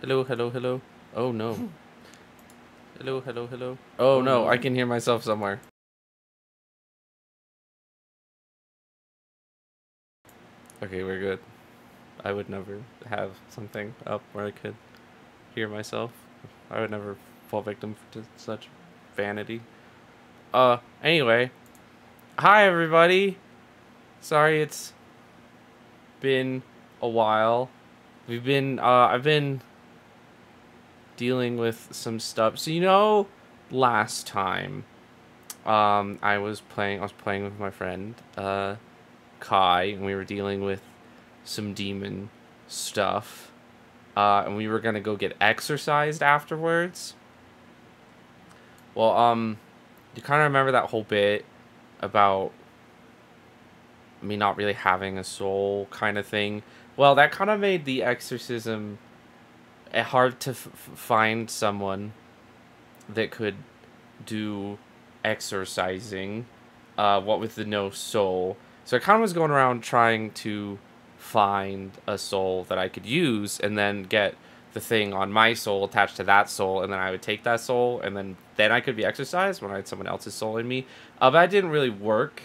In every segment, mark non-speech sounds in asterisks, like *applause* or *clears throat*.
hello, hello, hello. Oh no. hello, hello, hello. Oh no, I can hear myself somewhere. Okay, we're good. I would never have something up where I could hear myself. I would never fall victim to such vanity. Uh, anyway. Hi, everybody. Sorry it's been a while. We've been, uh, I've been dealing with some stuff. So, you know, last time, um, I was playing, I was playing with my friend, uh, Kai, and we were dealing with some demon stuff. Uh, and we were gonna go get exercised afterwards. Well, um, you kind of remember that whole bit about me not really having a soul kind of thing. Well, that kind of made the exorcism eh, hard to find someone that could do exorcising, uh, what with the no soul. So I kind of was going around trying to find a soul that I could use and then get the thing on my soul attached to that soul and then I would take that soul and then then I could be exercised when I had someone else's soul in me. Uh, but that didn't really work.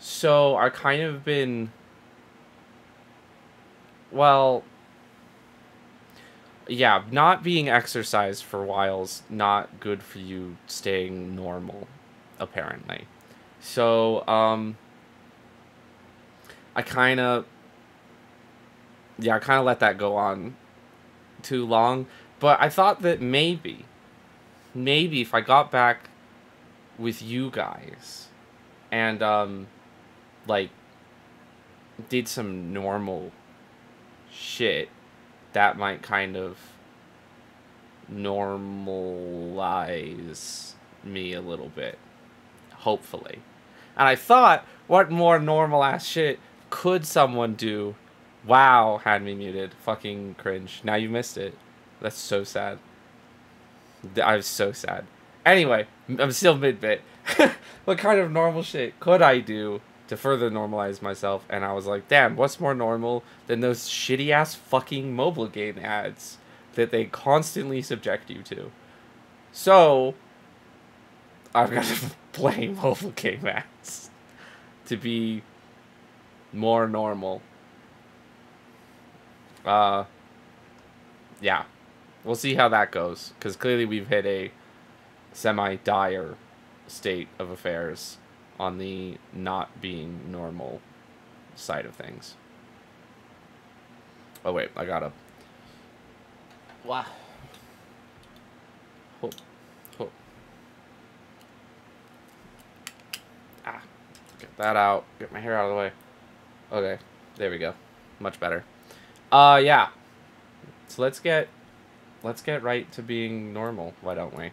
So I kind of been well yeah, not being exercised for a while's not good for you staying normal, apparently. So, um, I kind of, yeah, I kind of let that go on too long. But I thought that maybe, maybe if I got back with you guys and, um, like, did some normal shit, that might kind of normalize me a little bit. Hopefully. And I thought, what more normal ass shit could someone do? Wow, had me muted. Fucking cringe. Now you missed it. That's so sad. I was so sad. Anyway, I'm still mid bit. *laughs* what kind of normal shit could I do to further normalize myself? And I was like, damn, what's more normal than those shitty ass fucking mobile game ads that they constantly subject you to? So, I've got to *laughs* play *laughs* mobile game ads to be more normal. Uh, yeah. We'll see how that goes. Because clearly we've hit a semi-dire state of affairs on the not being normal side of things. Oh, wait. I gotta... Wow. Oh. Oh. Ah. Get that out. Get my hair out of the way. Okay, there we go. Much better. Uh, yeah. So let's get, let's get right to being normal. Why don't we?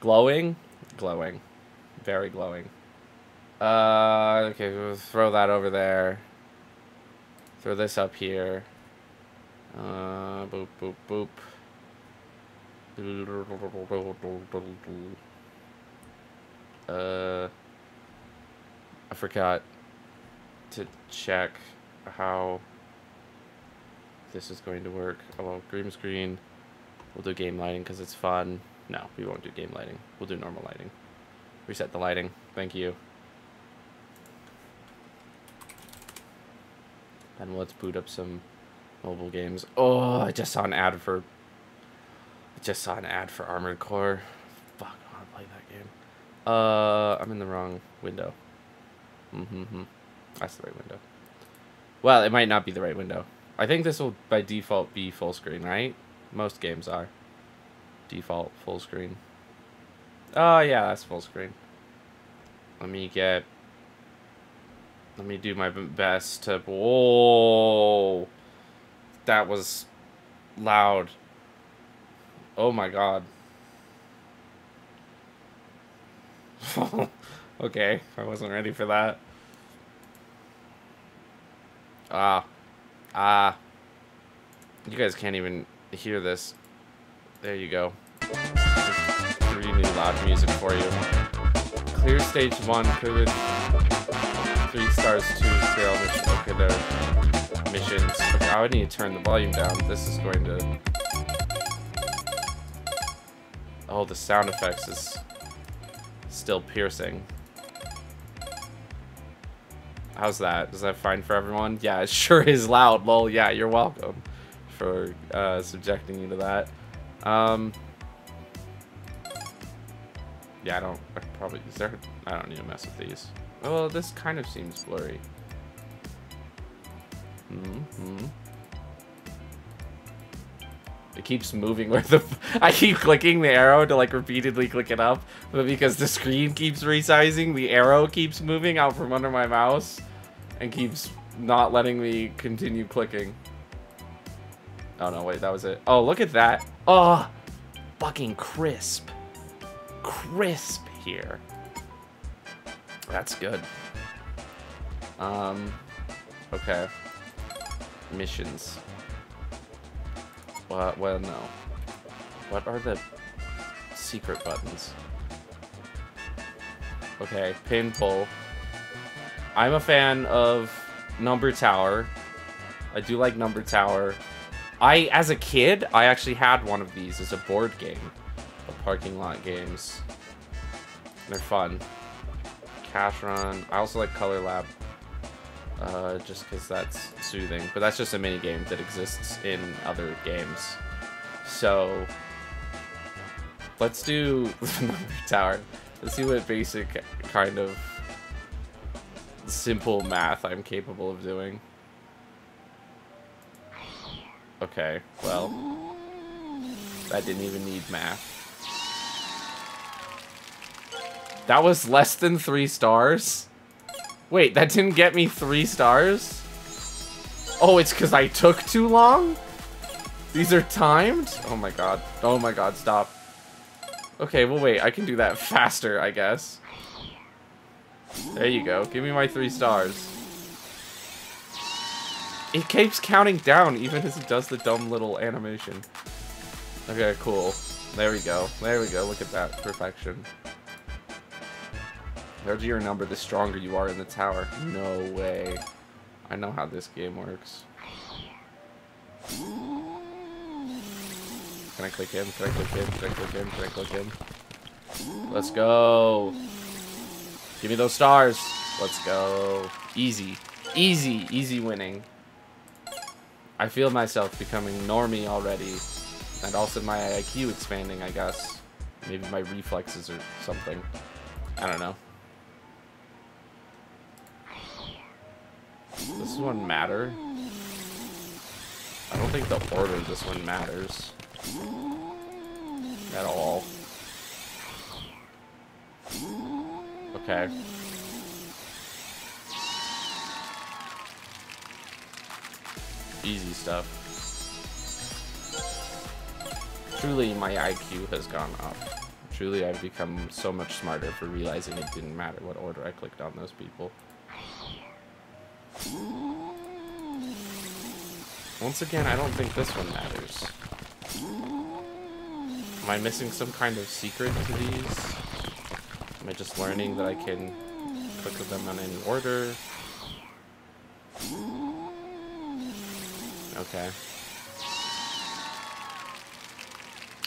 Glowing, glowing, very glowing. Uh, okay, we'll throw that over there. Throw this up here. Uh, boop, boop, boop. Uh, I forgot to check how this is going to work. Oh, well, green screen. We'll do game lighting because it's fun. No, we won't do game lighting. We'll do normal lighting. Reset the lighting. Thank you. And let's boot up some mobile games. Oh, I just saw an ad for... I just saw an ad for Armored Core. Fuck, I want to play that game. Uh, I'm in the wrong window. Mm-hmm. That's the right window. Well, it might not be the right window. I think this will, by default, be full screen, right? Most games are. Default full screen. Oh, yeah, that's full screen. Let me get... Let me do my best to... Whoa! That was loud. Oh my god. *laughs* okay, I wasn't ready for that. Ah. Ah. You guys can't even hear this. There you go. New loud music for you. Clear stage one. Clear Three stars, two trail mission. Okay, there missions. I would need to turn the volume down. This is going to... Oh, the sound effects is still piercing. How's that? Is that fine for everyone? Yeah, it *laughs* sure is loud, lol. Yeah, you're welcome for uh, subjecting you to that. Um, yeah, I don't, I probably, is there, I don't need to mess with these. Oh, this kind of seems blurry. Mm hmm. It keeps moving where the... *laughs* I keep clicking the arrow to like repeatedly click it up, but because the screen keeps resizing, the arrow keeps moving out from under my mouse and keeps not letting me continue clicking. Oh no, wait, that was it. Oh, look at that. Oh, fucking crisp. Crisp here. That's good. Um, okay. Missions. Well, well, no. What are the secret buttons? Okay, pin pull. I'm a fan of Number Tower. I do like Number Tower. I, as a kid, I actually had one of these as a board game. The parking lot games. They're fun. Cash Run. I also like Color Lab. Uh, just because that's soothing. But that's just a mini game that exists in other games. So, let's do *laughs* Number Tower. Let's see what basic kind of simple math I'm capable of doing. Okay, well, I didn't even need math. That was less than three stars? Wait, that didn't get me three stars? Oh, it's because I took too long? These are timed? Oh my god. Oh my god, stop. Okay, well wait, I can do that *laughs* faster, I guess. There you go. Give me my three stars. It keeps counting down even as it does the dumb little animation. Okay, cool. There we go. There we go. Look at that. Perfection. Larger your number, the stronger you are in the tower. No way. I know how this game works. Can I click in? Can I click in? Can I click in? Can I click in? Let's go. Give me those stars. Let's go. Easy. Easy. Easy winning. I feel myself becoming normie already. And also my IQ expanding, I guess. Maybe my reflexes or something. I don't know. This one matter? I don't think the order of this one matters. At all. Okay. Easy stuff. Truly, my IQ has gone up. Truly, I've become so much smarter for realizing it didn't matter what order I clicked on those people. Once again, I don't think this one matters. Am I missing some kind of secret to these? Am I just learning that I can click them on any order? Okay.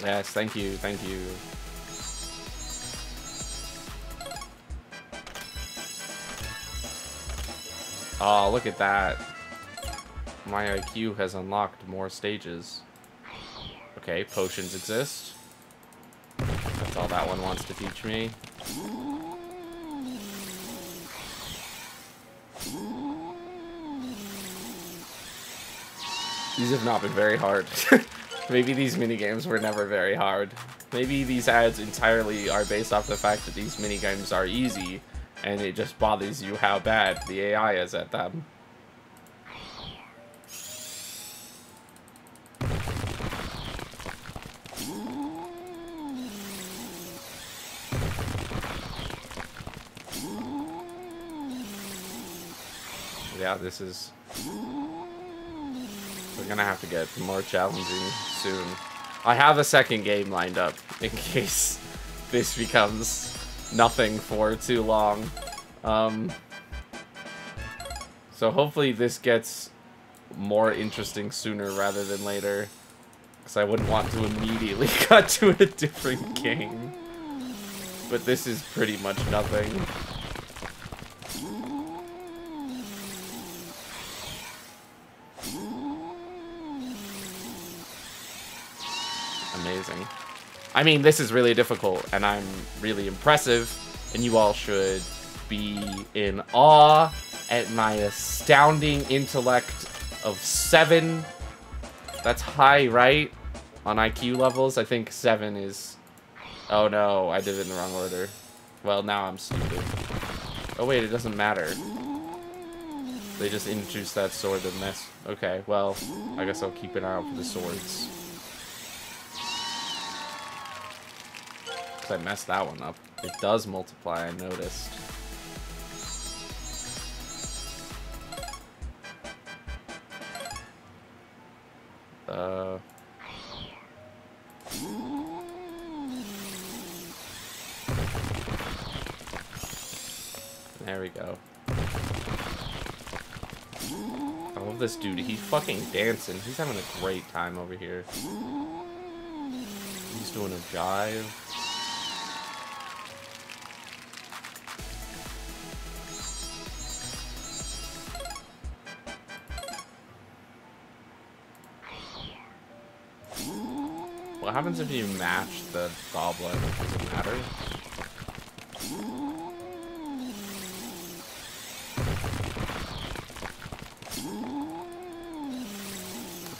Yes, thank you, thank you. Oh, look at that. My IQ has unlocked more stages. Okay, potions exist. That's all that one wants to teach me. These have not been very hard. *laughs* Maybe these minigames were never very hard. Maybe these ads entirely are based off the fact that these minigames are easy, and it just bothers you how bad the AI is at them. Yeah, this is... We're gonna have to get more challenging soon. I have a second game lined up in *laughs* case this becomes nothing for too long. Um, So hopefully this gets more interesting sooner rather than later. Because I wouldn't want to immediately *laughs* cut to a different game. But this is pretty much nothing. Amazing. I mean, this is really difficult, and I'm really impressive, and you all should be in awe at my astounding intellect of seven. That's high, right? On IQ levels, I think seven is... Oh no, I did it in the wrong order. Well, now I'm stupid. Oh wait, it doesn't matter. They just introduced that sword to mess. Okay, well, I guess I'll keep an eye out for the swords. I messed that one up. It does multiply, I noticed. Uh... There we go. I love this dude. He's fucking dancing. He's having a great time over here. He's doing a jive. What happens if you match the goblin? Does it matter?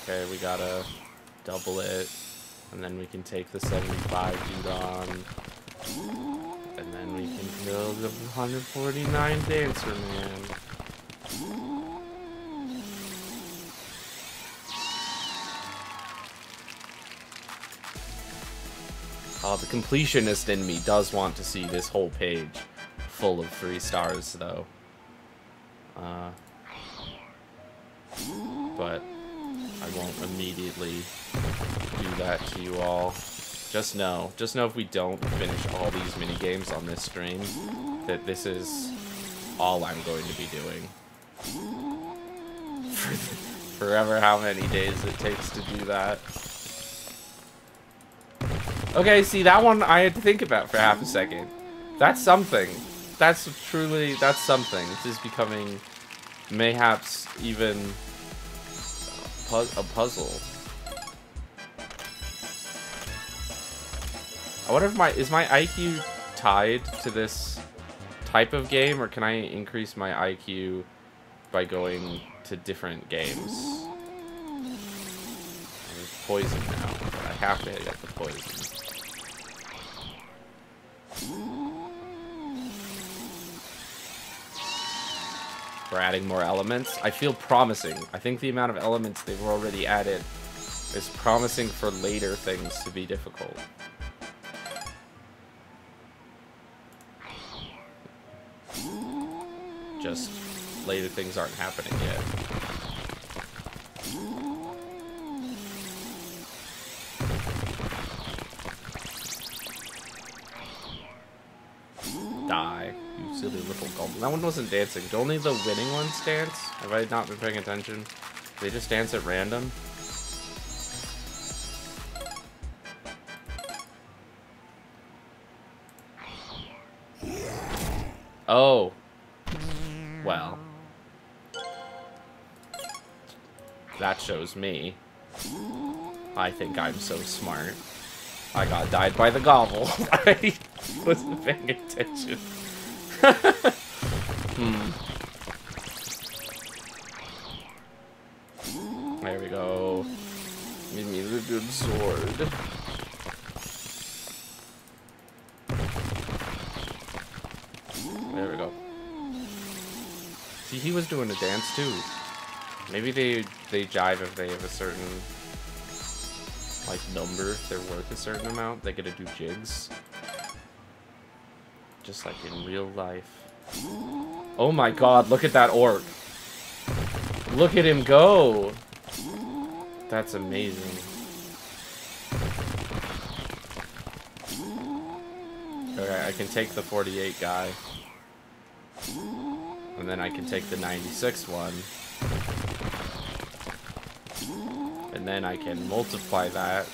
Okay, we gotta double it. And then we can take the 75 dude on. And then we can kill the 149 Dancer Man. Uh, the completionist in me does want to see this whole page full of three stars, though. Uh, but I won't immediately do that to you all. Just know, just know if we don't finish all these mini games on this stream, that this is all I'm going to be doing. *laughs* For forever how many days it takes to do that. Okay, see, that one I had to think about for half a second. That's something. That's truly, that's something. This is becoming mayhaps even a puzzle. I wonder if my, is my IQ tied to this type of game, or can I increase my IQ by going to different games? There's poison now, but I have to get the poison. For adding more elements. I feel promising. I think the amount of elements they've already added is promising for later things to be difficult. Just later things aren't happening yet. Little goblin. That one wasn't dancing. Only the winning ones dance? Have I not been paying attention? They just dance at random? Oh. Well. That shows me. I think I'm so smart. I got died by the gobble. *laughs* I wasn't paying attention. Hmm. There we go. Give me the good sword. There we go. See, he was doing a dance too. Maybe they they jive if they have a certain like number, if they're worth a certain amount, they get to do jigs. Just like in real life. Oh my god, look at that orc. Look at him go. That's amazing. Okay, I can take the 48 guy. And then I can take the 96 one. And then I can multiply that.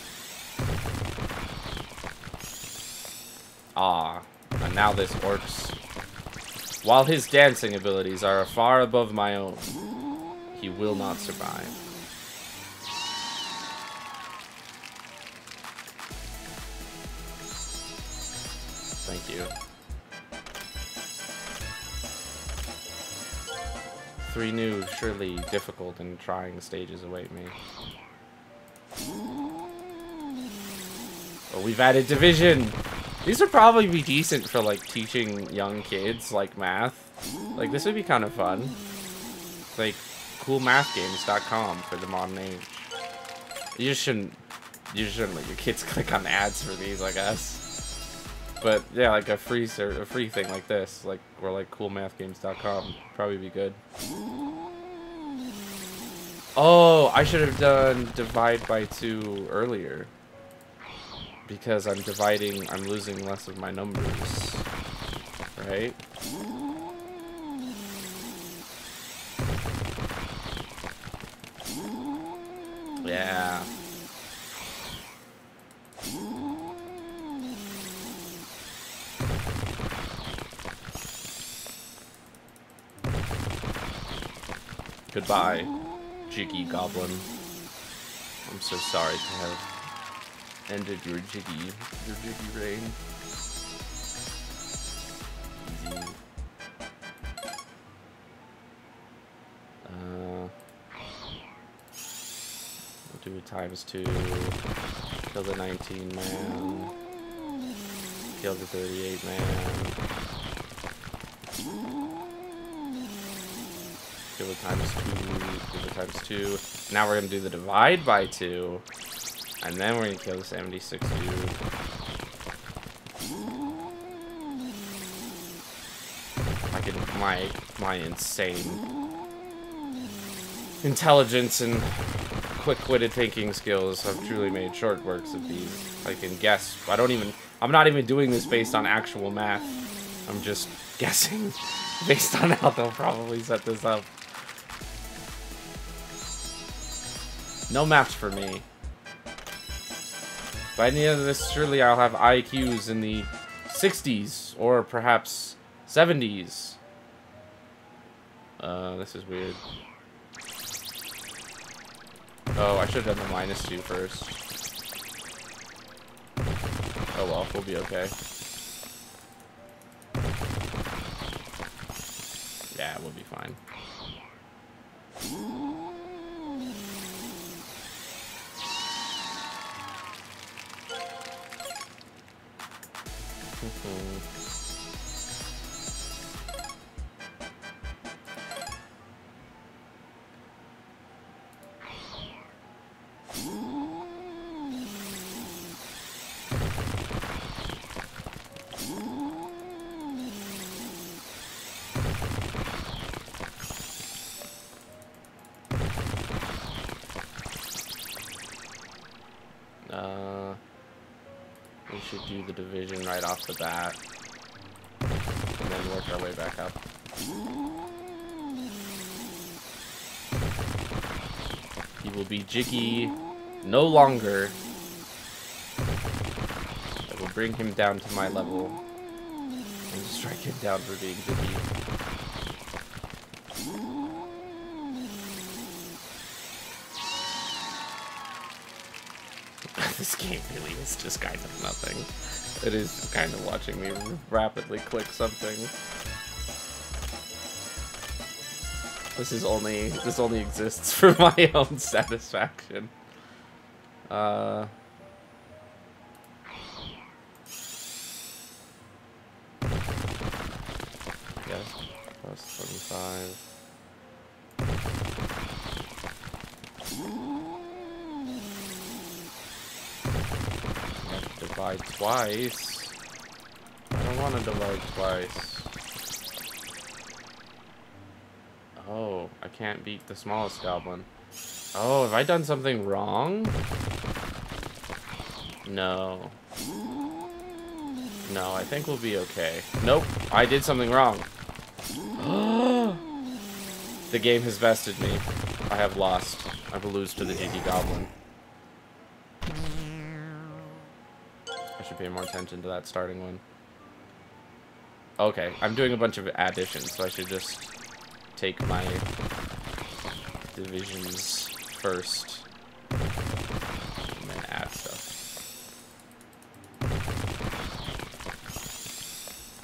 Ah, and now this works. While his dancing abilities are far above my own, he will not survive. Thank you. Three new, surely difficult and trying stages await me. Oh, we've added division! These would probably be decent for, like, teaching young kids, like, math. Like, this would be kind of fun. Like, coolmathgames.com for the modern age. You just shouldn't, you just shouldn't let your kids *laughs* click on ads for these, I guess. But, yeah, like, a free, a free thing like this, like, or, like, coolmathgames.com probably be good. Oh, I should have done divide by two earlier because I'm dividing, I'm losing less of my numbers, right? Yeah. Goodbye, Jiggy Goblin. I'm so sorry to have ended your jiggy, your jiggy reign. Easy. Uh, we'll do times two. Kill the 19 man. Kill the 38 man. Kill the times two. Kill the times two. Now we're gonna do the divide by two. And then we're gonna kill the 76 dude. My my insane intelligence and quick-witted thinking skills have truly made short works of these. I can guess. I don't even I'm not even doing this based on actual math. I'm just *laughs* guessing based on how they'll probably set this up. No maps for me. By the end of this, surely I'll have IQs in the 60s, or perhaps 70s. Uh, this is weird. Oh, I should have done the minus two first. Oh well, we'll be okay. Yeah, we'll be fine. uh off the bat. And then work our way back up. He will be Jiggy no longer. I will bring him down to my level. And strike him down for being Jiggy. this game really is just kind of nothing. It is kind of watching me rapidly click something. This is only this only exists *laughs* for my own satisfaction. Uh Yes, plus 25. divide twice. I don't want to divide twice. Oh, I can't beat the smallest goblin. Oh, have I done something wrong? No. No, I think we'll be okay. Nope, I did something wrong. *gasps* The game has vested me. I have lost. I will lose to the GG Goblin. Pay more attention to that starting one. Okay, I'm doing a bunch of additions, so I should just take my divisions first. And then add stuff.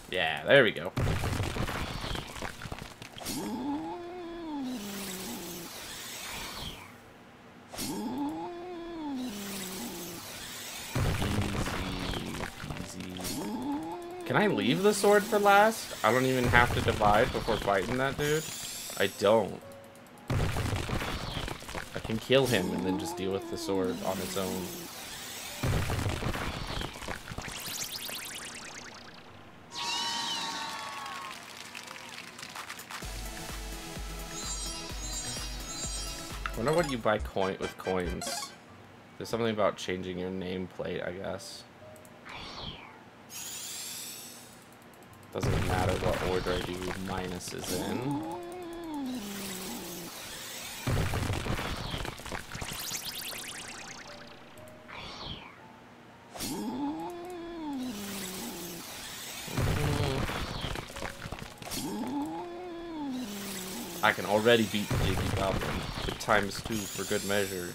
Yeah, there we go. I leave the sword for last? I don't even have to divide before fighting that dude? I don't. I can kill him and then just deal with the sword on its own. I wonder what you buy coin with coins. There's something about changing your nameplate, I guess. Doesn't matter what order I do minuses in. I can already beat the JP Goblin. With times two for good measure.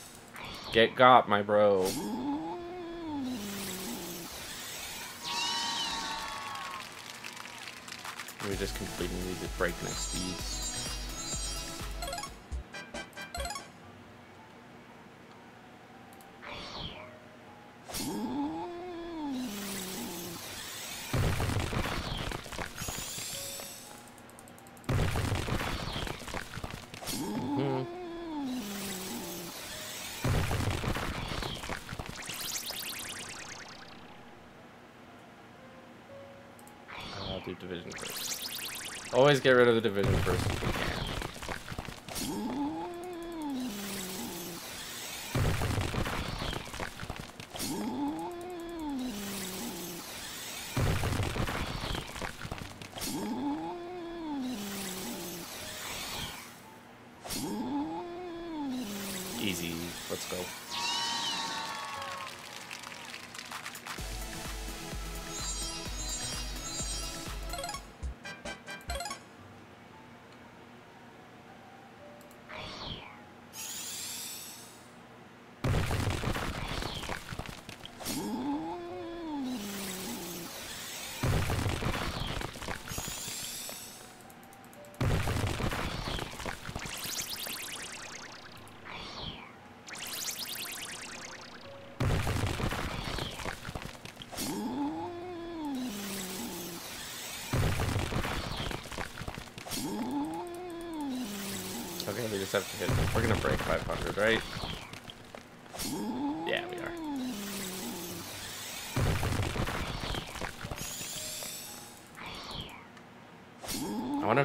Get got, my bro. Just completing these at breakneck speeds. Get rid of the division first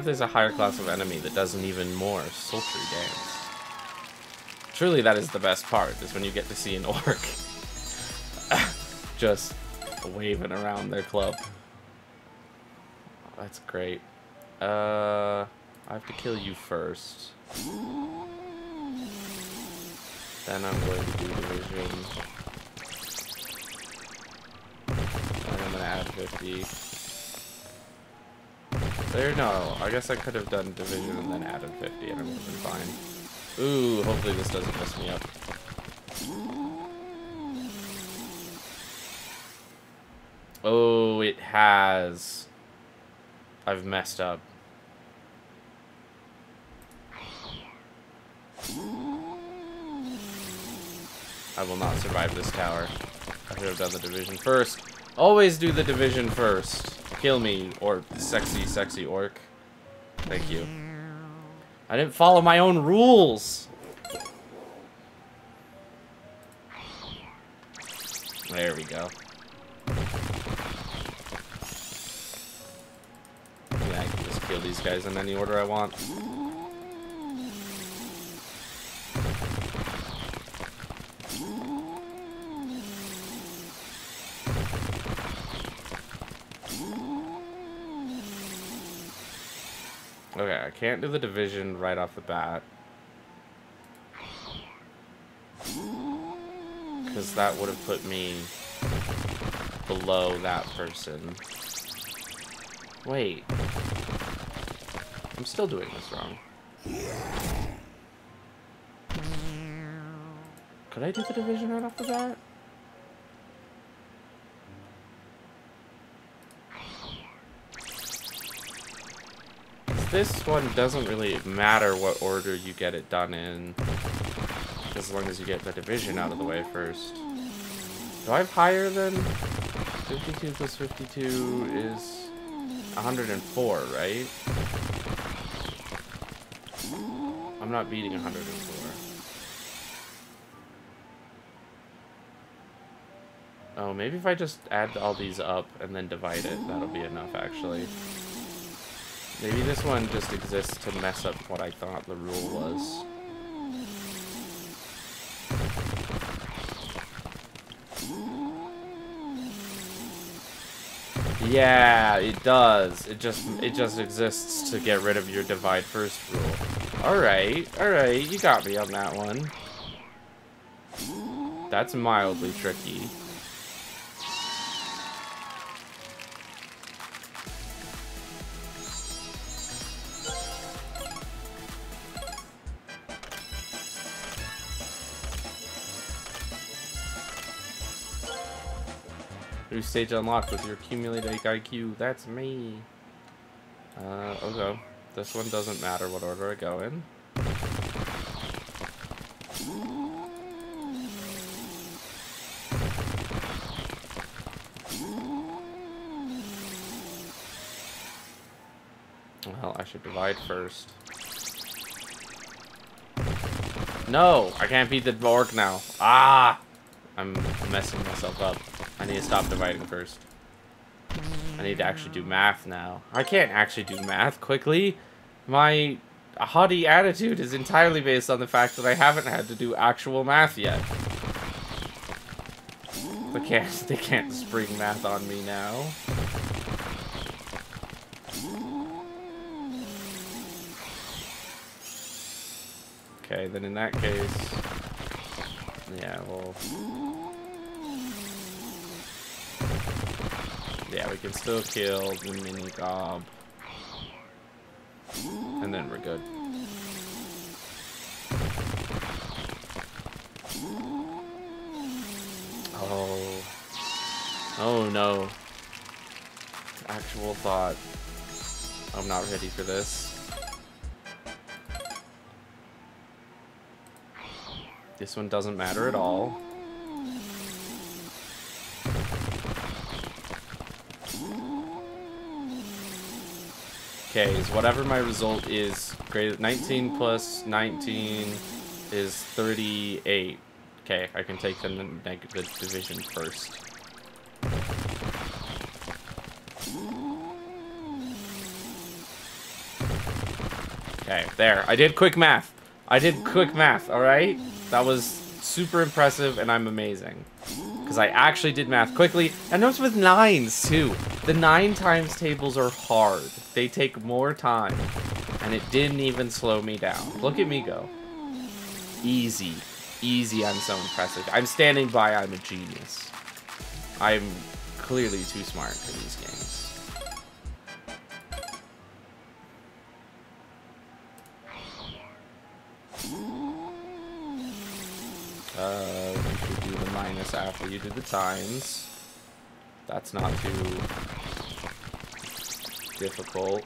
if there's a higher class of enemy that does an even more sultry dance. Truly, that is the best part, is when you get to see an *laughs* orc just waving around their club. That's great. Uh, I have to kill you first. Then I'm going to do division. Then I'm gonna add 50. There, no. I guess I could have done division and then added 50 and it would have been fine. Ooh, hopefully this doesn't mess me up. Oh, it has. I've messed up. I will not survive this tower. I should have done the division first. Always do the division first. Kill me, or sexy, sexy orc. Thank you. I didn't follow my own rules. There we go. Yeah, I can just kill these guys in any order I want. Can't do the division right off the bat. Because that would have put me below that person. Wait. I'm still doing this wrong. Could I do the division right off the bat? This one doesn't really matter what order you get it done in. As long as you get the division out of the way first. Do I have higher than 52 plus 52 is 104, right? I'm not beating 104. Oh, maybe if I just add all these up and then divide it, that'll be enough, actually. Maybe this one just exists to mess up what I thought the rule was. Yeah, it does. It just it just exists to get rid of your divide first rule. Alright, alright, you got me on that one. That's mildly tricky. New stage unlocked with your accumulated IQ. That's me. Uh, okay. This one doesn't matter what order I go in. Well, I should divide first. No! I can't beat the orc now. Ah! I'm messing myself up. I need to stop dividing first. I need to actually do math now. I can't actually do math quickly. My haughty attitude is entirely based on the fact that I haven't had to do actual math yet. They can't, *laughs* they can't spring math on me now. Okay, then in that case... Yeah, well... Yeah, we can still kill the mini gob. And then we're good. Oh. Oh no. Actual thought. I'm not ready for this. This one doesn't matter at all. Okay, is whatever my result is, greater 19 plus 19 is 38. Okay, I can take the, the division first. Okay, there. I did quick math. I did quick math, alright? That was super impressive, and I'm amazing. Because I actually did math quickly, and those with nines, too. The nine times tables are hard. They take more time. And it didn't even slow me down. Look at me go. Easy. Easy, I'm so impressive. I'm standing by, I'm a genius. I'm clearly too smart for these games. Uh, you should do the minus after you do the times. That's not too difficult.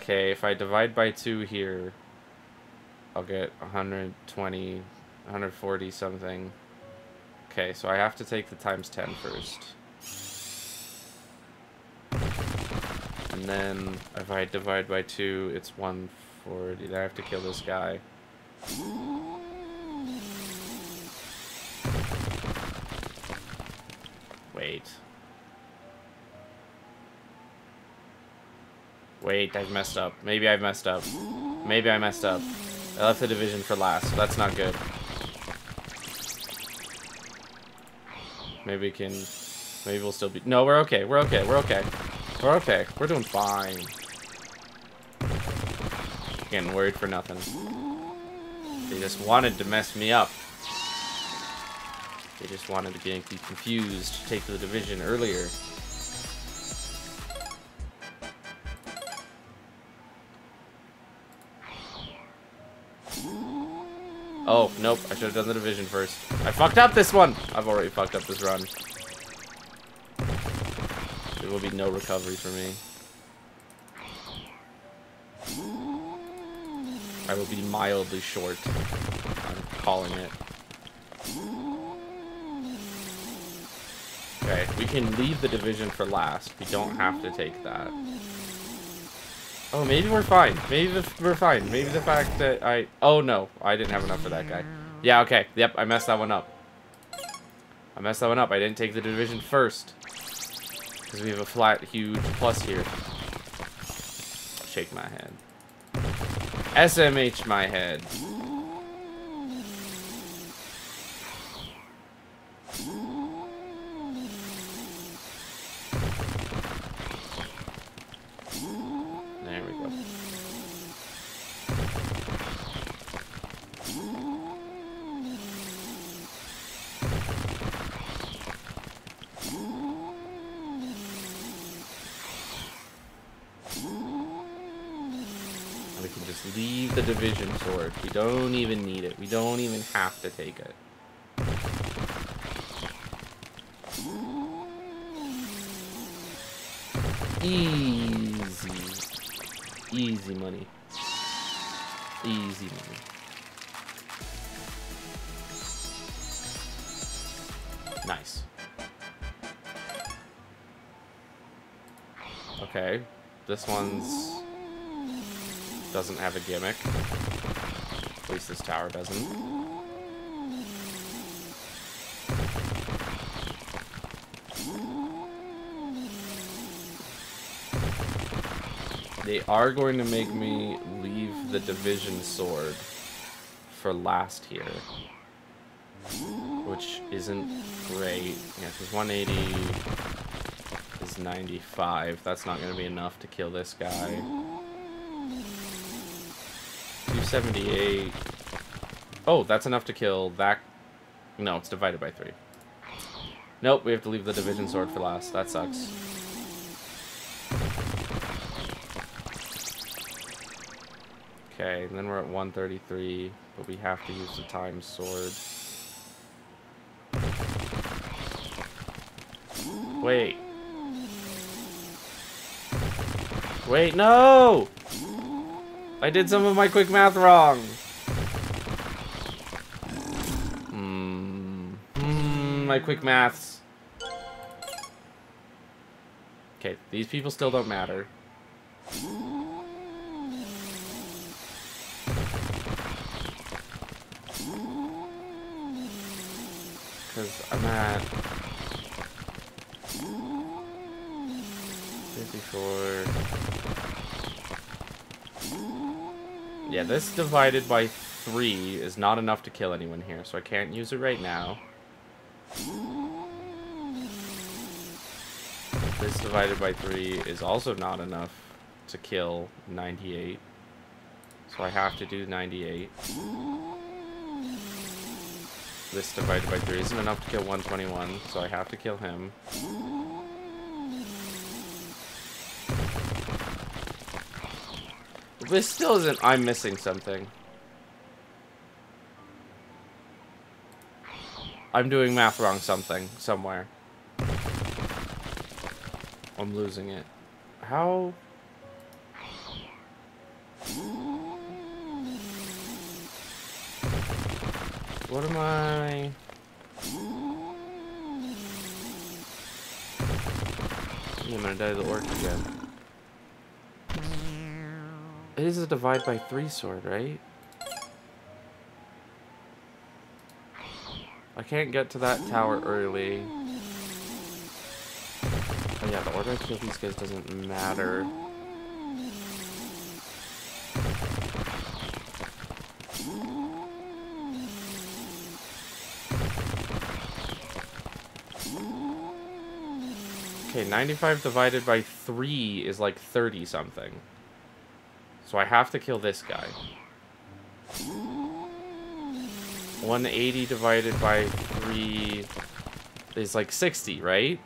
Okay, if I divide by 2 here, I'll get 120, 140 something. Okay, so I have to take the times 10 first. And then if I divide by 2, it's 140. Then I have to kill this guy. Wait. Wait, I've messed up. Maybe I've messed up. Maybe I messed up. I left the division for last. That's not good. Maybe we can... Maybe we'll still be... No, we're okay. We're okay. We're okay. We're okay. We're doing fine. Getting worried for nothing. They just wanted to mess me up. They just wanted to get confused, to take the division earlier. Oh, nope. I should have done the division first. I fucked up this one! I've already fucked up this run. There will be no recovery for me. I will be mildly short. I'm calling it. Okay, we can leave the division for last. We don't have to take that. Oh, maybe we're fine. Maybe the, we're fine. Maybe the fact that I... Oh, no. I didn't have enough for that guy. Yeah, okay. Yep, I messed that one up. I messed that one up. I didn't take the division first. Because we have a flat, huge plus here. Shake my head. SMH my head. Leave the division sword. We don't even need it. We don't even have to take it. Easy. Easy money. Easy money. Nice. Okay. This one's doesn't have a gimmick. At least this tower doesn't. They are going to make me leave the division sword for last here. Which isn't great. Yeah, because 180 is 95. That's not going to be enough to kill this guy. 278. Oh, that's enough to kill that. No, it's divided by 3. Nope, we have to leave the division sword for last. That sucks. Okay, and then we're at 133, but we have to use the time sword. Wait. Wait, no! I did some of my quick math wrong. Hmm. Hmm, my quick maths. Okay, these people still don't matter. Because I'm at 54. Yeah, this divided by 3 is not enough to kill anyone here, so I can't use it right now. This divided by 3 is also not enough to kill 98. So I have to do 98. This divided by 3 isn't enough to kill 121, so I have to kill him. This still isn't... I'm missing something. I'm doing math wrong something, somewhere. I'm losing it. How... What am I... I'm gonna die the orc again. It is a divide by three sword, right? I can't get to that tower early. Oh yeah, the order I kill these guys doesn't matter. Okay, 95 divided by 3 is like 30 something. So I have to kill this guy. 180 divided by 3 is like 60, right?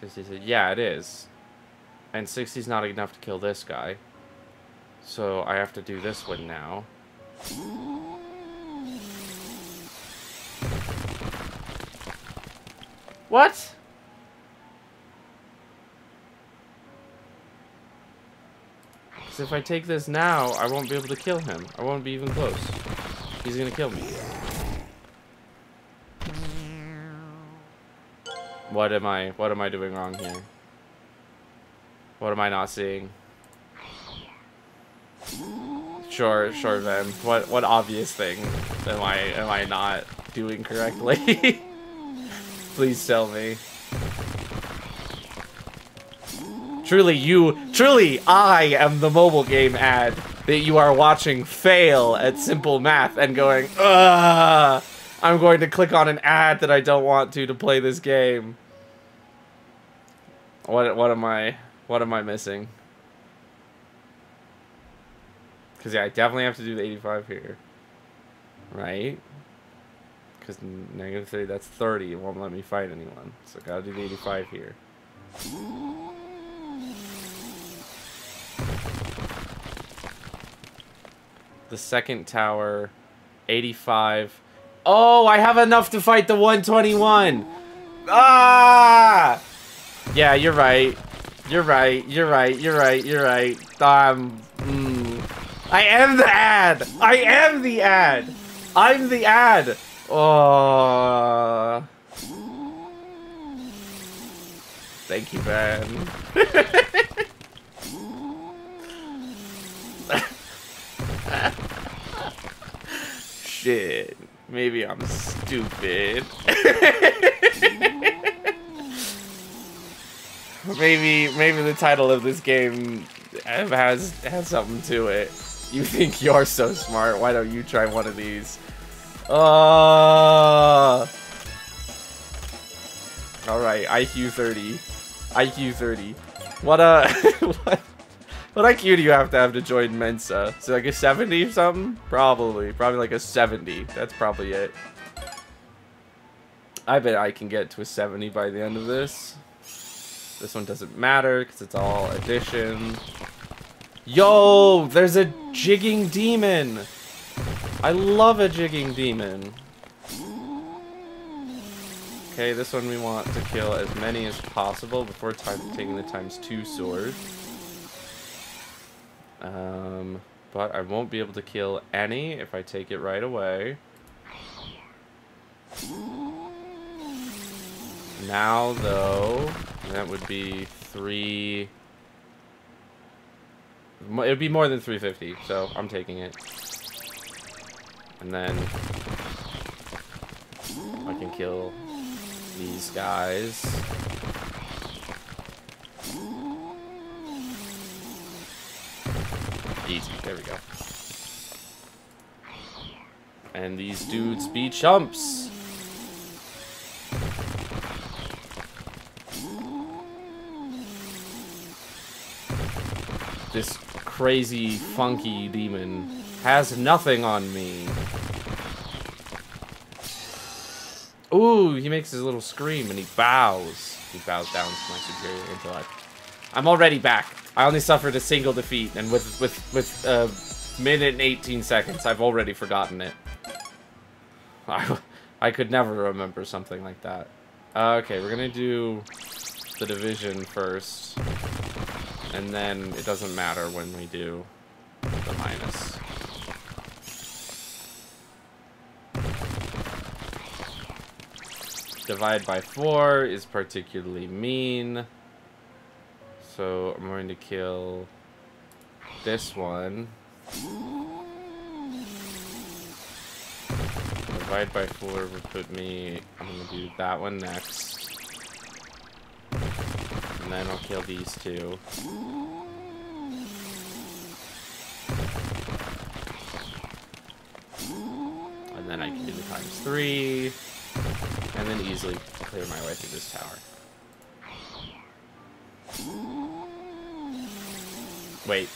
60, yeah, it is. And 60 is not enough to kill this guy. So I have to do this one now. What? Because if I take this now, I won't be able to kill him. I won't be even close. He's gonna kill me. What am I, what am I doing wrong here? What am I not seeing? Sure, sure, then. What, what obvious thing am I, am I not doing correctly? *laughs* Please tell me. Truly, you, truly, I am the mobile game ad that you are watching fail at simple math and going, Ugh, I'm going to click on an ad that I don't want to to play this game. What, what am I, what am I missing? Because, yeah, I definitely have to do the 85 here. Right? Because negative 30, that's 30. It won't let me fight anyone. So gotta do the 85 here. The second tower, 85. Oh, I have enough to fight the 121. Ah! Yeah, you're right. You're right. You're right. You're right. You're right. Um, mm. I am the ad. I am the ad. I'm the ad. Oh. Thank you, man. Shit. Maybe I'm stupid. maybe maybe the title of this game has has something to it. You think you're so smart, why don't you try one of these? Uh Alright, IQ 30. IQ 30. What uh *laughs* what what IQ do you have to have to join Mensa? So like a 70 or something? Probably. Probably like a 70. That's probably it. I bet I can get to a 70 by the end of this. This one doesn't matter because it's all addition. Yo, there's a jigging demon. I love a jigging demon. Okay, this one we want to kill as many as possible before time taking the times two sword. Um, but I won't be able to kill any if I take it right away. Now, though, that would be three... It would be more than 350, so I'm taking it. And then I can kill these guys. Easy, there we go. And these dudes be chumps. This crazy, funky demon has nothing on me. Ooh, he makes his little scream and he bows. He bows down to my superior intellect. I'm already back. I only suffered a single defeat, and with with with a uh, minute and 18 seconds, I've already forgotten it. *laughs* I, I could never remember something like that. Uh, okay, we're gonna do the division first, and then it doesn't matter when we do the minus. Divide by 4 is particularly mean. So I'm going to kill this one. Divide by 4 would put me... I'm going to do that one next. And then I'll kill these two. And then I can do the times 3 and then easily clear my way through this tower. Wait.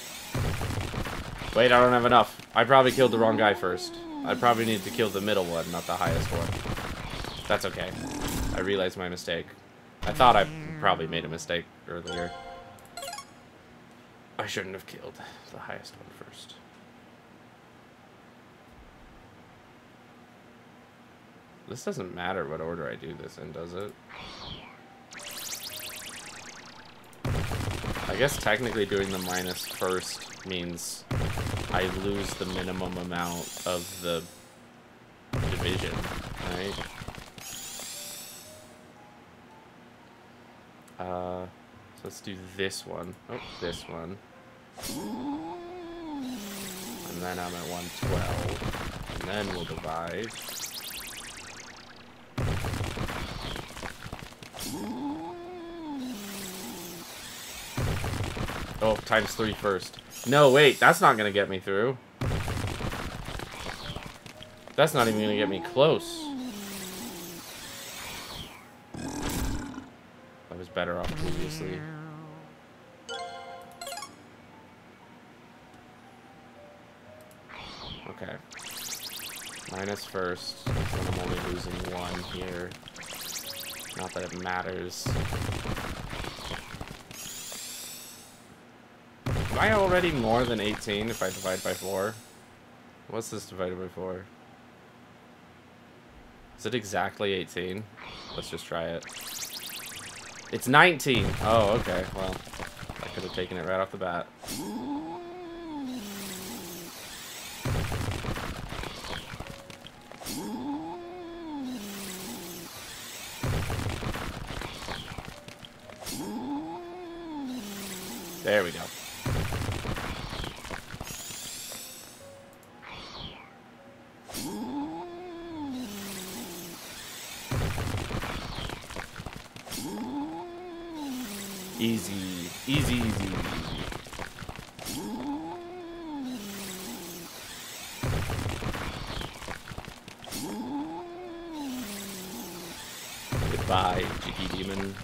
Wait, I don't have enough. I probably killed the wrong guy first. I probably need to kill the middle one, not the highest one. That's okay. I realized my mistake. I thought I probably made a mistake earlier. I shouldn't have killed the highest one first. This doesn't matter what order I do this in, does it? I guess technically doing the minus first means I lose the minimum amount of the division, right? Uh, so let's do this one. Oh, this one. And then I'm at 112. And then we'll divide. Oh, times three first. No, wait, that's not gonna get me through. That's not even gonna get me close. I was better off previously. Okay. Minus first, I'm only losing one here. Not that it matters. Am I already more than 18 if I divide by 4? What's this divided by 4? Is it exactly 18? Let's just try it. It's 19! Oh, okay. Well, I could have taken it right off the bat. There we go. Easy, easy, easy. Goodbye, Jiggy Demon.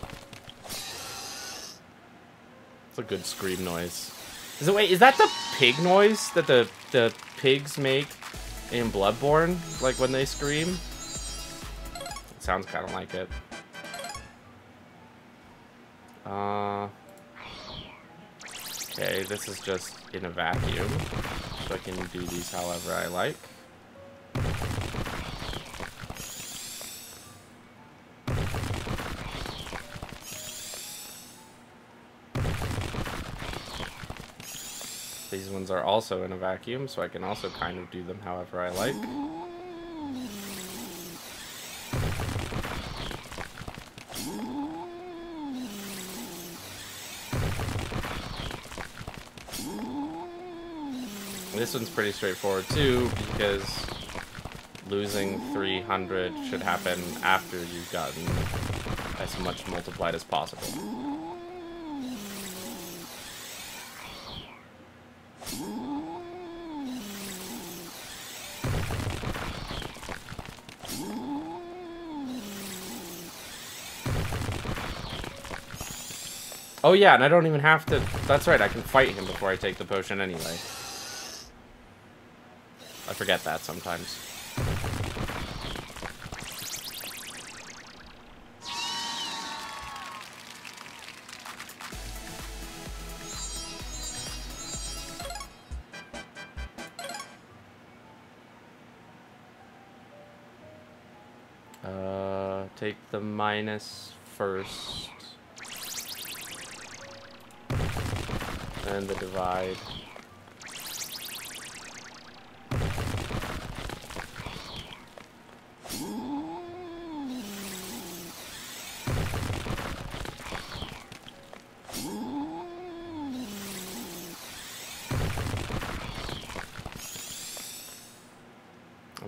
A good scream noise. Is it wait, is that the pig noise that the the pigs make in Bloodborne? Like when they scream? It sounds kinda like it. Uh, okay, this is just in a vacuum, so I can do these however I like. Ones are also in a vacuum, so I can also kind of do them however I like. This one's pretty straightforward too, because losing 300 should happen after you've gotten as much multiplied as possible. Oh yeah, and I don't even have to... That's right, I can fight him before I take the potion anyway. I forget that sometimes. Uh, take the minus first. And the divide.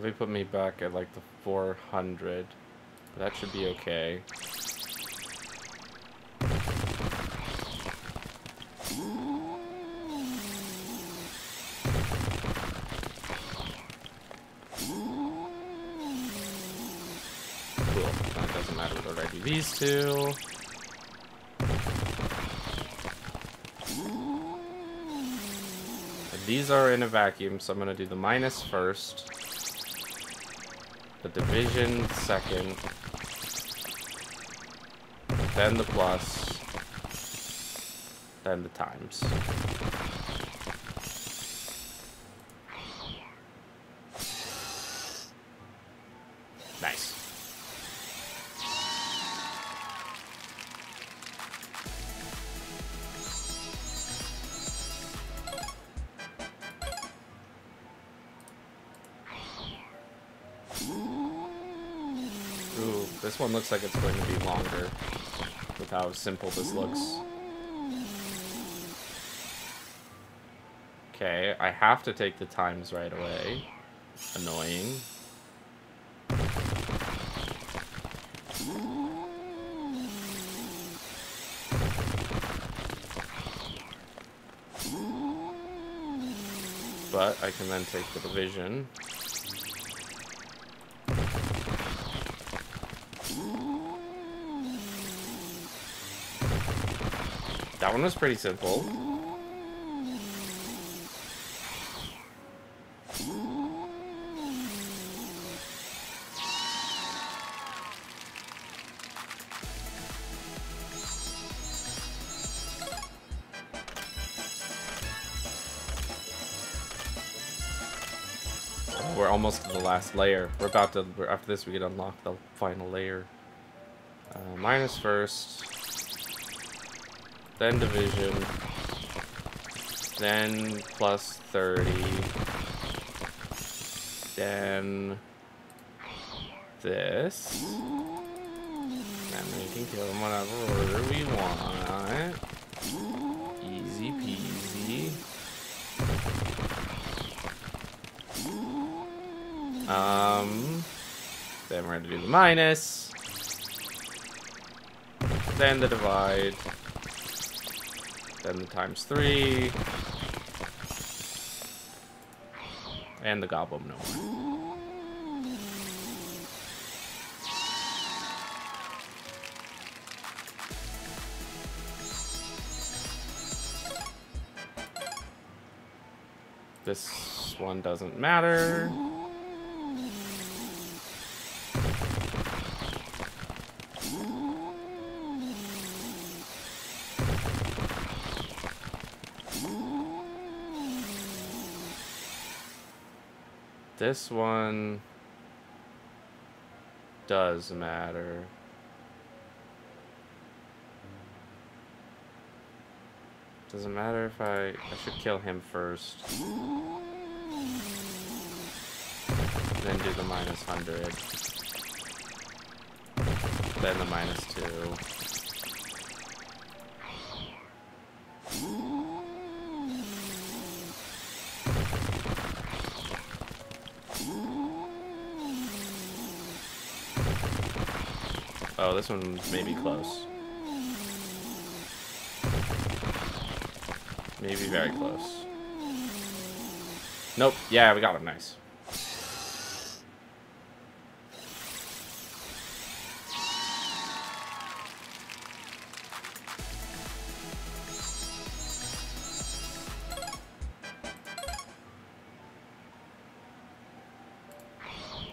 They put me back at like the 400. That should be okay. Two. These are in a vacuum, so I'm going to do the minus first. The division second. Then the plus. Then the times. Looks like it's going to be longer with how simple this looks. Okay, I have to take the times right away. Annoying. But I can then take the division. One was pretty simple. We're almost to the last layer. We're about to, after this we can unlock the final layer. Uh, minus first. Then division. Then plus 30. Then this. And we can kill them whatever order we want. Easy peasy. Um, then we're gonna do the minus. Then the divide. Then the times three. And the goblin no. This one doesn't matter. This one does matter. Doesn't matter if I... I should kill him first. Then do the minus 100. Then the minus 2. This one may be close. Maybe very close. Nope. Yeah, we got him. Nice.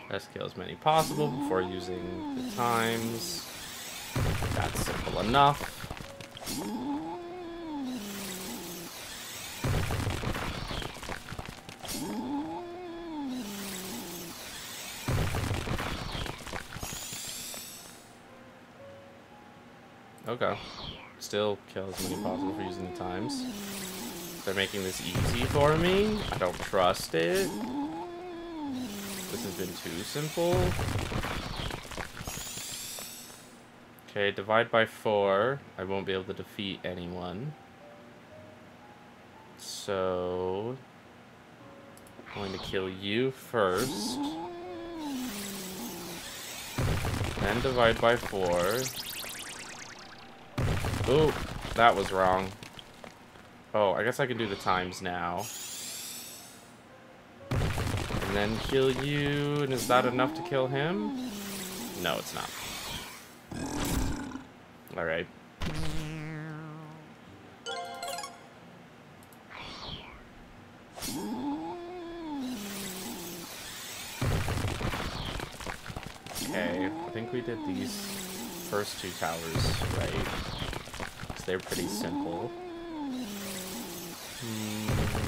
Let's kill as many possible before using the times. Simple enough. Okay. Still kill as many possible for using the times. They're making this easy for me. I don't trust it. This has been too simple. Okay, divide by four. I won't be able to defeat anyone. So... I'm going to kill you first. Then divide by four. Oh, that was wrong. Oh, I guess I can do the times now. And then kill you, and is that enough to kill him? No, it's not. Alright. Okay, I think we did these first two towers right. Because they're pretty simple. Hmm.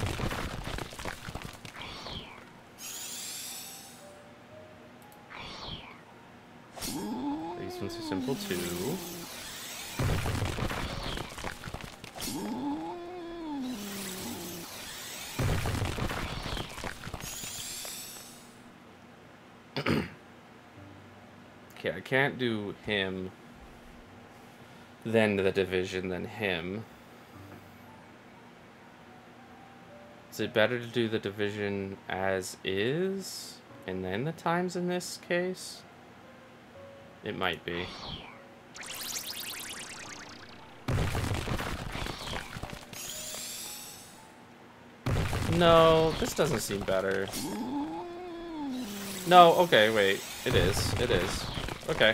These ones are simple too. *clears throat* okay, I can't do him, then the division, then him. Is it better to do the division as is, and then the times in this case? It might be. No, this doesn't seem better. No, okay, wait. It is. It is. Okay.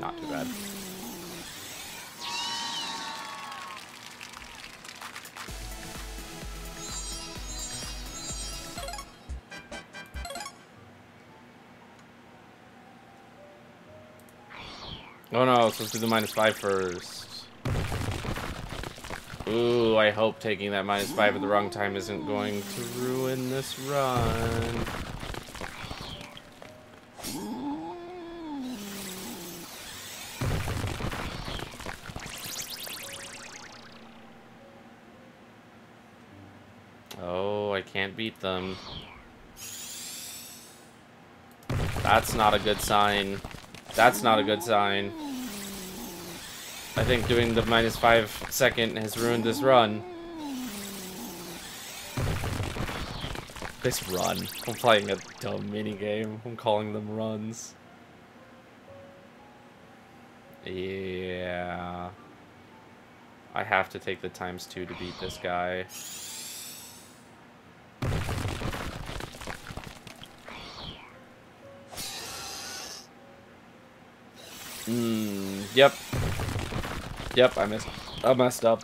Not too bad. Oh no, supposed to do the minus five first. Ooh, I hope taking that minus five at the wrong time isn't going to ruin this run. Oh, I can't beat them. That's not a good sign. That's not a good sign. I think doing the minus five second has ruined this run. This run. I'm playing a dumb mini game. I'm calling them runs. Yeah. I have to take the times two to beat this guy. Hmm. Yep. Yep, I missed. I messed up.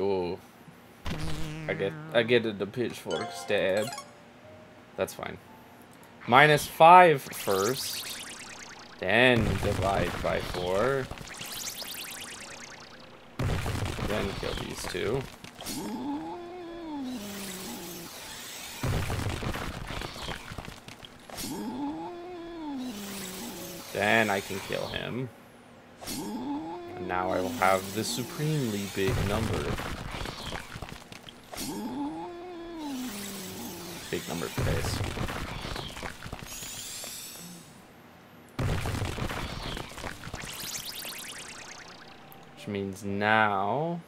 Ooh. I get I get the pitchfork stab. That's fine. Minus five first. Then divide by four. Then kill these two. Then I can kill him. And now I will have the supremely big number. Big number for. Which means now...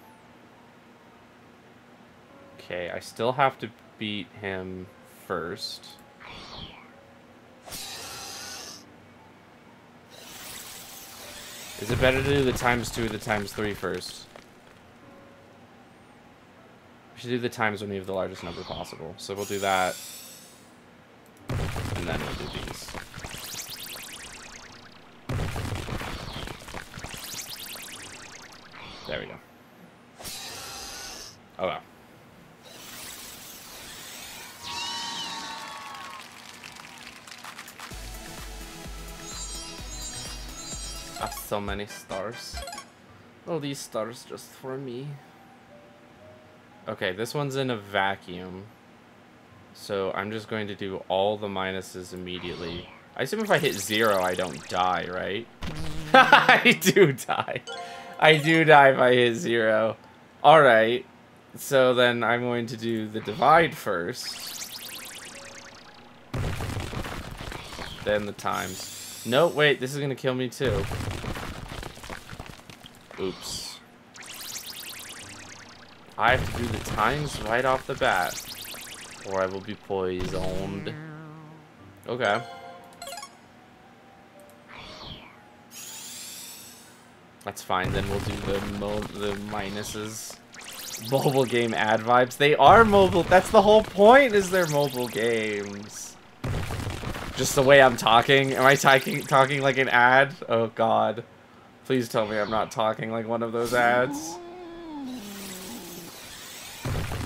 Okay, I still have to beat him first. Is it better to do the times two or the times three first? We should do the times when we have the largest number possible. So we'll do that. So many stars. All these stars just for me. Okay, this one's in a vacuum. So I'm just going to do all the minuses immediately. I assume if I hit zero, I don't die, right? *laughs* I do die. I do die if I hit zero. Alright. So then I'm going to do the divide first. Then the times. No, wait, this is going to kill me too. Oops. I have to do the times right off the bat. Or I will be poisoned. Okay. That's fine, then we'll do the the minuses. Mobile game ad vibes. They are mobile. That's the whole point, is they're mobile games. Just the way I'm talking. Am I talking talking like an ad? Oh god. Please tell me I'm not talking like one of those ads.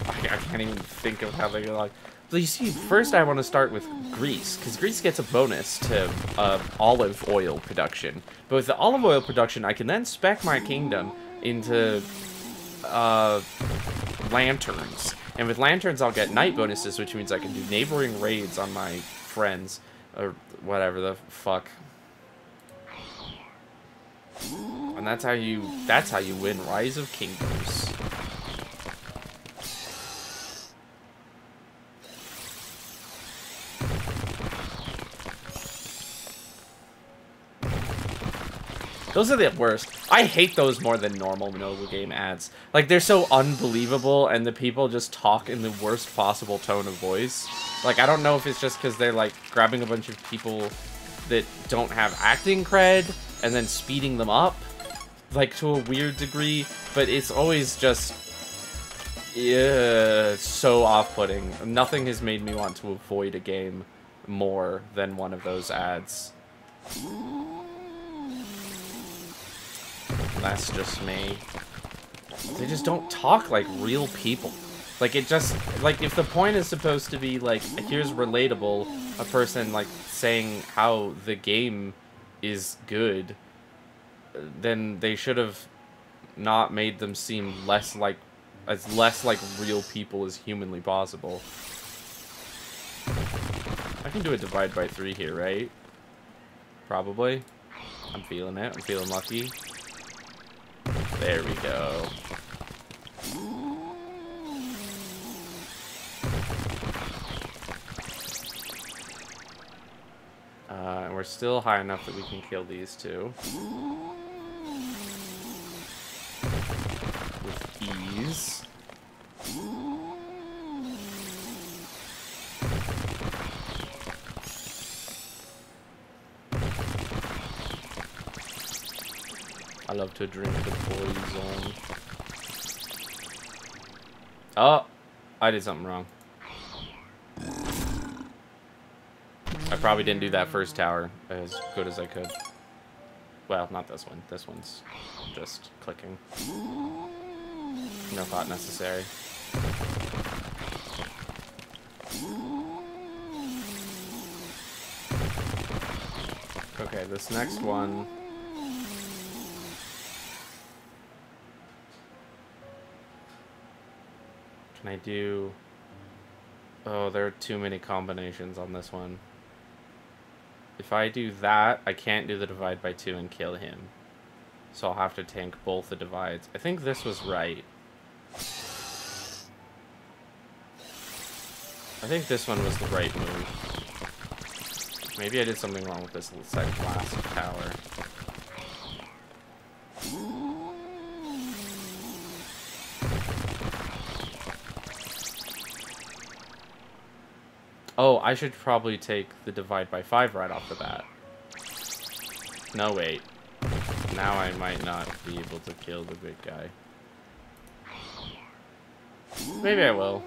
I, I can't even think of how they go like. But you see, first I want to start with Greece, because Greece gets a bonus to uh, olive oil production. But with the olive oil production, I can then spec my kingdom into uh, lanterns. And with lanterns, I'll get night bonuses, which means I can do neighboring raids on my friends, or whatever the fuck. And that's how you, that's how you win Rise of Kingdoms. Those are the worst. I hate those more than normal Noble Game ads. Like, they're so unbelievable, and the people just talk in the worst possible tone of voice. Like, I don't know if it's just because they're, like, grabbing a bunch of people that don't have acting cred, and then speeding them up, like, to a weird degree, but it's always just... Yeah, so off-putting. Nothing has made me want to avoid a game more than one of those ads. That's just me. They just don't talk like real people. Like, it just, like, if the point is supposed to be, like, here's relatable, a person, like, saying how the game is good, then they should have not made them seem less like, as less like real people as humanly possible. I can do a divide by three here, right? Probably. I'm feeling it. I'm feeling lucky. There we go. Uh, and we're still high enough that we can kill these two. With ease. I love to drink the poison. Oh, I did something wrong. I probably didn't do that first tower as good as I could. Well, not this one. This one's just clicking. No thought necessary. Okay, this next one... Can I do... Oh, there are too many combinations on this one. If I do that, I can't do the divide by two and kill him. So I'll have to tank both the divides. I think this was right. I think this one was the right move. Maybe I did something wrong with this second last tower. Oh, I should probably take the divide by 5 right off the bat. No, wait. Now I might not be able to kill the big guy. Maybe I will.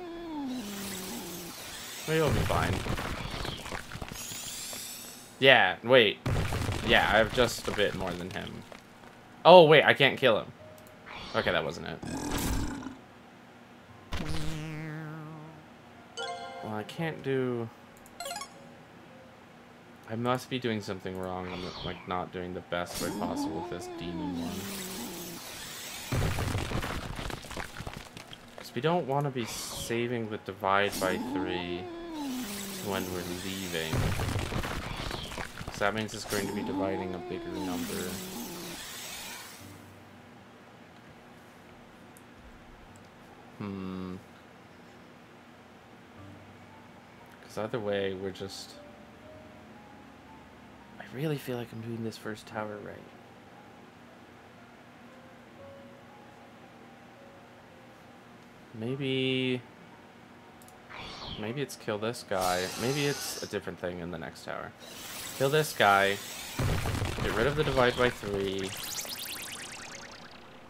Maybe it'll be fine. Yeah, wait. Yeah, I have just a bit more than him. Oh, wait, I can't kill him. Okay, that wasn't it. Can't do... I must be doing something wrong. I'm, like, not doing the best way possible with this demon one. Because we don't want to be saving the divide by three when we're leaving. Because that means it's going to be dividing a bigger number. Hmm. Because either way, we're just... I really feel like I'm doing this first tower right. Maybe... Maybe it's kill this guy. Maybe it's a different thing in the next tower. Kill this guy. Get rid of the divide by three.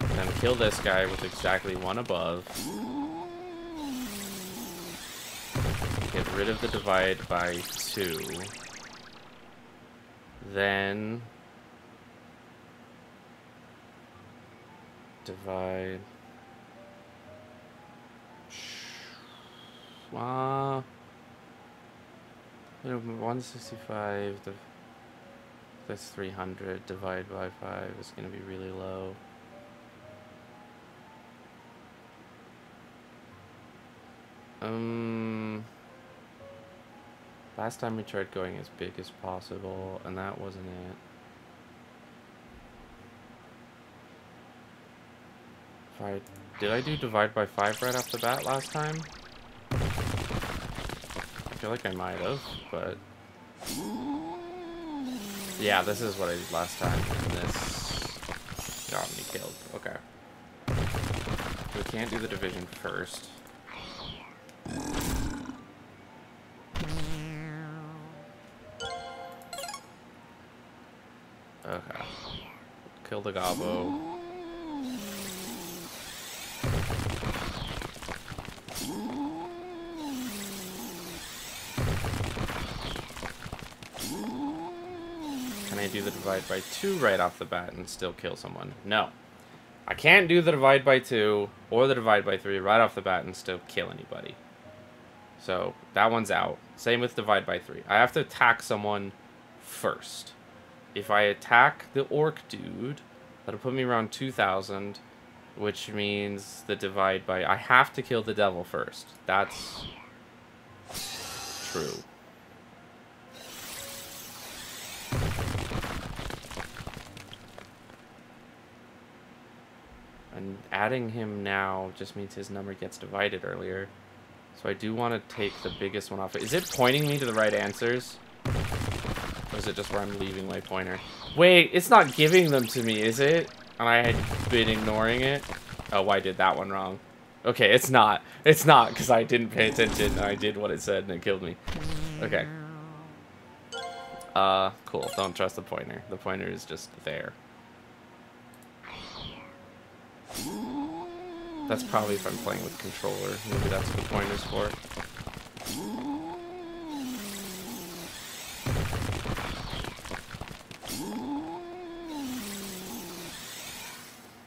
And Then kill this guy with exactly one above. Get rid of the divide by two. Then... divide. Uh, 165, that's 300, divide by 5 is going to be really low. Um, last time we tried going as big as possible, and that wasn't it. I, did I do divide by 5 right off the bat last time? I feel like I might have, but... Yeah, this is what I did last time, and this got me killed. Okay. We can't do the division first. Kill the gobbo. Can I do the divide by 2 right off the bat and still kill someone? No. I can't do the divide by 2 or the divide by 3 right off the bat and still kill anybody. So that one's out. Same with divide by 3. I have to attack someone first. If I attack the orc dude, that'll put me around 2,000, which means the divide by... I have to kill the devil first. That's true. And adding him now just means his number gets divided earlier. So I do want to take the biggest one off. Is it pointing me to the right answers? Is it just where I'm leaving my pointer? Wait, it's not giving them to me, is it? And I had been ignoring it? Oh, I did that one wrong. Okay, it's not. It's not, because I didn't pay attention and I did what it said and it killed me. Okay. Uh, cool. Don't trust the pointer. The pointer is just there. That's probably if I'm playing with controller. Maybe that's what the pointer's for.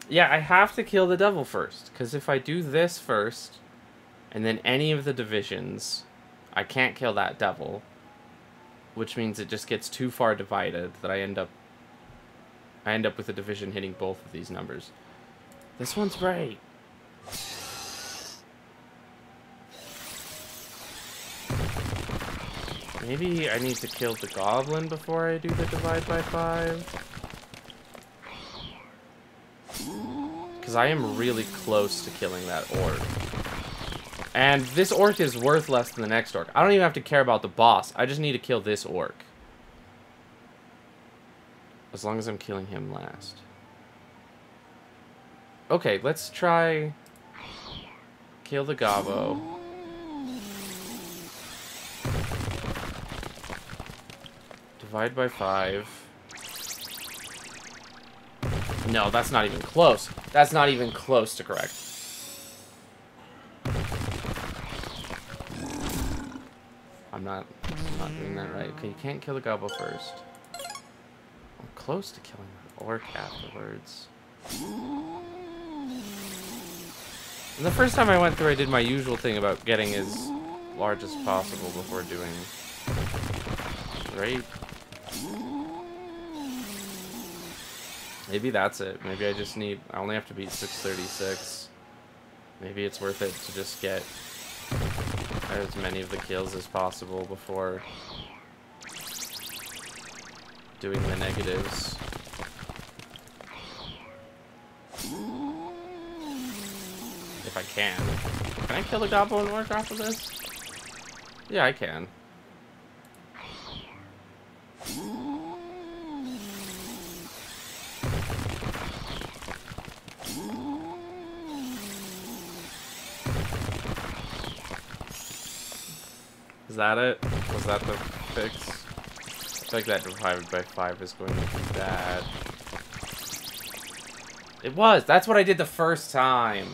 Yeah, I have to kill the devil first. Because if I do this first, and then any of the divisions, I can't kill that devil. Which means it just gets too far divided that I end up... I end up with a division hitting both of these numbers. This one's right. Maybe I need to kill the goblin before I do the divide by five. Because I am really close to killing that orc. And this orc is worth less than the next orc. I don't even have to care about the boss. I just need to kill this orc. As long as I'm killing him last. Okay, let's try... Kill the gobbo. Divide by five. No, that's not even close. That's not even close to correct. I'm not, not doing that right. Okay, you can't kill the gobbo first. I'm close to killing the orc afterwards. And the first time I went through, I did my usual thing about getting as large as possible before doing... Right? Maybe that's it. Maybe I just need... I only have to beat 636. Maybe it's worth it to just get as many of the kills as possible before doing the negatives. If I can. Can I kill the goblin orc off of this? Yeah, I can. Is that it? Was that the fix? I like that divided by 5 is going to be bad. It was! That's what I did the first time!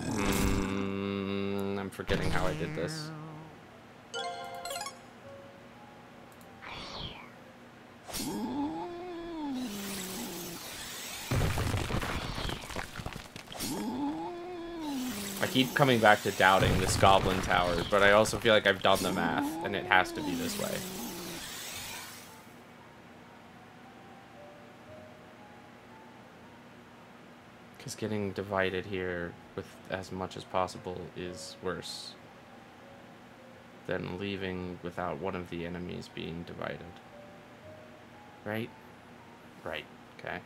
Hmm, I'm forgetting how I did this. I keep coming back to doubting this goblin tower, but I also feel like I've done the math, and it has to be this way. Because getting divided here with as much as possible is worse than leaving without one of the enemies being divided. Right? Right. Okay.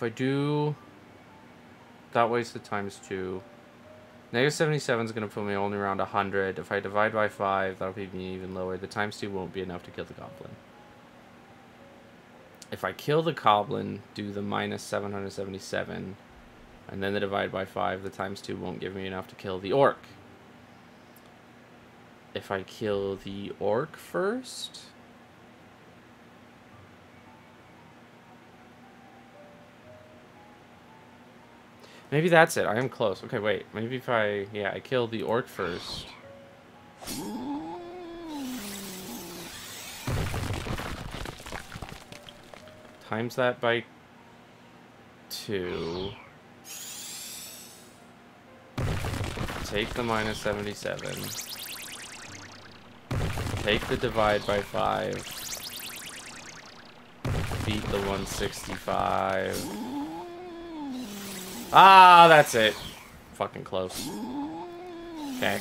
If I do that wasted times 2, negative 77 is going to put me only around 100. If I divide by 5, that'll be me even lower. The times 2 won't be enough to kill the goblin. If I kill the goblin, do the minus 777 and then the divide by 5, the times 2 won't give me enough to kill the orc. If I kill the orc first... Maybe that's it. I am close. Okay, wait. Maybe if I... Yeah, I kill the orc first. Times that by 2... Take the minus 77. Take the divide by 5. Beat the 165. Ah, that's it. Fucking close. Okay.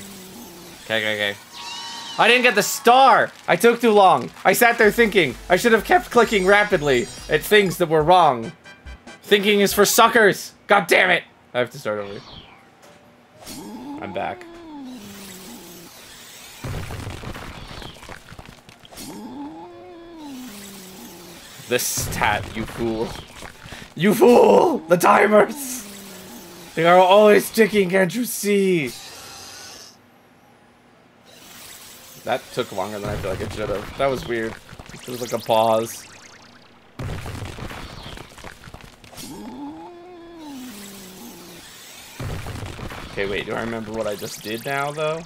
Okay, okay, okay. I didn't get the star! I took too long. I sat there thinking. I should have kept clicking rapidly at things that were wrong. Thinking is for suckers! God damn it! I have to start over. I'm back. This stat, you fool. You fool! The timers! They are always ticking, can't you see? That took longer than I feel like it should have. That was weird. It was like a pause. Okay, wait, do I remember what I just did now, though?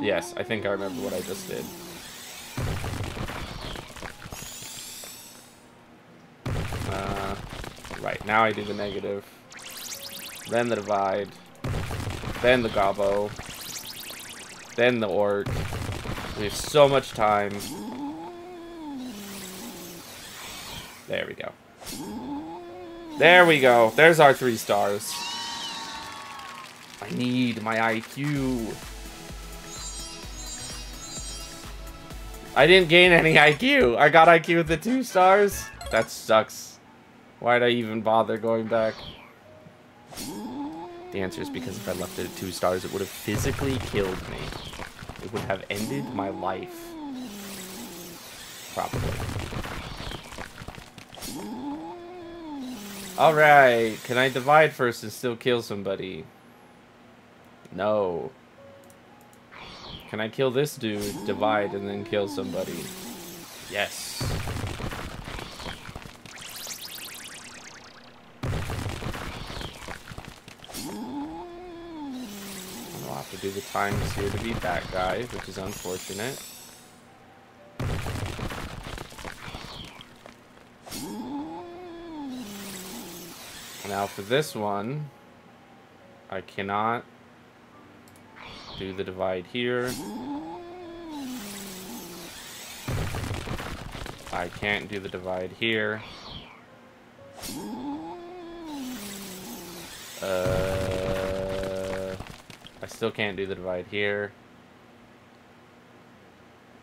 Yes, I think I remember what I just did. Now I do the negative. Then the divide. Then the gobbo. Then the orc. We have so much time. There we go. There we go. There's our three stars. I need my IQ. I didn't gain any IQ. I got IQ with the two stars. That sucks. Why'd I even bother going back? The answer is because if I left it at two stars, it would have physically killed me. It would have ended my life. Probably. Alright, can I divide first and still kill somebody? No. Can I kill this dude, divide, and then kill somebody? Yes. I'll to do the times here to beat that guy, which is unfortunate. Now for this one, I cannot do the divide here. I can't do the divide here. Uh, I still can't do the divide here.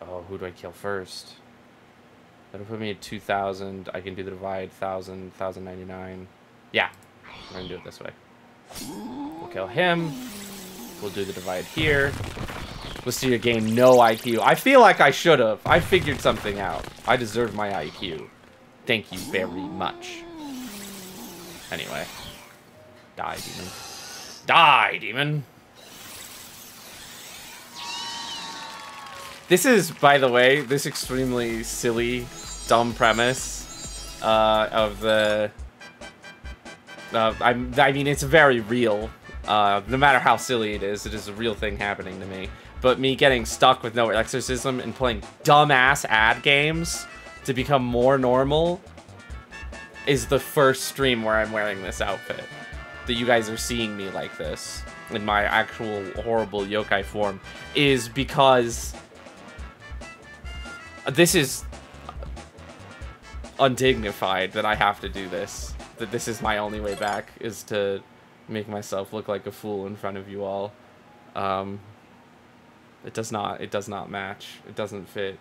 Oh, who do I kill first? That'll put me at 2,000. I can do the divide, 1,000, 1,099. Yeah, we're gonna do it this way. We'll kill him. We'll do the divide here. We'll see you game no IQ. I feel like I should have. I figured something out. I deserve my IQ. Thank you very much. Anyway. Die, demon. Die, demon! This is, by the way, this extremely silly, dumb premise uh, of the... Uh, I, mean, it's very real. Uh, no matter how silly it is, it is a real thing happening to me. But me getting stuck with no exorcism and playing dumbass ad games to become more normal is the first stream where I'm wearing this outfit. That you guys are seeing me like this in my actual horrible yokai form is because this is undignified that I have to do this. That this is my only way back is to make myself look like a fool in front of you all. Um, it does not. It does not match. It doesn't fit.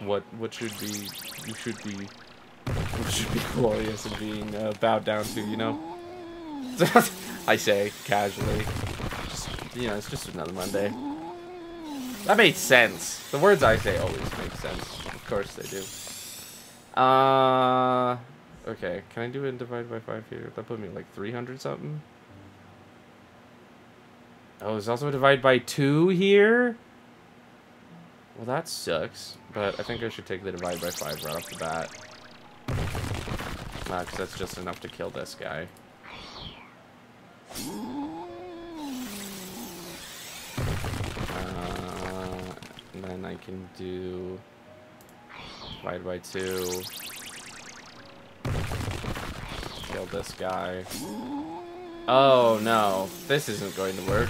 What what should be you should be what should be *laughs* glorious and being uh, bowed down to, you know. *laughs* I say casually. Just, you know, it's just another Monday. That made sense. The words I say always make sense. Of course they do. Uh, okay. Can I do it divide by 5 here? That put me like 300 something. Oh, there's also a divide by 2 here? Well, that sucks. But I think I should take the divide by 5 right off the bat. Nah, because that's just enough to kill this guy. And then I can do divide by two. Kill this guy. Oh no, this isn't going to work.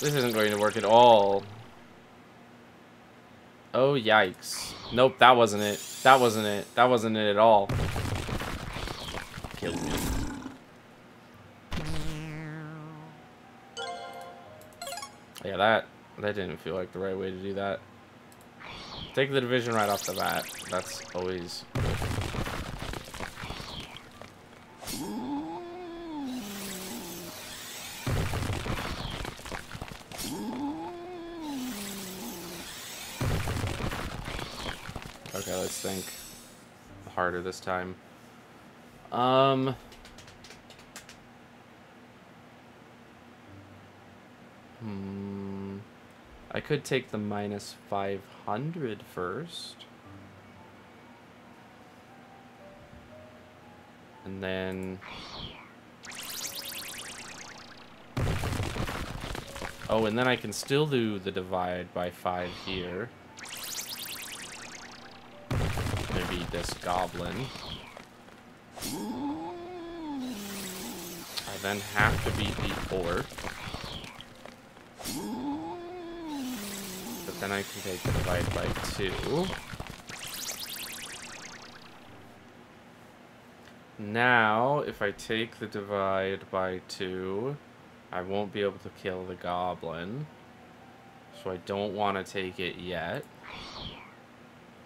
This isn't going to work at all. Oh yikes. Nope, that wasn't it. That wasn't it. That wasn't it at all. Killed me. Yeah, that that didn't feel like the right way to do that. Take the division right off the bat. That's always. Okay, let's think harder this time. Um... Hmm... I could take the minus 500 first. And then... Oh, and then I can still do the divide by 5 here. Maybe this goblin. I then have to beat the orc. Then I can take the divide by 2. Now, if I take the divide by 2, I won't be able to kill the goblin. So I don't want to take it yet.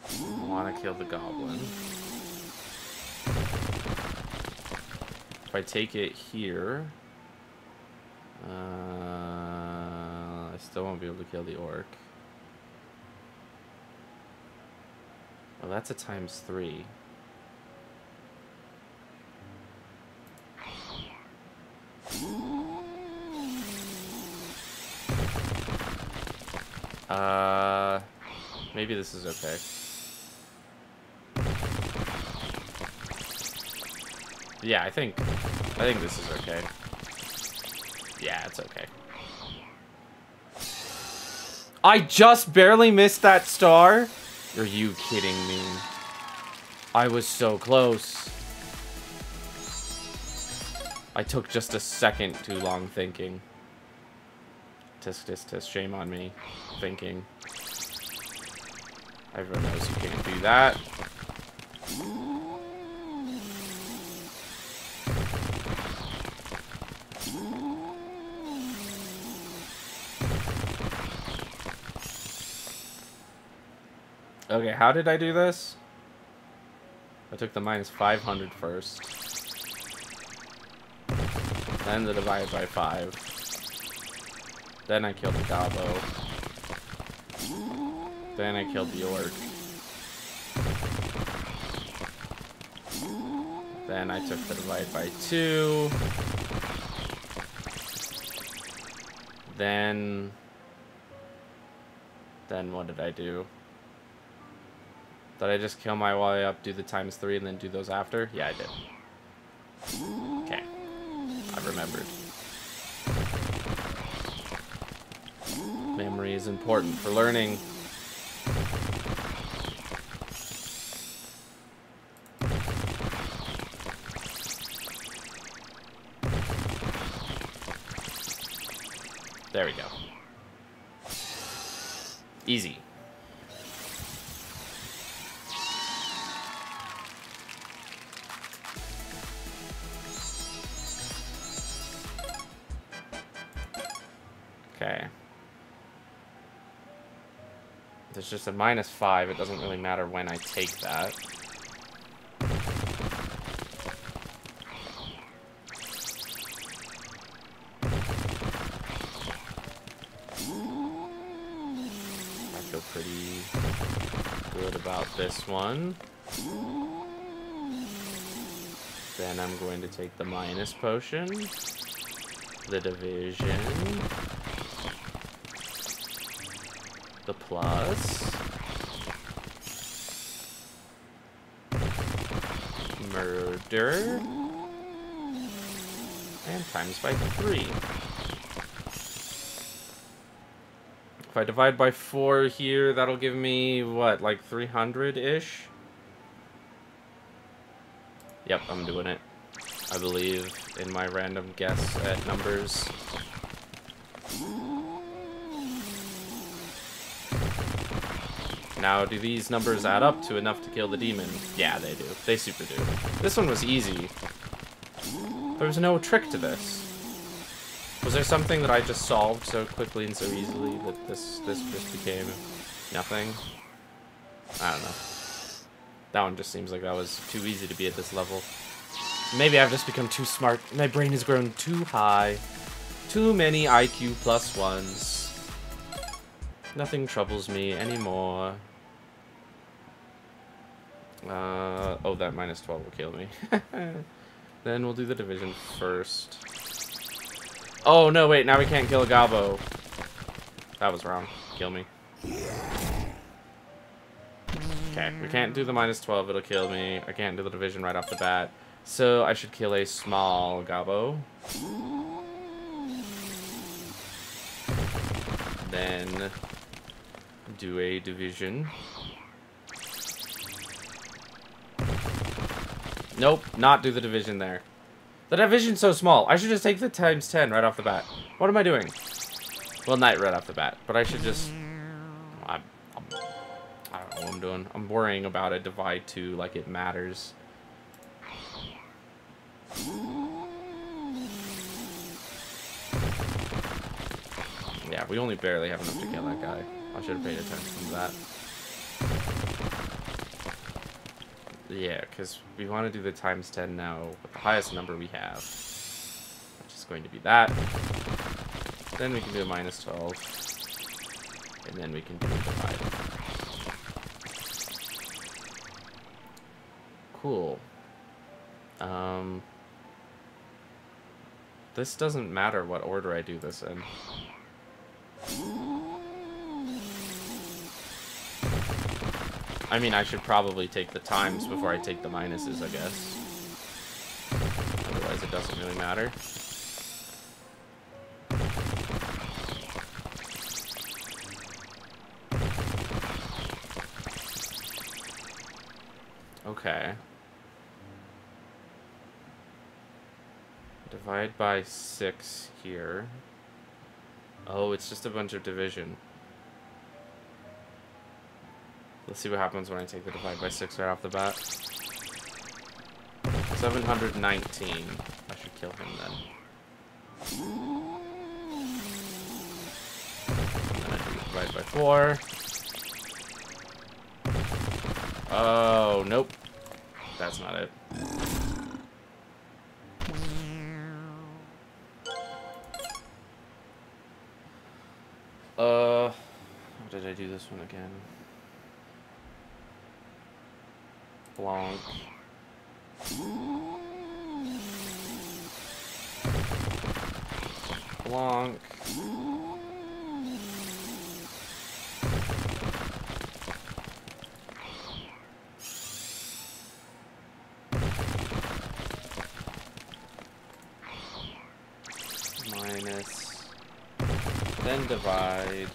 I want to kill the goblin. If I take it here, uh, I still won't be able to kill the orc. Oh, that's a times three. Uh, maybe this is okay. Yeah, I think, I think this is okay. Yeah, it's okay. I just barely missed that star? Are you kidding me? I was so close. I took just a second too long thinking. Tisk, tisk, tisk. Shame on me. Thinking. Everyone knows you can't do that. Okay, how did I do this? I took the minus 500 first. Then the divide by 5. Then I killed the gobbo. Then I killed the orc. Then I took the divide by 2. Then... Then what did I do? Did I just kill my way up, do the times 3, and then do those after? Yeah, I did. Okay. I remembered. Memory is important for learning. There's just a minus 5. It doesn't really matter when I take that. I feel pretty good about this one. Then I'm going to take the minus potion. The division. The plus. Murder. And times by three. If I divide by 4 here, that'll give me, what, like 300-ish? Yep, I'm doing it. I believe in my random guess at numbers. Now, do these numbers add up to enough to kill the demon? Yeah, they do. They super do. This one was easy. There was no trick to this. Was there something that I just solved so quickly and so easily that this this just became nothing? I don't know. That one just seems like that was too easy to be at this level. Maybe I've just become too smart. My brain has grown too high. Too many IQ plus ones. Nothing troubles me anymore. Uh, oh, that minus 12 will kill me. *laughs* then we'll do the division first. Oh, no, wait. Now we can't kill a gobbo. That was wrong. Kill me. Okay, we can't do the minus 12. It'll kill me. I can't do the division right off the bat. So I should kill a small gobbo. Then do a division. Nope, not do the division there. The division's so small. I should just take the times 10 right off the bat. What am I doing? Well, not right off the bat, but I should just... I'm, I'm, I do not know what I'm doing. I'm worrying about a divide 2 like it matters. Yeah, we only barely have enough to kill that guy. I should have paid attention to that. Yeah, because we want to do the times 10 now with the highest number we have. Which is going to be that. Then we can do a minus 12. And then we can do divide. Cool. Um, this doesn't matter what order I do this in. I mean, I should probably take the times before I take the minuses, I guess. Otherwise, it doesn't really matter. Okay. Divide by 6 here. Oh, it's just a bunch of division. Let's see what happens when I take the divide by 6 right off the bat. 719. I should kill him then. And then I do divide by 4. Oh, nope. That's not it. Uh, did I do this one again? Blanc. Blanc. Minus. Then divide.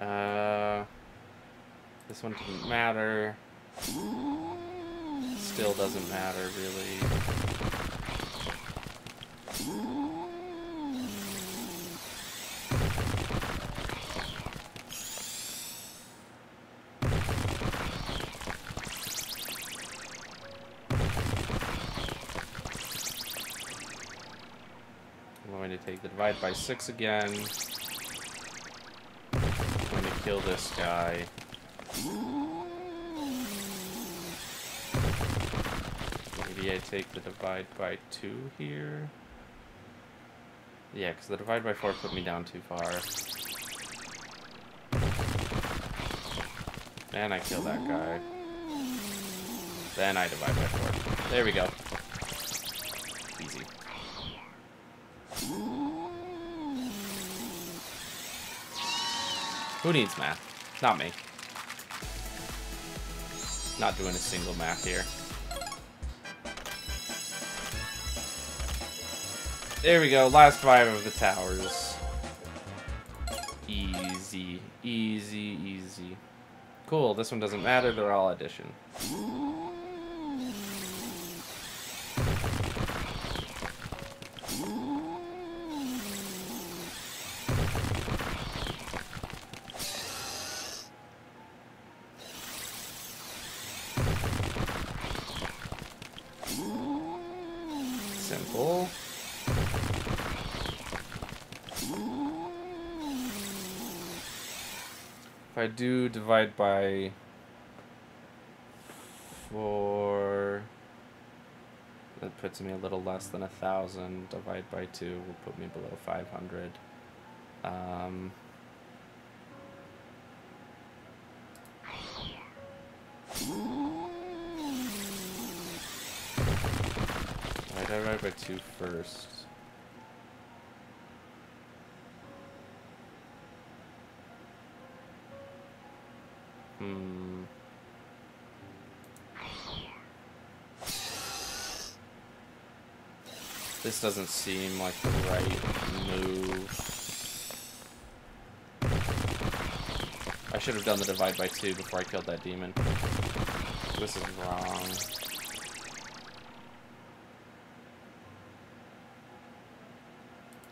Uh, this one didn't matter. Still doesn't matter, really. Going to take the divide by 6 again. I'm going to kill this guy. Maybe I take the divide by 2 here. Yeah, because the divide by 4 put me down too far. And I kill that guy. Then I divide by 4. There we go. Easy. Who needs math? Not me. Not doing a single math here. There we go, last five of the towers. Easy, easy, easy. Cool, this one doesn't matter, they're all addition. I do divide by four, that puts me a little less than a thousand. Divide by two will put me below 500. Um, I divide by two first. Hmm. This doesn't seem like the right move. I should have done the divide by two before I killed that demon. This is wrong.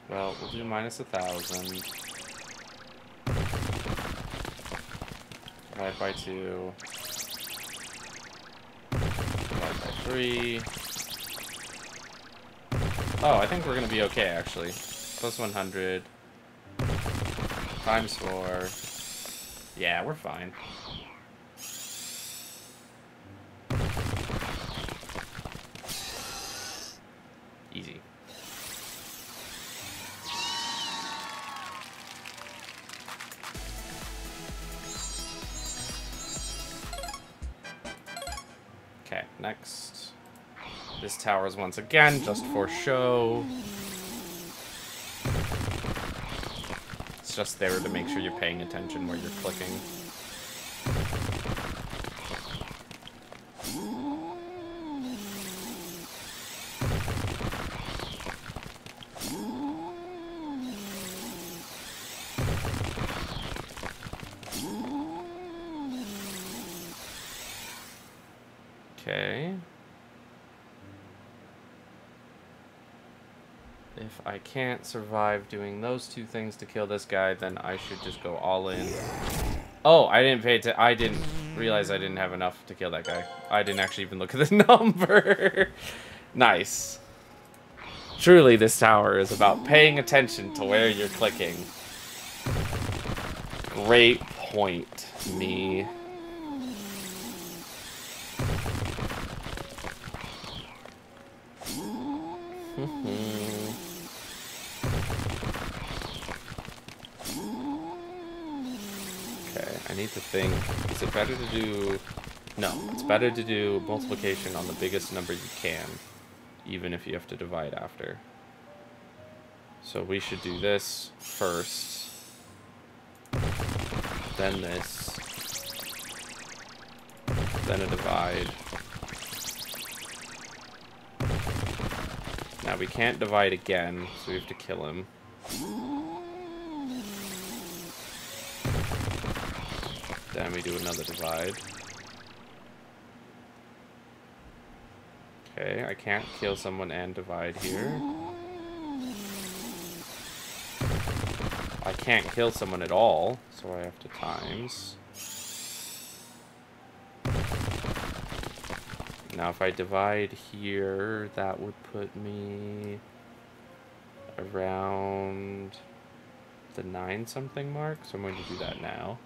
Well, we'll do minus a thousand. Divide by two. Divide by three. Oh, I think we're gonna be okay, actually. Plus 100. Times four. Yeah, we're fine. This tower is once again just for show. It's just there to make sure you're paying attention where you're clicking. Okay. If I can't survive doing those two things to kill this guy, then I should just go all in. Oh, I didn't pay to I didn't realize I didn't have enough to kill that guy. I didn't actually even look at the *laughs* number. nice. Truly, this tower is about paying attention to where you're clicking. Great point, me. Is it better to do... No, it's better to do multiplication on the biggest number you can, even if you have to divide after. So we should do this first, then this, then a divide. Now we can't divide again, so we have to kill him. Then we do another divide. Okay, I can't kill someone and divide here. I can't kill someone at all, so I have to times. Now if I divide here, that would put me around the 9 something mark, so I'm going to do that now.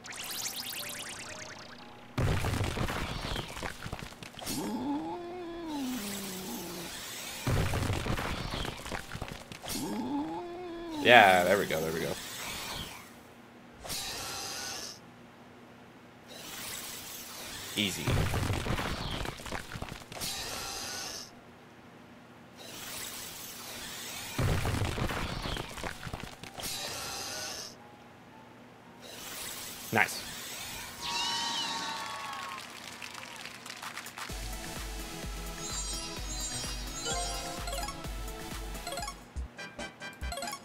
Yeah, there we go, there we go. Easy.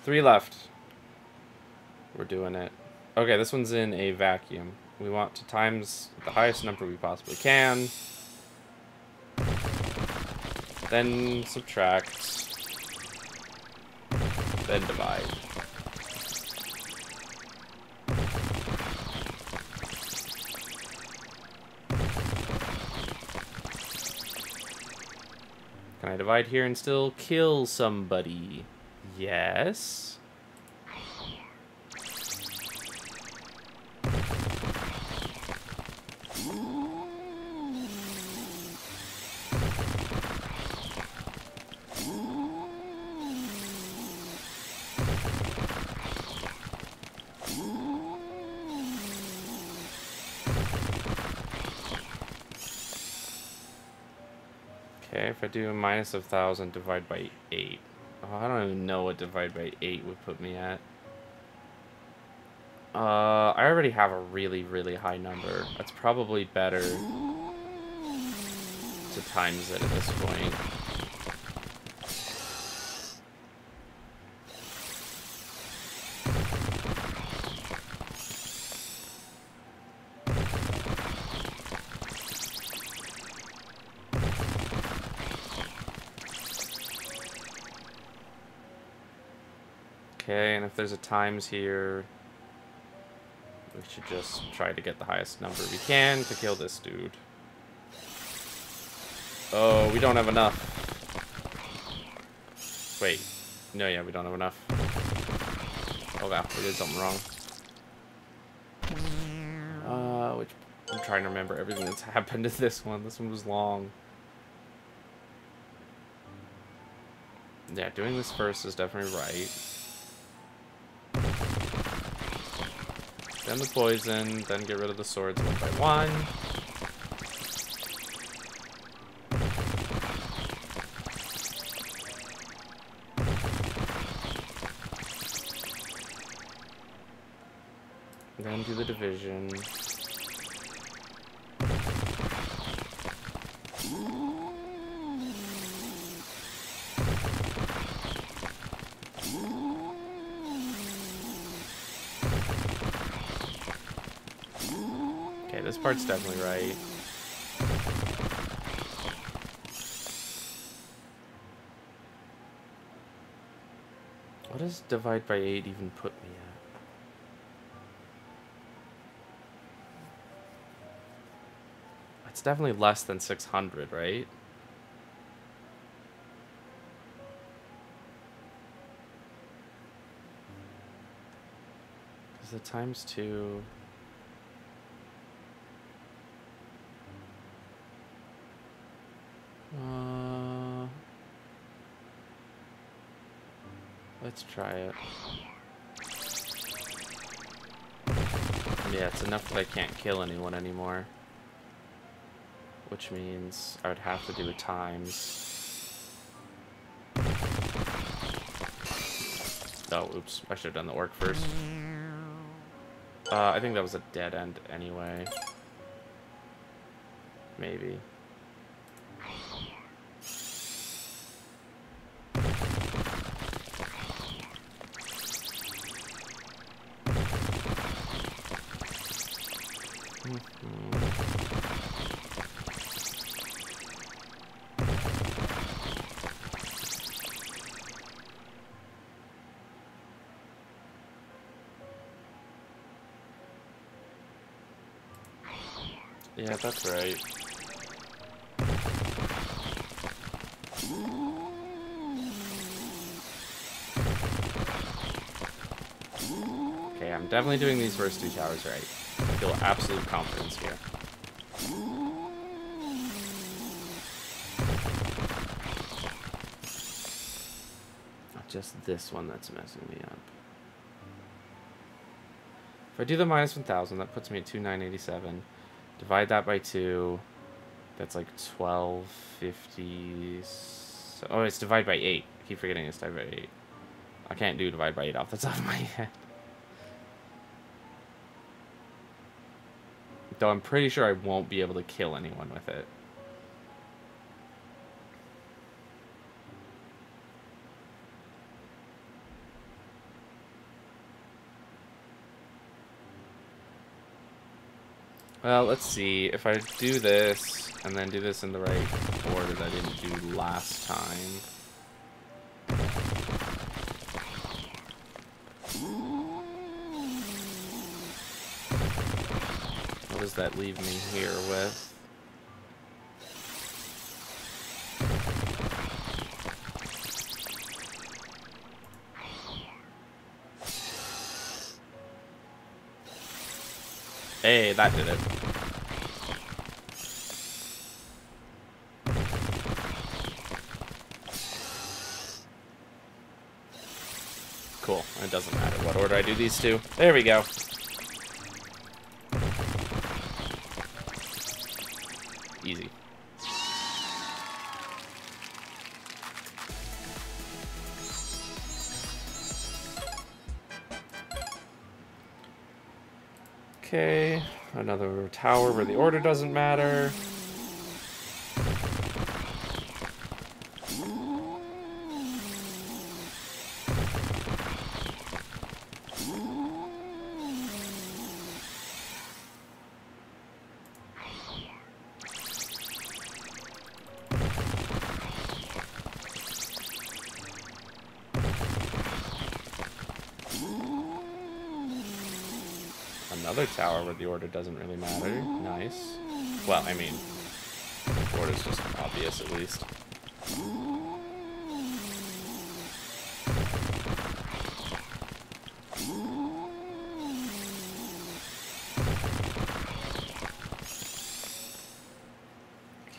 Three left. We're doing it. Okay, this one's in a vacuum. We want to times the highest number we possibly can. Then subtract. Then divide. Can I divide here and still kill somebody? Yes. Okay, if I do minus of 1,000, divide by 8. Oh, I don't even know what divide by 8 would put me at. Uh, I already have a really, really high number. That's probably better to times it at this point. There's a times here, we should just try to get the highest number we can to kill this dude. Oh, we don't have enough. Wait. No, yeah, we don't have enough. Oh wow, we did something wrong. Uh, which I'm trying to remember everything that's *laughs* happened to this one. This one was long. Yeah, doing this first is definitely right. Then the poison, then get rid of the swords one by one. Definitely right. What does divide by 8 even put me at? It's definitely less than 600, right? Because the times 2... let's try it. Yeah, it's enough that I can't kill anyone anymore. Which means I would have to do a times. Oh, oops. I should have done the orc first. Uh, I think that was a dead end anyway. Maybe. Yeah, that's right. Okay, I'm definitely doing these first two towers right. I feel absolute confidence here. Not just this one that's messing me up. If I do the minus 1,000, that puts me at 2,987. Divide that by 2. That's like 1250. So, oh, it's divide by 8. I keep forgetting it's divide by 8. I can't do divide by 8 off the *laughs* top of my head. Though I'm pretty sure I won't be able to kill anyone with it. Well, let's see. If I do this, and then do this in the right order that I didn't do last time. What does that leave me here with? Hey, that did it. Cool. It doesn't matter what order I do these two. There we go. Easy. Okay, another tower where the order doesn't matter. The order doesn't really matter. Nice. Well, I mean, the order's just obvious at least.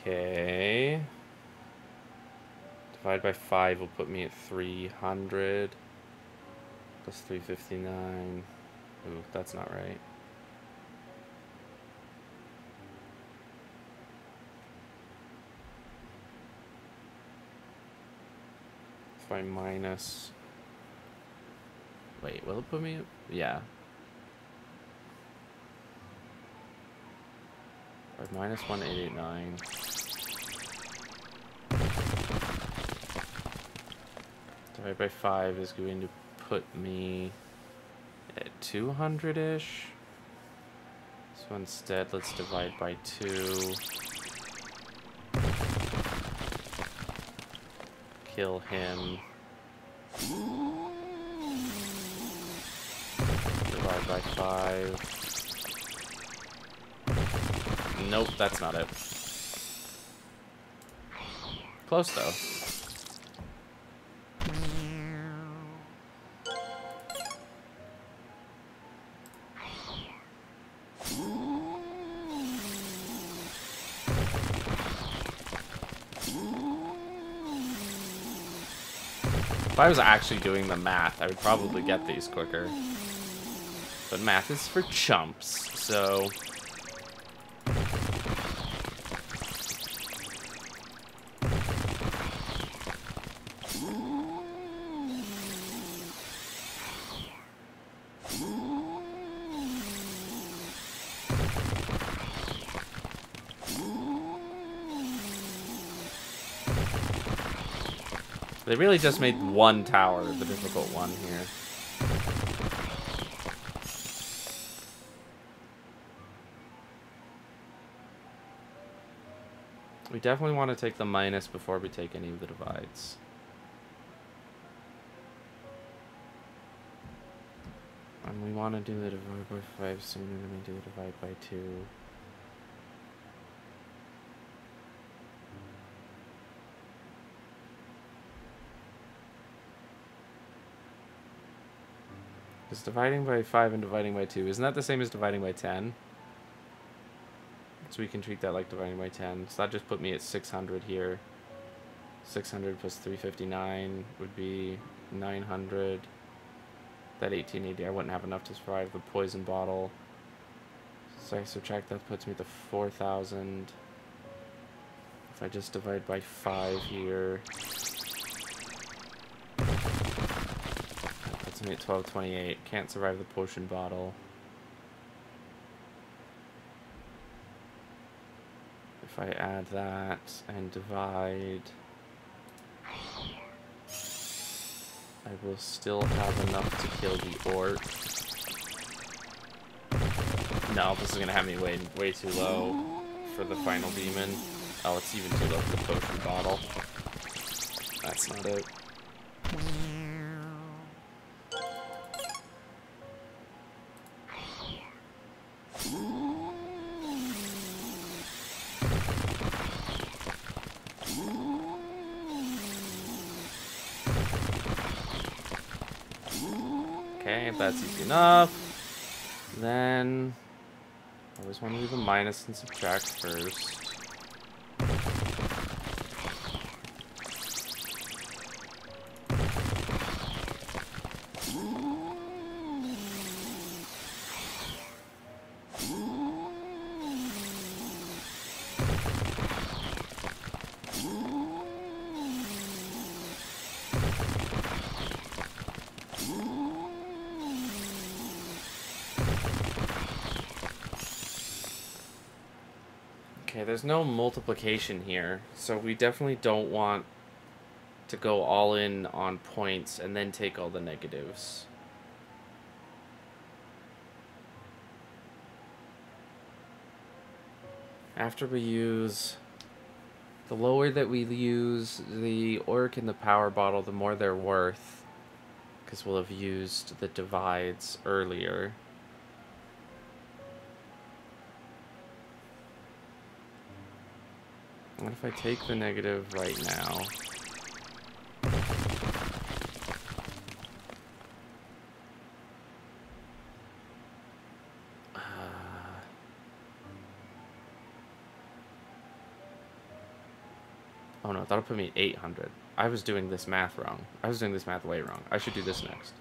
Okay. Divide by 5 will put me at 300. Plus 359. Ooh, that's not right. by minus... Wait, will it put me... Yeah. By minus 1889. Divided by 5 is going to put me at 200-ish. So instead, let's divide by 2. kill him. Five. Nope, that's not it. Close though. If I was actually doing the math, I would probably get these quicker. But math is for chumps, so... They really just made one tower the difficult one here. Definitely want to take the minus before we take any of the divides. And we want to do the divide by 5 sooner than we do the divide by 2. Is dividing by 5 and dividing by 2, isn't that the same as dividing by 10? So we can treat that like dividing by 10. So that just put me at 600 here. 600 plus 359 would be 900. That 1880, I wouldn't have enough to survive the poison bottle. So I subtract that puts me to 4,000. If I just divide by 5 here, puts me at 1228. Can't survive the potion bottle. If I add that and divide, I will still have enough to kill the orc. No, this is gonna have me way way too low for the final demon. Oh, it's even too low for the potion bottle. That's not it. Enough. Then, always want to leave a minus and subtract first. There's no multiplication here, so we definitely don't want to go all in on points and then take all the negatives. After we use... The lower that we use the orc and the power bottle, the more they're worth. Because we'll have used the divides earlier. What if I take the negative right now? Uh, oh no, that'll put me at 800. I was doing this math wrong. I was doing this math way wrong. I should do this next.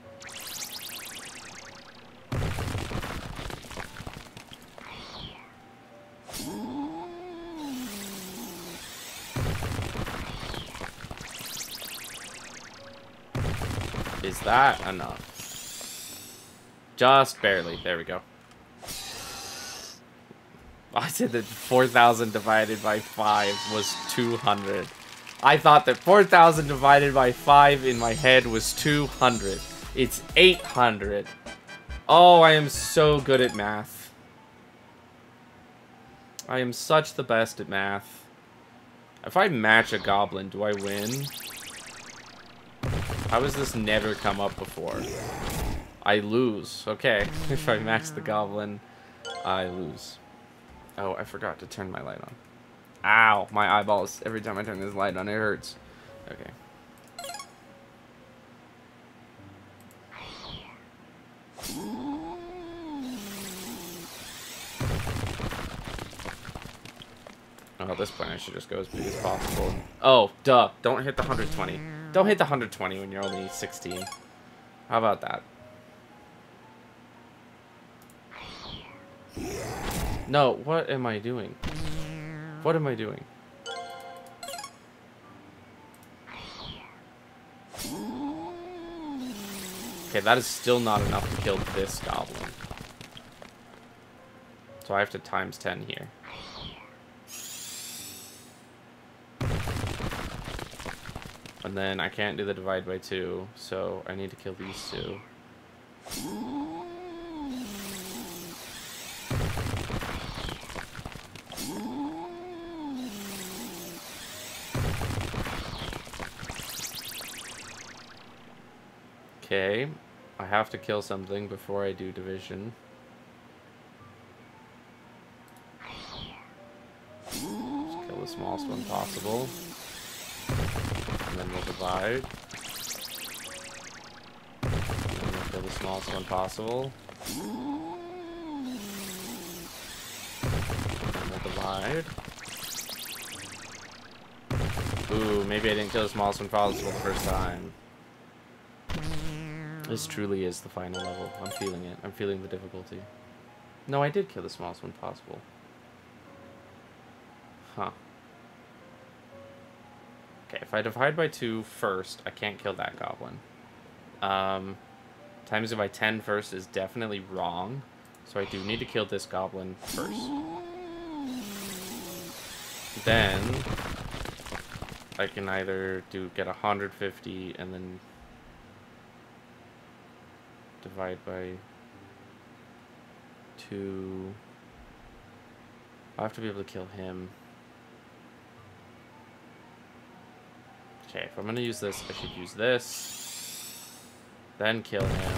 That enough? Just barely. There we go. I said that 4,000 divided by 5 was 200. I thought that 4,000 divided by 5 in my head was 200. It's 800. Oh, I am so good at math. I am such the best at math. If I match a goblin, do I win? How has this never come up before? I lose. Okay, *laughs* if I max the goblin, I lose. Oh, I forgot to turn my light on. Ow, my eyeballs. Every time I turn this light on, it hurts. Okay. Oh, at this point, I should just go as big as possible. Oh, duh. Don't hit the 120. Don't hit the 120 when you're only 16. How about that? No, what am I doing? What am I doing? Okay, that is still not enough to kill this goblin. So I have to times 10 here. And then I can't do the divide by 2, so I need to kill these two. Okay, I have to kill something before I do division. Just kill the smallest one possible. And then we'll divide. And we'll kill the smallest one possible. And we'll divide. Ooh, maybe I didn't kill the smallest one possible the first time. This truly is the final level. I'm feeling it. I'm feeling the difficulty. No, I did kill the smallest one possible. Huh. Okay, if I divide by 2 first, I can't kill that goblin. Um, times it by 10 first is definitely wrong. So I do need to kill this goblin first. Then, I can either do get 150 and then divide by 2. I have to be able to kill him. Okay, if I'm to use this, I should use this. Then kill him.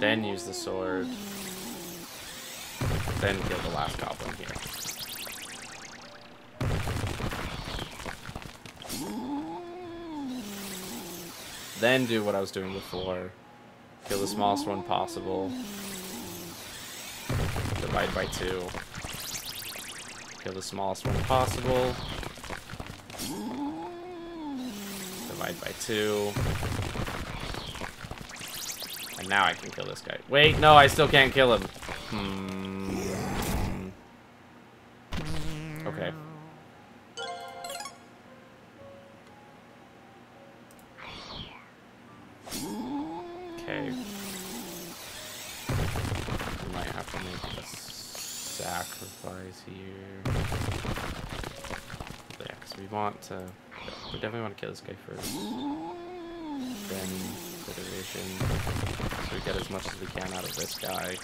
Then use the sword. Then kill the last goblin here. Then do what I was doing before. Kill the smallest one possible. Divide by two. Kill the smallest one possible. By two. And now I can kill this guy. Wait, no, I still can't kill him. Hmm. Okay. Okay. We might have to make a sacrifice here. Yeah, because we want to... We definitely want to kill this guy first. Then the. So we get as much as we can out of this guy.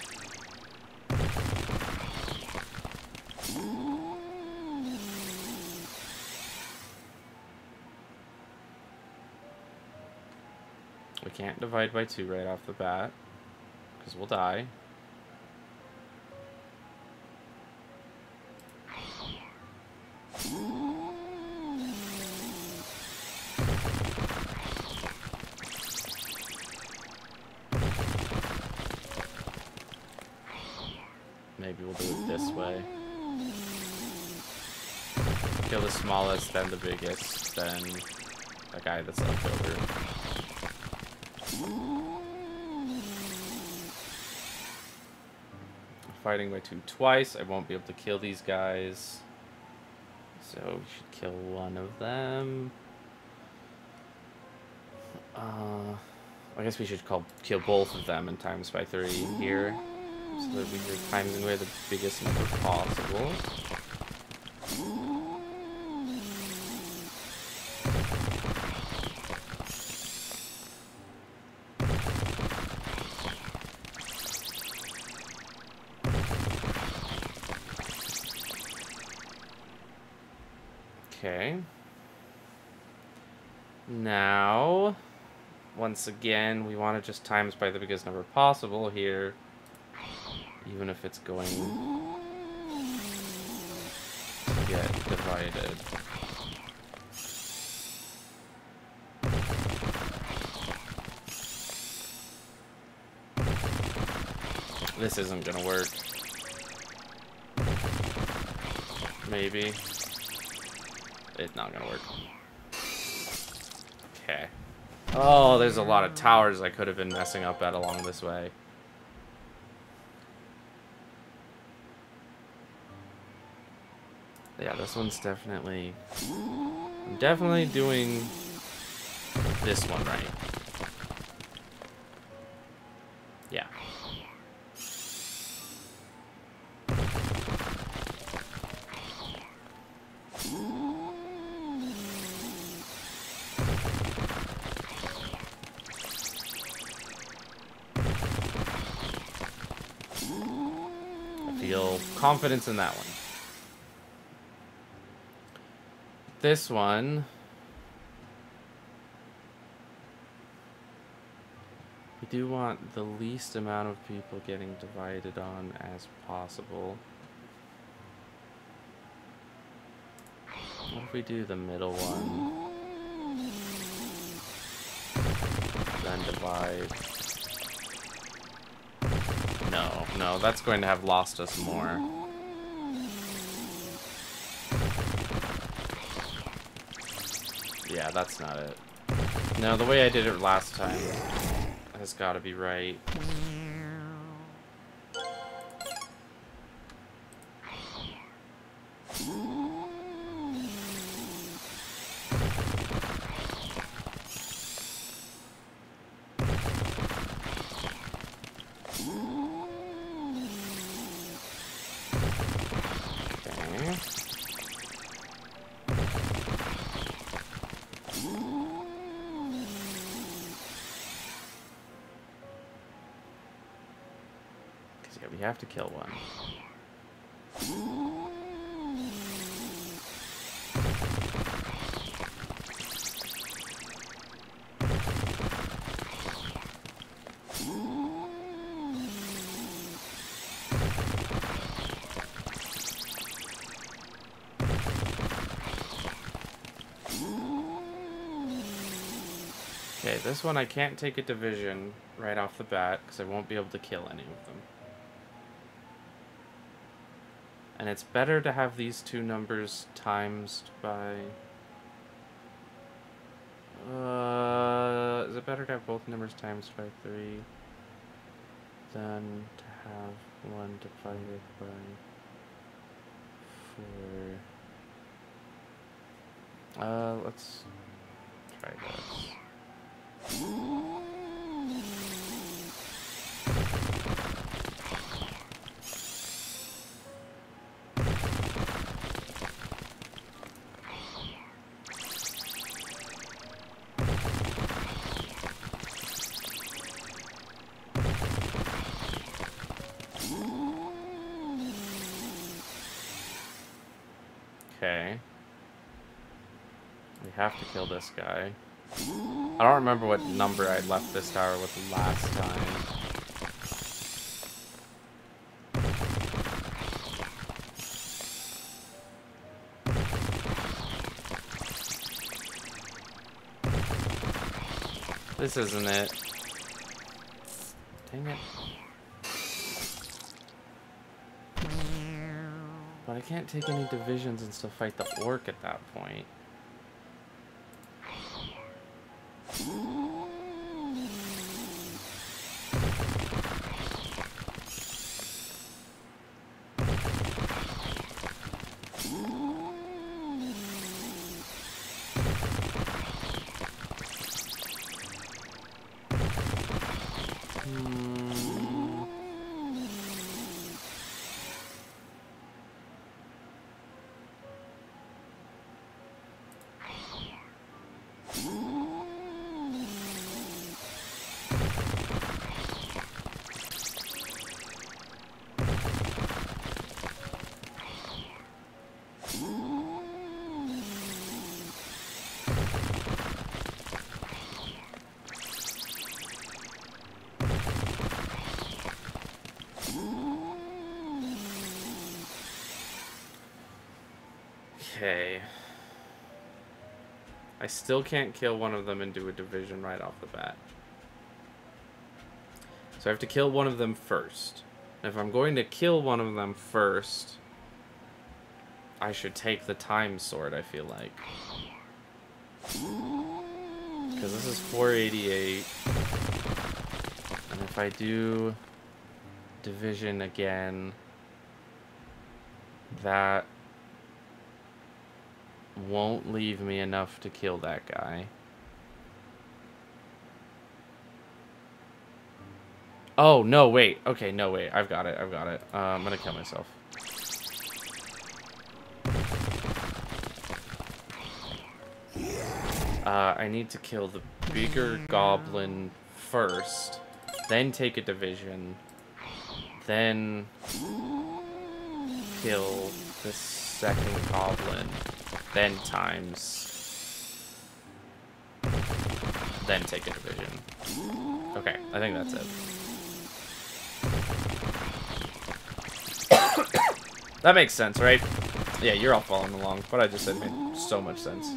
We can't divide by two right off the bat. Because we'll die. Then the biggest, then the guy that's left over. Fighting my two twice. I won't be able to kill these guys. So we should kill one of them. Uh, I guess we should call kill both of them and times by three here. So that we are timing by the biggest number possible. Okay. Now, once again, we want to just times by the biggest number possible here, even if it's going to get divided. This isn't gonna work. Maybe. It's not gonna work. Oh, there's a lot of towers I could have been messing up at along this way. Yeah, this one's definitely... I'm definitely doing this one right. Confidence in that one. This one... We do want the least amount of people getting divided on as possible. What if we do the middle one? Then divide. No, no, that's going to have lost us more. Yeah, that's not it. No, the way I did it last time has got to be right. Kill one. Okay, this one I can't take a division right off the bat because I won't be able to kill any of them. And it's better to have these two numbers times by... Uh, is it better to have both numbers times by 3 than to have one divided by 4? Uh, let's try this. Have to kill this guy. I don't remember what number I left this tower with last time. This isn't it. Dang it. But I can't take any divisions and still fight the orc at that point. Still can't kill one of them and do a division right off the bat. So I have to kill one of them first. If I'm going to kill one of them first, I should take the time sword, I feel like. Because this is 488. And if I do division again, that won't leave me enough to kill that guy. Oh, no, wait. Okay, no, wait. I've got it. I've got it. Uh, I'm gonna kill myself. Uh, I need to kill the bigger goblin first, then take a division, then kill the second goblin, then times, then take a division. Okay, I think that's it. *coughs* that makes sense, right? Yeah, you're all following along. What I just said made so much sense.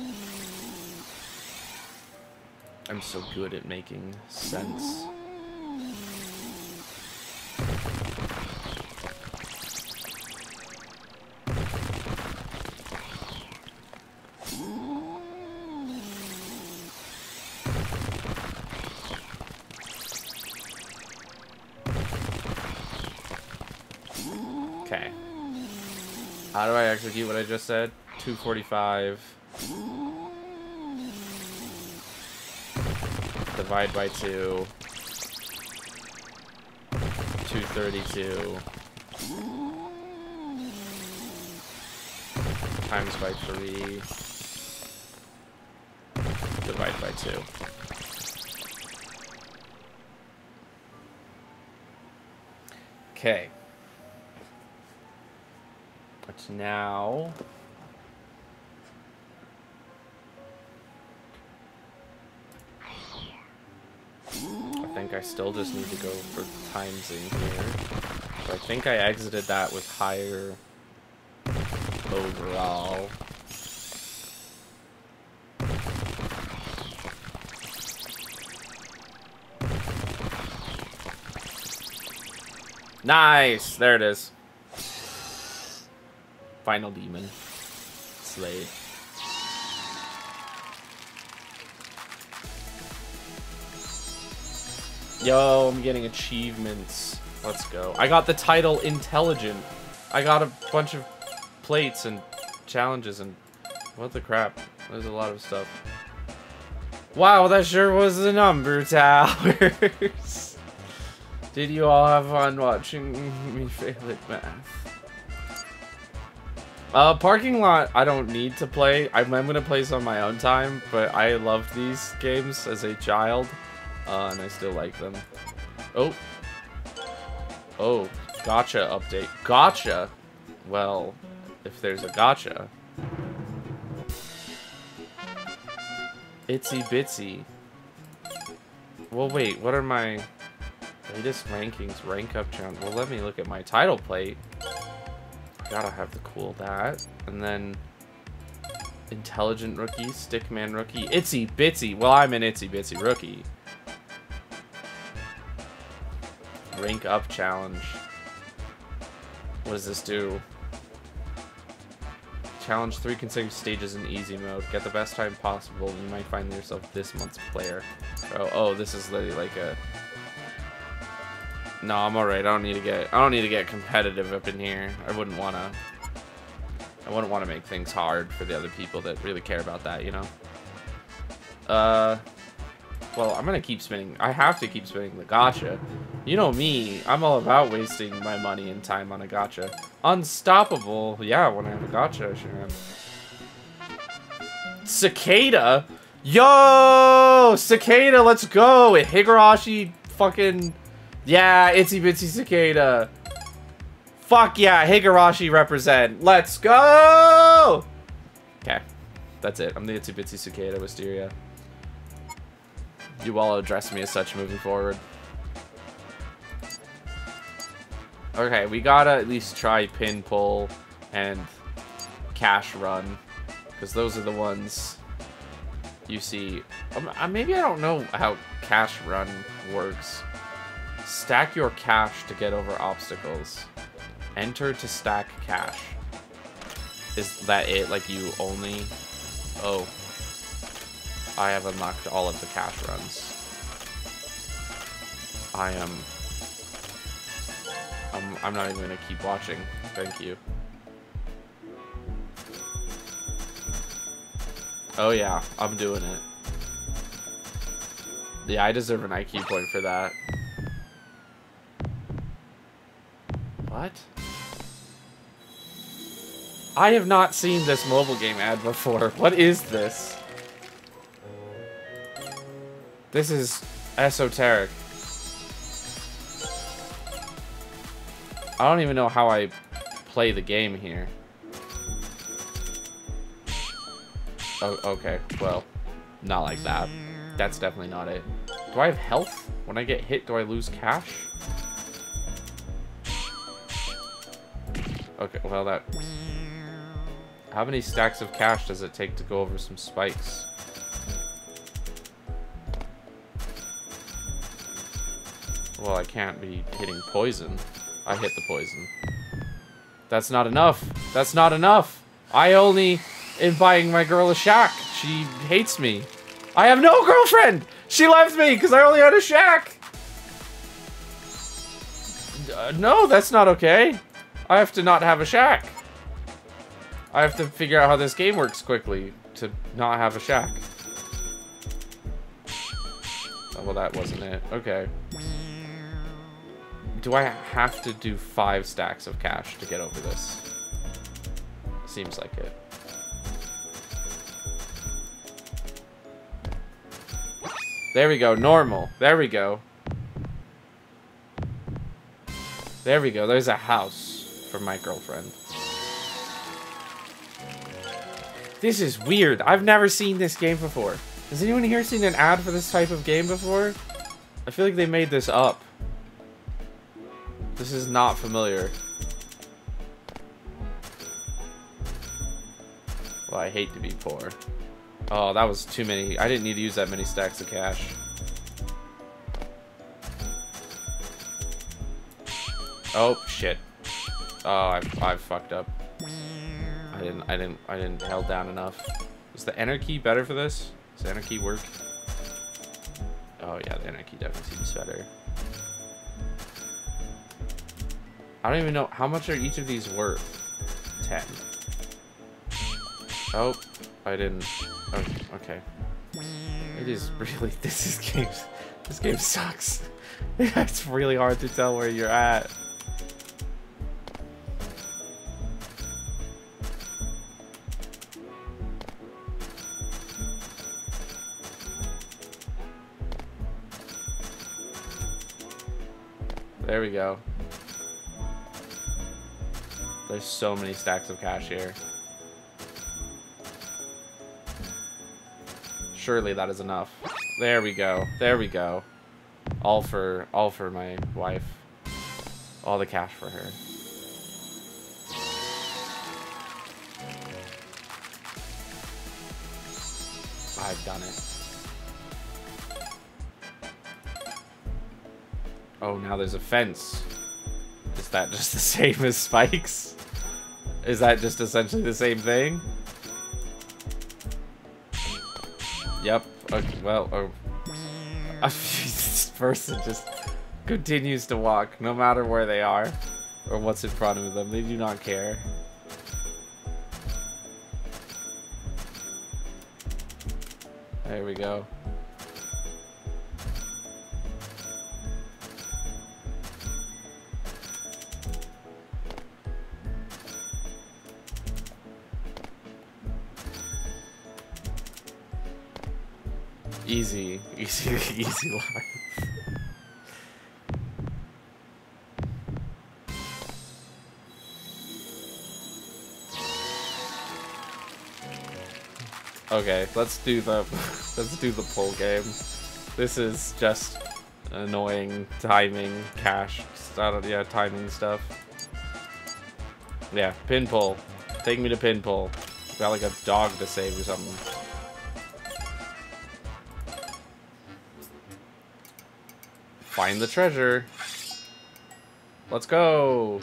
I'm so good at making sense. What I just said? 245. divide by 2. 232. Times by 3. Divide by 2. Okay. Now... I think I still just need to go for times in here. So I think I exited that with higher overall. Nice! There it is. Final demon. Slay. Yo, I'm getting achievements. Let's go. I got the title Intelligent. I got a bunch of plates and challenges and what the crap. There's a lot of stuff. Wow, that sure was the number *laughs* towers. Did you all have fun watching *laughs* me fail at math? Uh, parking lot, I don't need to play. I'm, I'm gonna play some on my own time, but I loved these games as a child. Uh, and I still like them. Oh. Oh, gacha update. Gotcha! Well, if there's a gacha. Itsy bitsy. Well, wait, what are my latest rankings? Rank up challenge. Well, let me look at my title plate. Gotta have the cool that. And then intelligent rookie, stickman rookie, itsy bitsy. Well, I'm an itsy bitsy rookie. Rank up challenge. What does this do? Challenge three consecutive stages in easy mode. Get the best time possible. You might find yourself this month's player. Oh, oh, this is literally like a. No, I'm alright. I don't need to get. I don't need to get competitive up in here. I wouldn't wanna. I wouldn't want to make things hard for the other people that really care about that, you know. Uh. Well, I'm gonna keep spinning. I have to keep spinning the gacha. You know me. I'm all about wasting my money and time on a gacha. Unstoppable. Yeah, when I have a gacha, I should. Cicada? Yo! Cicada, let's go! Higurashi fucking... Yeah, Itsy Bitsy Cicada. Fuck yeah, Higurashi represent. Let's go! Okay, that's it. I'm the Itsy Bitsy Cicada, Wisteria. You all address me as such moving forward. Okay, we gotta at least try pin pull and cash run. Because those are the ones you see. Um, uh, maybe I don't know how cash run works. Stack your cash to get over obstacles. Enter to stack cash. Is that it? Like you only... Oh. I have unlocked all of the cash runs. I am... I'm, I'm not even to keep watching. Thank you. Oh yeah, I'm doing it. Yeah, I deserve an IQ point for that. What? I have not seen this mobile game ad before. What is this? This is esoteric. I don't even know how I play the game here. Oh, okay. Well, not like that. That's definitely not it. Do I have health? When I get hit, do I lose cash? Okay, well that... How many stacks of cash does it take to go over some spikes? Well, I can't be hitting poison. I hit the poison. That's not enough. That's not enough. I only am buying my girl a shack. She hates me. I have no girlfriend. She left me because I only had a shack. Uh, no, that's not okay. I have to not have a shack. I have to figure out how this game works quickly to not have a shack. Oh, well, that wasn't it. Okay. Do I have to do five stacks of cash to get over this? Seems like it. There we go, normal. There we go. There we go, there's a house for my girlfriend. This is weird. I've never seen this game before. Has anyone here seen an ad for this type of game before? I feel like they made this up. This is not familiar. Well, I hate to be poor. Oh, that was too many. I didn't need to use that many stacks of cash. Oh, shit. Oh, I, I fucked up. I didn't, I didn't, I didn't held down enough. Is the enter key better for this? Does the enter key work? Oh yeah, the enter key definitely seems better. I don't even know, how much are each of these worth? 10. Oh, I didn't, oh, okay. It is really, *laughs* this is game, this game sucks. *laughs* it's really hard to tell where you're at. There we go. There's so many stacks of cash here. Surely that is enough. There we go. There we go. All for all for my wife. All the cash for her. I've done it. Oh, now there's a fence. Is that just the *laughs* same as spikes? Is that just essentially the same thing? Yep. Okay, well, oh. *laughs* this person just continues to walk no matter where they are or what's in front of them. They do not care. There we go. Easy, *laughs* easy, easy life. Okay, let's do the *laughs* let's do the pull game. This is just annoying timing, cash, yeah, timing stuff. Yeah, pin pull. Take me to pin pull. Got like a dog to save or something. Find the treasure. Let's go.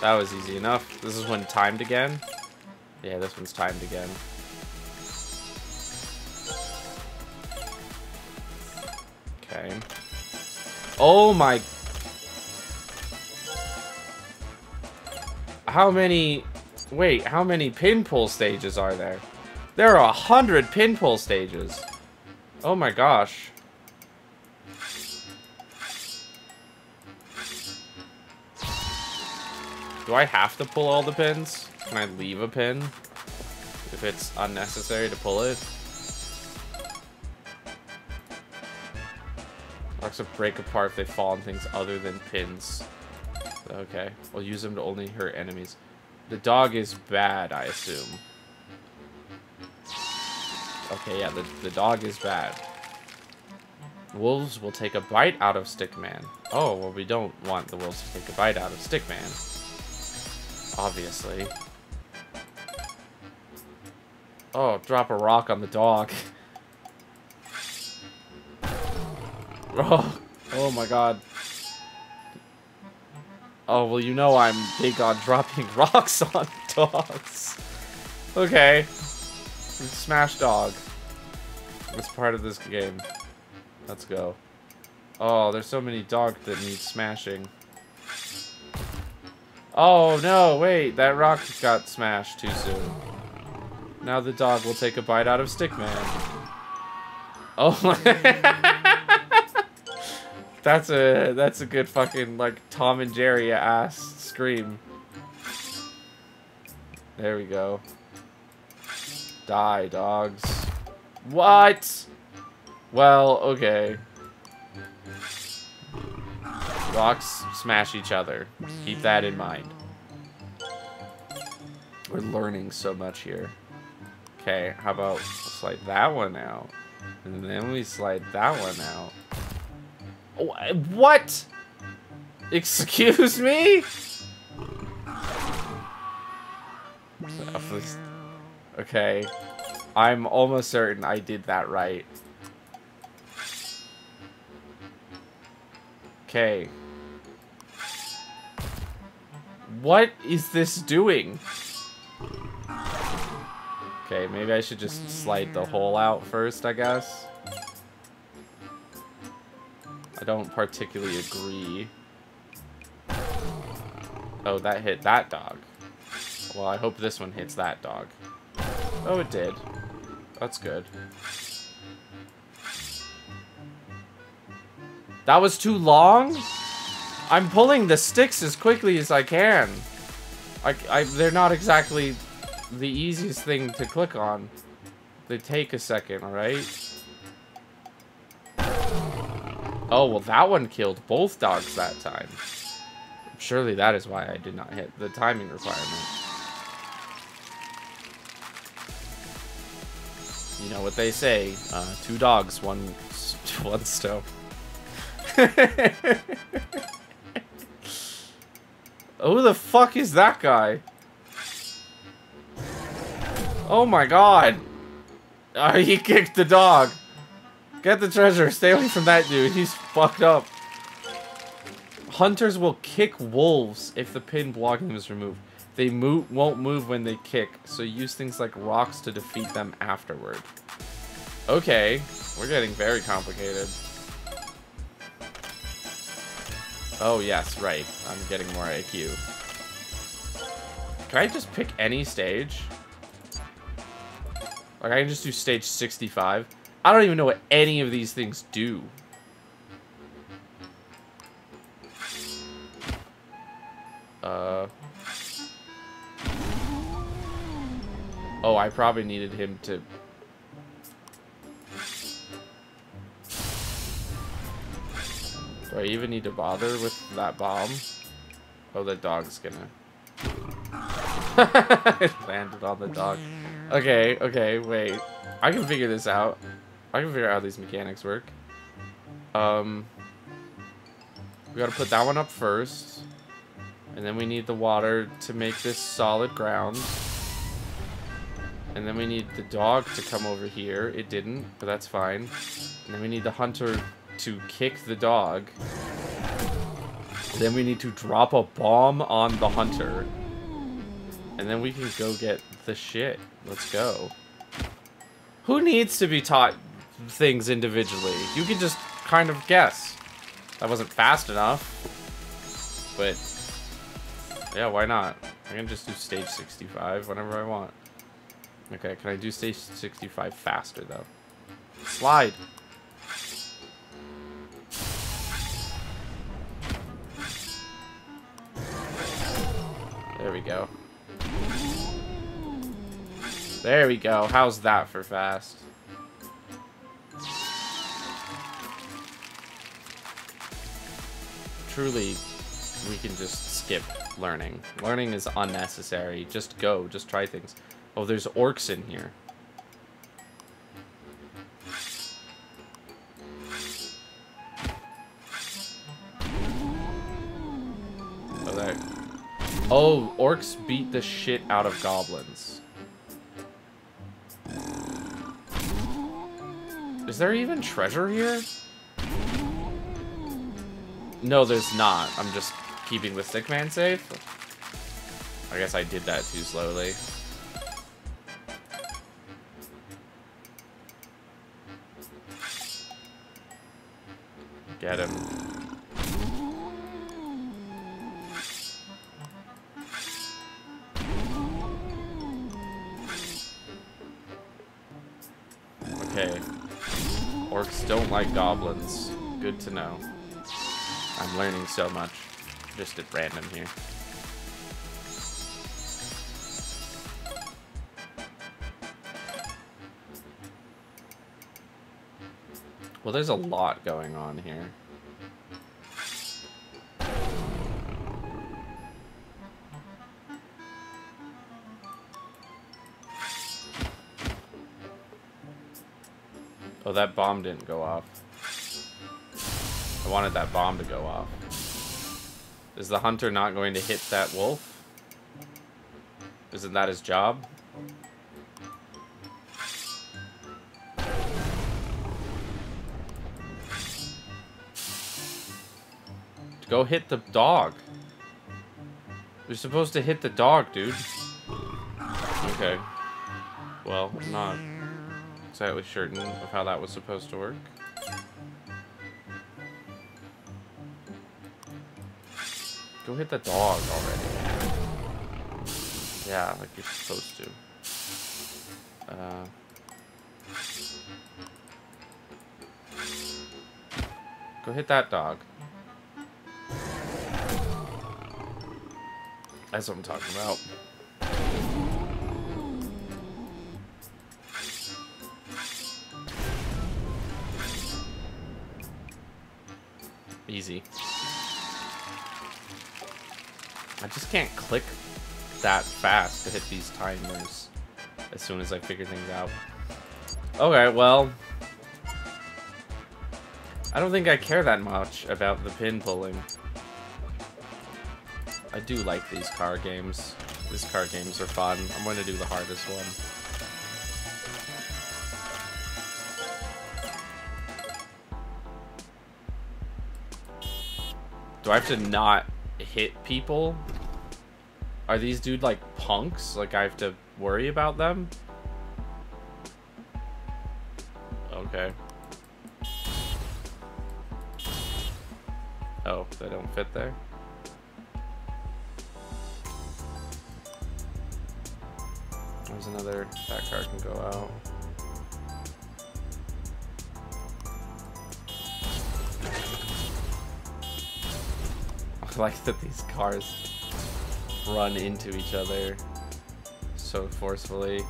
That was easy enough. This is when timed again. Yeah, this one's timed again. Okay. Oh my... How many... Wait, how many pin pull stages are there? There are a hundred pin pull stages. Oh my gosh. Do I have to pull all the pins? Can I leave a pin? If it's unnecessary to pull it? Rocks will break apart if they fall on things other than pins. Okay, we'll use them to only hurt enemies. The dog is bad, I assume. Okay, yeah, the, the dog is bad. Wolves will take a bite out of Stickman. Oh, well, we don't want the wolves to take a bite out of Stickman. Obviously. Oh, drop a rock on the dog. *laughs* oh, oh my god. Oh, well, you know I'm big on dropping *laughs* rocks on dogs. Okay. Smash dog. It's part of this game. Let's go. Oh, there's so many dogs that need smashing. Oh, no, wait. That rock got smashed too soon. Now the dog will take a bite out of Stickman. Oh, *laughs* that's a that's a good fucking like Tom and Jerry ass scream. There we go. Die, dogs. What? Well, okay. Rocks smash each other. Keep that in mind. We're learning so much here. Okay, how about slide that one out? And then we slide that one out. Oh, what? Excuse me? Okay. I'm almost certain I did that right. Okay. What is this doing? Okay, maybe I should just slide the hole out first, I guess. I don't particularly agree. Oh, that hit that dog. Well, I hope this one hits that dog. Oh, it did. That's good. That was too long? I'm pulling the sticks as quickly as I can. I, I, they're not exactly the easiest thing to click on. They take a second, alright? Oh, well that one killed both dogs that time. Surely that is why I did not hit the timing requirement. You know what they say, uh, two dogs, one, *laughs* one stone. *laughs* Who the fuck is that guy? Oh my god. Uh, *laughs* he kicked the dog. Get the treasure. Stay away from that dude. He's fucked up. Hunters will kick wolves if the pin blocking is removed. They move, won't move when they kick, so use things like rocks to defeat them afterward. Okay, we're getting very complicated. Oh, yes, right. I'm getting more IQ. Can I just pick any stage? Like, I can just do stage 65. I don't even know what any of these things do. Uh... Oh, I probably needed him to Do I even need to bother with that bomb? Oh, the dog's gonna... *laughs* it landed on the dog. Okay, okay, wait. I can figure this out. I can figure out how these mechanics work. Um, we gotta put that one up first. And then we need the water to make this solid ground. And then we need the dog to come over here. It didn't, but that's fine. And then we need the hunter to kick the dog. Then we need to drop a bomb on the hunter. And then we can go get the shit. Let's go. Who needs to be taught things individually? You can just kind of guess. That wasn't fast enough. But, yeah, why not? I can just do stage 65 whenever I want. Okay, can I do stage 65 faster, though? Slide! There we go. There we go. How's that for fast? Truly, we can just skip learning. Learning is unnecessary. Just go. Just try things. Oh, there's orcs in here. Oh, orcs beat the shit out of goblins. Is there even treasure here? No, there's not. I'm just keeping the stick man safe. I guess I did that too slowly. Get him. Okay. Orcs don't like goblins. Good to know. I'm learning so much. Just at random here. Well, there's a lot going on here. That bomb didn't go off. I wanted that bomb to go off. Is the hunter not going to hit that wolf? Isn't that his job? Go hit the dog. You're supposed to hit the dog, dude. Okay. Well, not exactly certain of how that was supposed to work. Go hit the dog already. Yeah, like you're supposed to. Uh... Go hit that dog. That's what I'm talking about. Easy. I just can't click that fast to hit these timers as soon as I figure things out. Okay, well... I don't think I care that much about the pin pulling. I do like these car games. These car games are fun. I'm going to do the hardest one. Do I have to not hit people? Are these dude like punks? Like I have to worry about them? Okay. Oh, they don't fit there? There's another, that card can go out. *laughs* like that these cars run into each other so forcefully.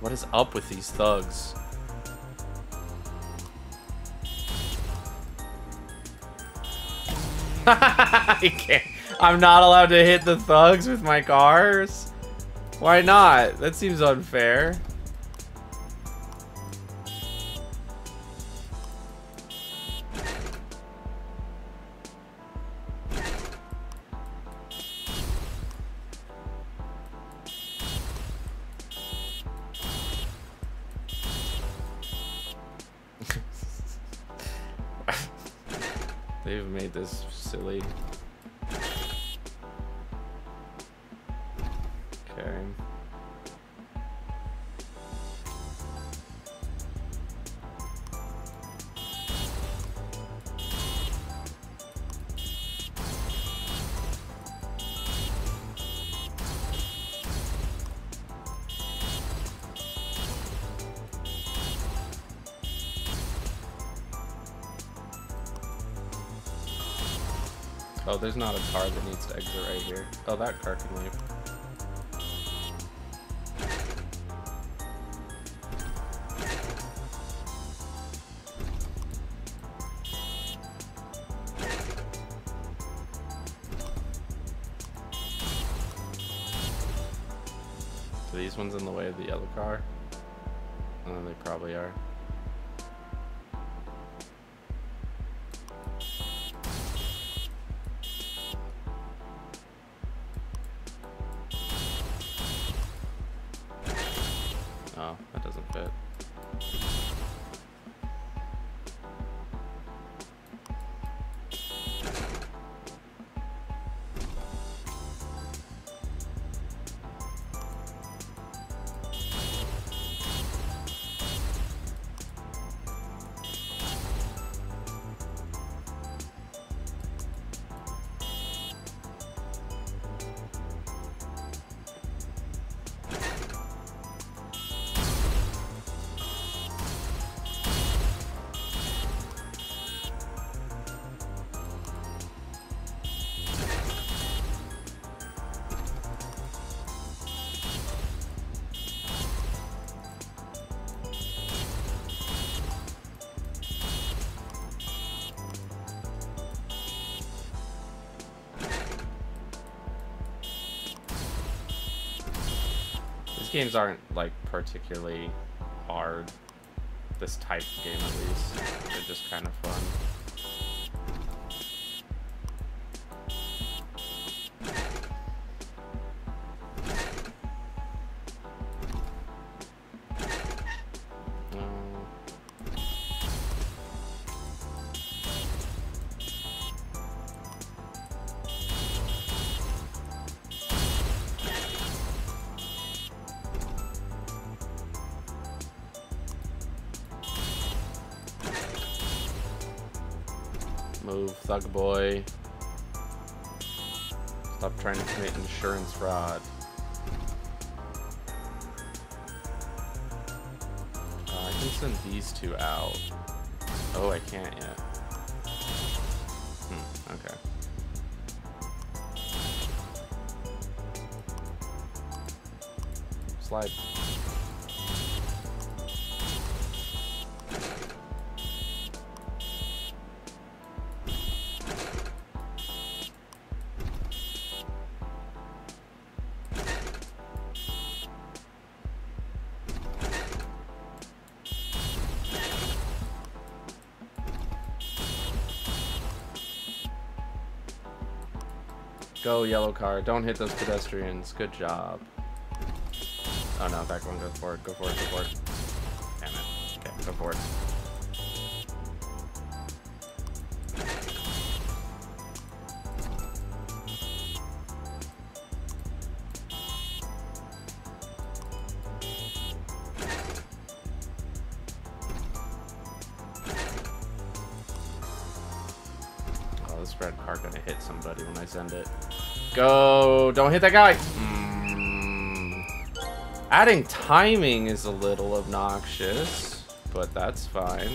What is up with these thugs? *laughs* I can't. I'm not allowed to hit the thugs with my cars? Why not? That seems unfair. Oh, there's not a car that needs to exit right here. Oh, that car can leave. Games aren't like particularly hard. This type of game at least. They're just kind of thug boy. Stop trying to commit insurance fraud. Uh, I can send these two out. Oh, I can't yet. Hmm, okay. Slide. Go, yellow car. Don't hit those pedestrians. Good job. Oh no, that one. Go for it. Go for it. Go for it. Damn it. Okay, go for Don't hit that guy! Mm. Adding timing is a little obnoxious, but that's fine.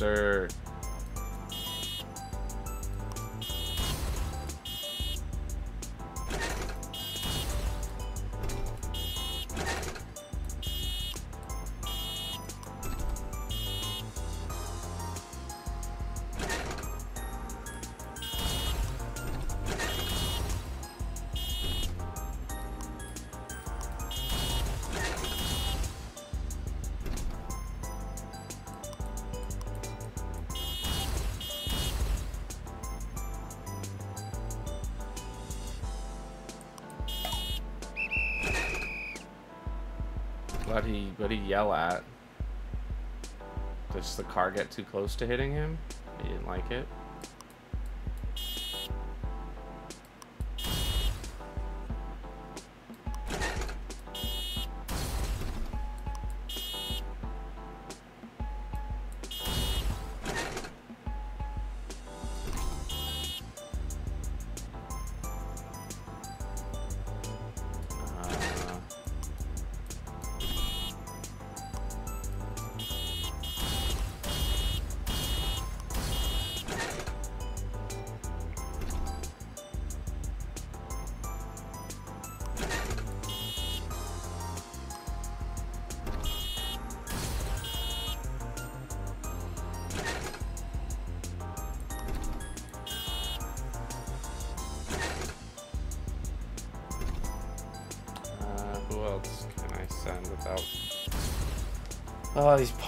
Walk What he yell at? Does the car get too close to hitting him? He didn't like it.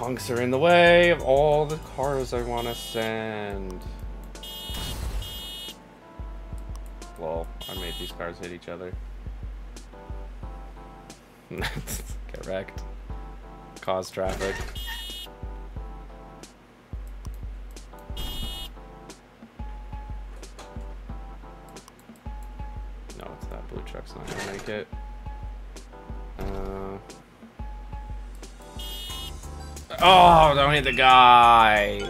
Punks are in the way of all the cars I want to send. Well, I made these cars hit each other. *laughs* Wrecked. Cause traffic. Oh, don't hit the guy!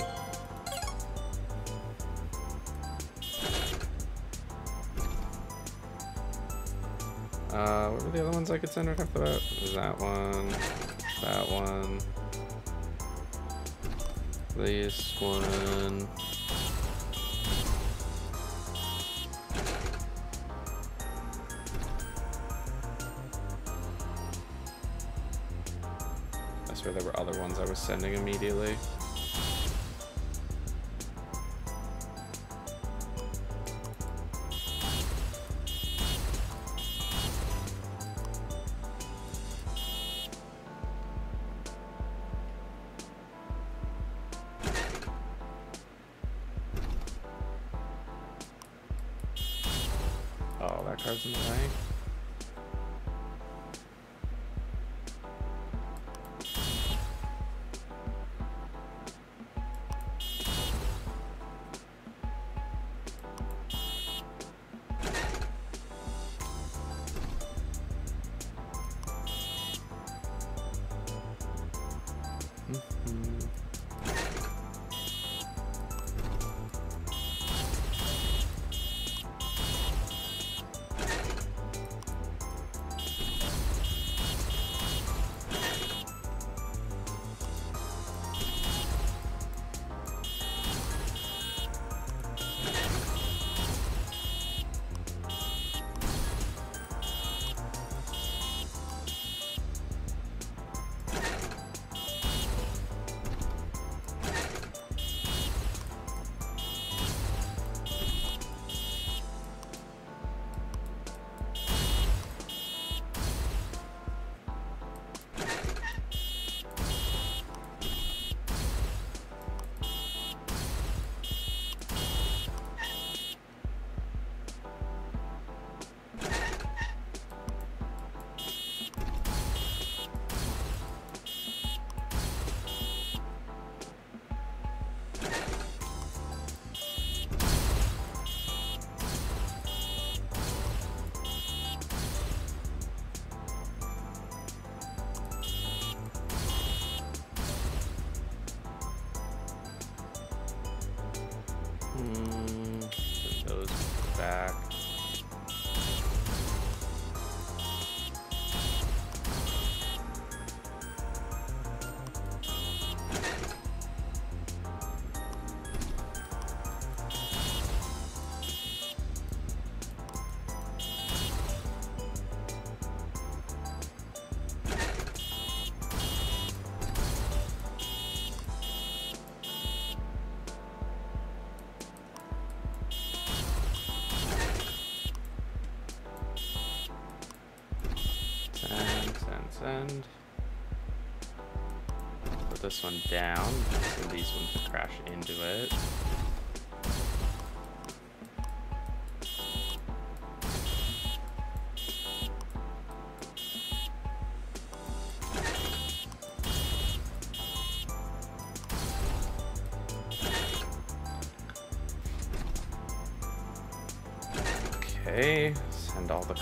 Uh, what were the other ones I could send right after that? That one, that one, this one. Swear there were other ones I was sending immediately.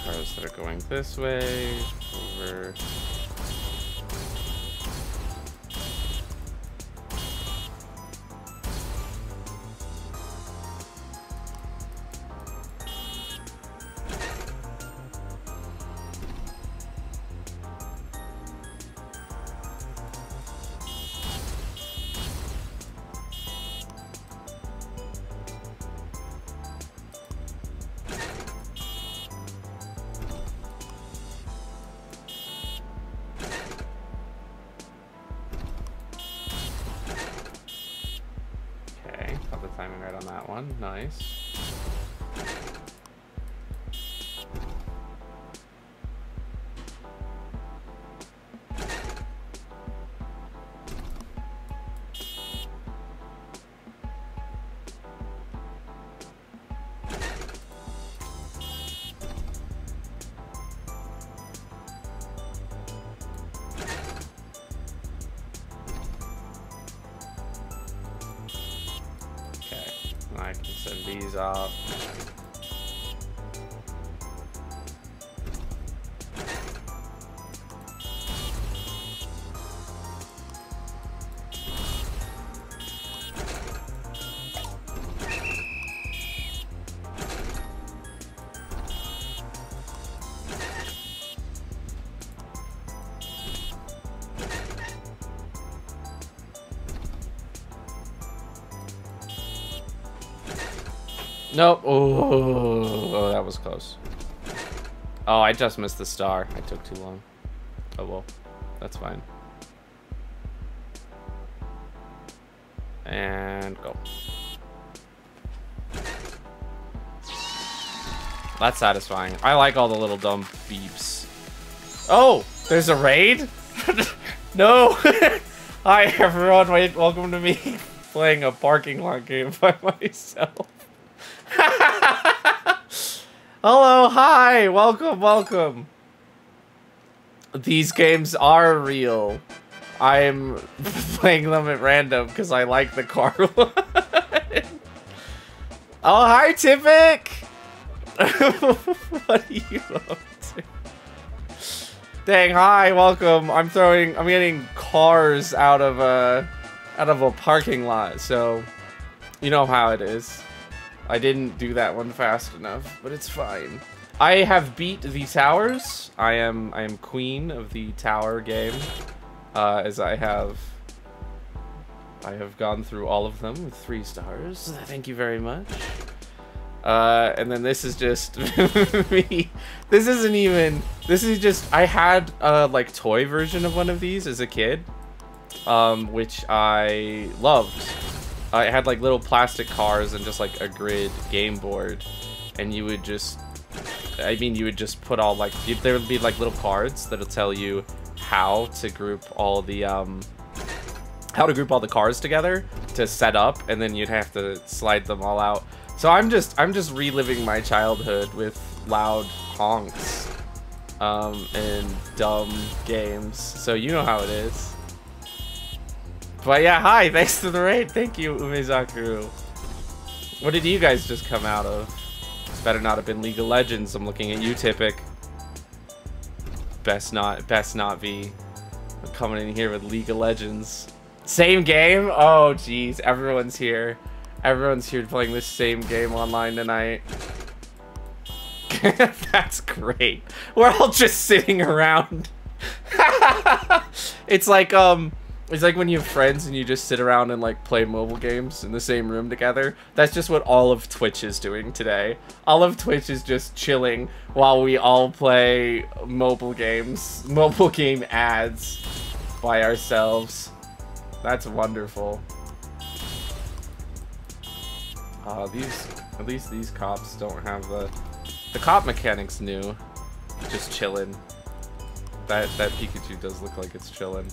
Cars that are going this way over. Nope. Oh, oh, that was close. Oh, I just missed the star. I took too long. Oh well, that's fine. And go. That's satisfying. I like all the little dumb beeps. Oh, there's a raid? *laughs* no! *laughs* Hi everyone, wait, welcome to me *laughs* playing a parking lot game by myself. Hello, hi, welcome, welcome. These games are real. I'm *laughs* playing them at random because I like the car *laughs* one. oh, hi, Tipic! *laughs* what are you up to? Dang, hi, welcome. I'm throwing, I'm getting cars out of a, out of a parking lot, so you know how it is. I didn't do that one fast enough, but it's fine. I have beat the towers. I am I am queen of the tower game, uh, as I have I have gone through all of them with three stars. Thank you very much. Uh, and then this is just *laughs* me. This isn't even. This is just. I had a like toy version of one of these as a kid, um, which I loved. Uh, it had like little plastic cars and just like a grid game board, and you would just. I mean, you would just put all like there would be like little cards that'll tell you how to group all the um how to group all the cars together to set up, and then you'd have to slide them all out. So I'm just I'm just reliving my childhood with loud honks um, and dumb games. So you know how it is. But yeah, hi, *laughs* thanks to the raid. Thank you, Umezakuru. What did you guys just come out of? This better not have been League of Legends. I'm looking at you, Tipic. Best not, best not be coming in here with League of Legends. Same game? Oh, jeez. Everyone's here. Everyone's here playing the same game online tonight. *laughs* That's great. We're all just sitting around. *laughs* it's like, um, it's like when you have friends and you just sit around and like play mobile games in the same room together. That's just what all of Twitch is doing today. All of Twitch is just chilling while we all play mobile games, *laughs* mobile game ads by ourselves. That's wonderful. Uh, these, at least these cops don't have the, the cop mechanics new. Just chilling. that, that Pikachu does look like it's chilling.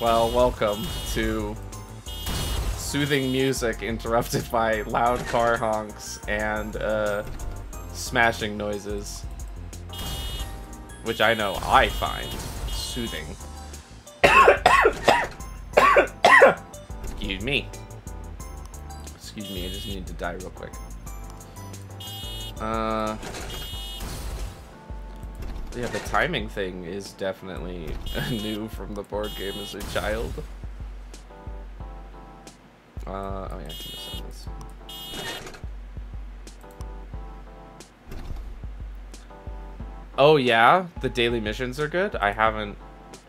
Well, welcome to soothing music interrupted by loud car honks and uh, smashing noises. Which I know I find soothing. Excuse me. Excuse me, I just need to die real quick. Uh, yeah, the timing thing is definitely *laughs* new from the board game as a child. Uh, oh yeah, I can just send this. Oh yeah, the daily missions are good. I haven't,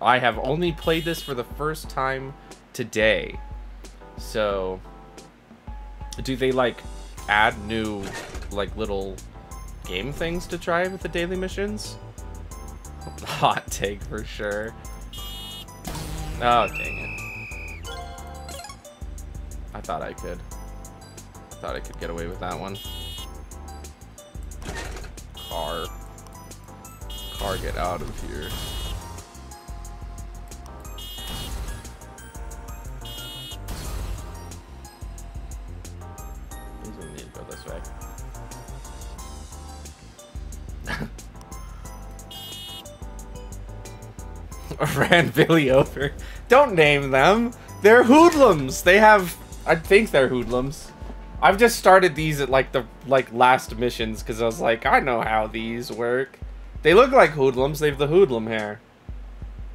I have only played this for the first time today. So, do they like add new, like little game things to try with the daily missions? *laughs* Hot take for sure. Oh, dang it. I thought I could. I thought I could get away with that one. Car. Car, get out of here. *laughs* ran Billy over. Don't name them. They're hoodlums. They have, I think they're hoodlums. I've just started these at like the like last missions because I was like, I know how these work. They look like hoodlums. They have the hoodlum hair.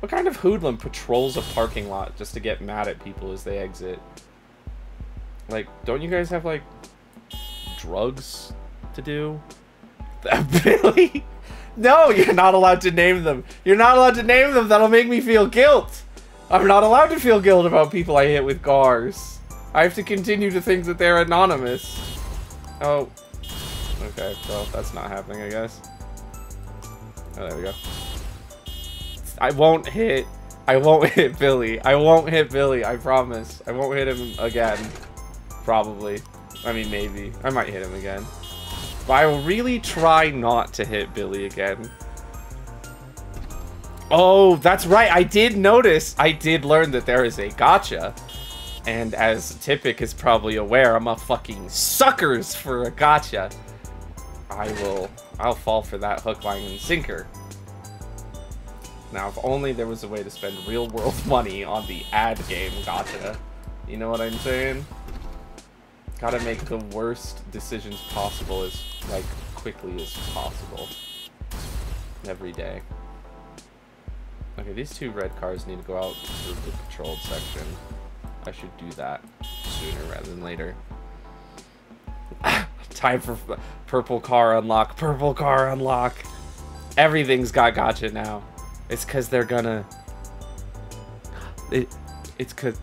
What kind of hoodlum patrols a parking lot just to get mad at people as they exit? Like, don't you guys have like drugs to do? *laughs* Billy. No, you're not allowed to name them. You're not allowed to name them. That'll make me feel guilt. I'm not allowed to feel guilt about people I hit with cars. I have to continue to think that they're anonymous. Oh. Okay, well, that's not happening, I guess. Oh, there we go. I won't hit... I won't *laughs* hit Billy. I won't hit Billy, I promise. I won't hit him again. Probably. I mean, maybe. I might hit him again. But I will really try not to hit Billy again. Oh, that's right. I did notice. I did learn that there is a gacha. And as Tipic is probably aware, I'm a fucking suckers for a gacha. I will... I'll fall for that hook, line, and sinker. Now, if only there was a way to spend real-world *laughs* money on the ad game gacha. You know what I'm saying? Gotta make the worst decisions possible as, like, quickly as possible. Every day. Okay, these two red cars need to go out through the patrolled section. I should do that sooner rather than later. *laughs* Time for purple car unlock. Purple car unlock. Everything's got gacha now. It's because they're gonna... It, it's because...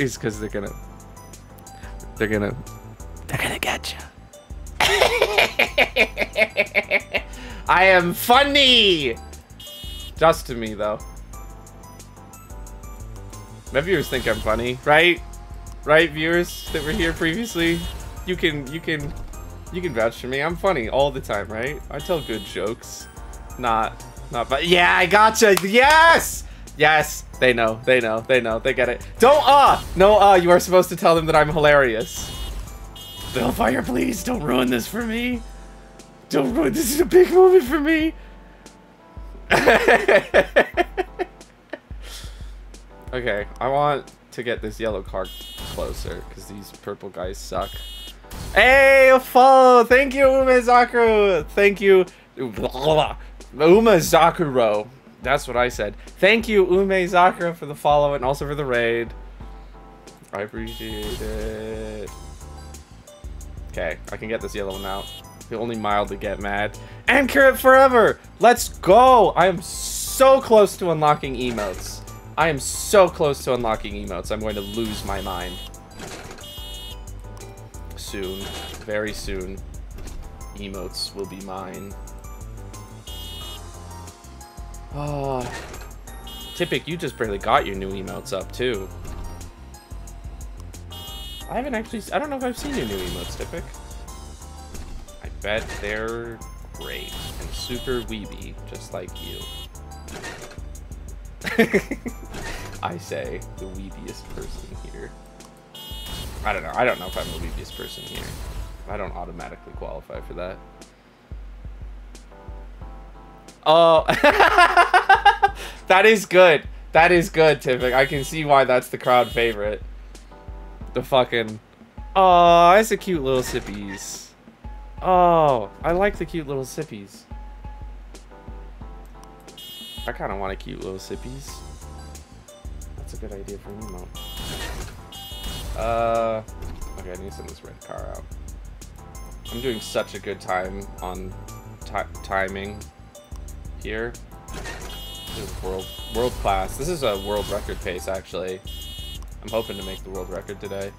It's because they're gonna they're gonna, they're gonna get you. *laughs* I am funny! Just to me, though. My viewers think I'm funny, right? Right, viewers that were here previously? You can, you can, you can vouch for me. I'm funny all the time, right? I tell good jokes. Not, not, but yeah, I gotcha. Yes! Yes, they know, they know, they know, they get it. Don't ah! Uh, no ah, uh, you are supposed to tell them that I'm hilarious. Billfire, please, don't ruin this for me. Don't ruin, this is a big moment for me. *laughs* okay, I want to get this yellow car closer, because these purple guys suck. Hey, follow! Thank you, Uma Zakuro! Thank you, Uma Zakuro. That's what I said. Thank you, Ume Zakura, for the follow and also for the raid. I appreciate it. Okay, I can get this yellow one out. The only mild to get mad. Anchor it forever! Let's go! I am so close to unlocking emotes. I am so close to unlocking emotes. I'm going to lose my mind. Soon. Very soon. Emotes will be mine. Oh. Tipic, you just barely got your new emotes up, too. I haven't actually... I don't know if I've seen your new emotes, Tipic. I bet they're great and super weeby, just like you. *laughs* I say the weebiest person here. I don't know. I don't know if I'm the weebiest person here. I don't automatically qualify for that. Oh, *laughs* that is good. That is good, Tivik. I can see why that's the crowd favorite. The fucking... Oh, it's a cute little sippies. Oh, I like the cute little sippies. I kind of want a cute little sippies. That's a good idea for me, Mom. Uh, okay, I need to send this red car out. I'm doing such a good time on timing here. World world class. This is a world record pace actually. I'm hoping to make the world record today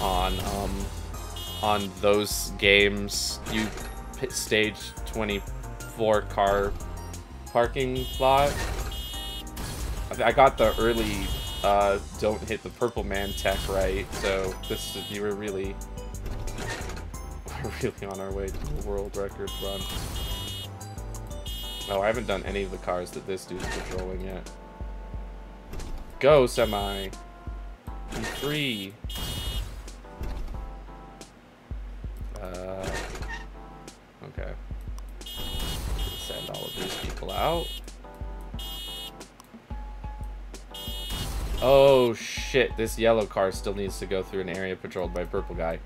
on um on those games. You stage 24 car parking lot. I got the early uh, don't hit the purple man tech right, so this you were really *laughs* we're really on our way to the world record run. Oh, I haven't done any of the cars that this dude's patrolling yet. Go, Semi! Be free! Uh, okay. Send all of these people out. Oh shit, this yellow car still needs to go through an area patrolled by purple guy.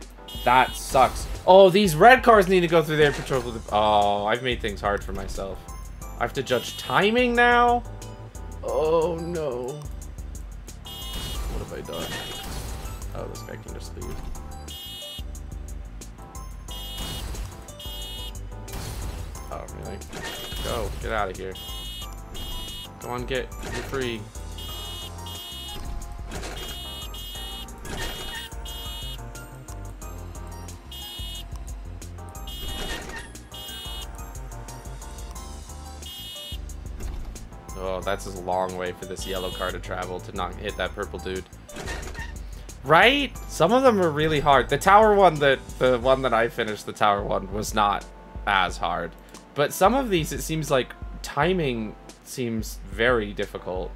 That sucks. Oh, these red cars need to go through their patrol. Oh, I've made things hard for myself. I have to judge timing now? Oh no. What have I done? Oh, this guy can just leave. Oh, really? Go, get out of here. Go on, get, you're free. Oh, that's a long way for this yellow car to travel to not hit that purple dude. Right? Some of them are really hard. The tower one, that the one that I finished, the tower one, was not as hard. But some of these, it seems like timing seems very difficult.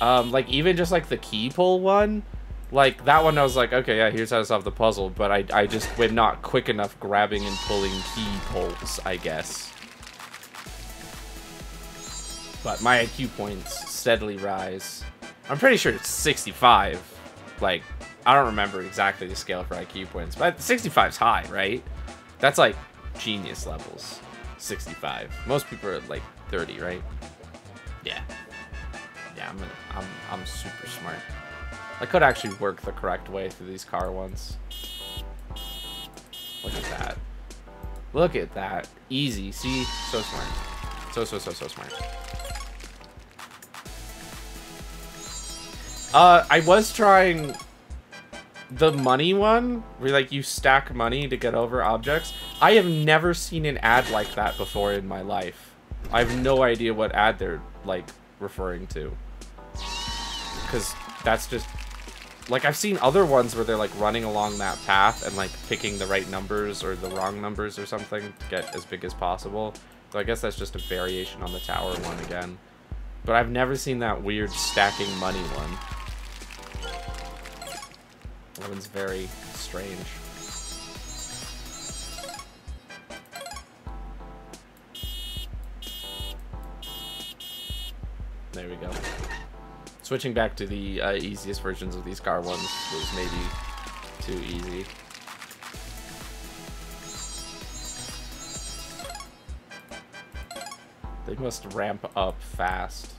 Um, like, even just, like, the key pull one, like, that one I was like, okay, yeah, here's how to solve the puzzle, but I, I just was not quick enough grabbing and pulling key pulls, I guess. But my IQ points steadily rise. I'm pretty sure it's 65. Like, I don't remember exactly the scale for IQ points, but 65 is high, right? That's like genius levels. 65. Most people are like 30, right? Yeah. Yeah, I'm, gonna, I'm, I'm super smart. I could actually work the correct way through these car ones. Look at that. Look at that. Easy. See? So smart. So, so, so, so smart. Uh, I was trying the money one, where like you stack money to get over objects. I have never seen an ad like that before in my life. I have no idea what ad they're like referring to. Because that's just like I've seen other ones where they're like running along that path and like picking the right numbers or the wrong numbers or something to get as big as possible. So I guess that's just a variation on the tower one again. But I've never seen that weird stacking money one. That one's very strange. There we go. Switching back to the uh, easiest versions of these car ones was maybe too easy. They must ramp up fast.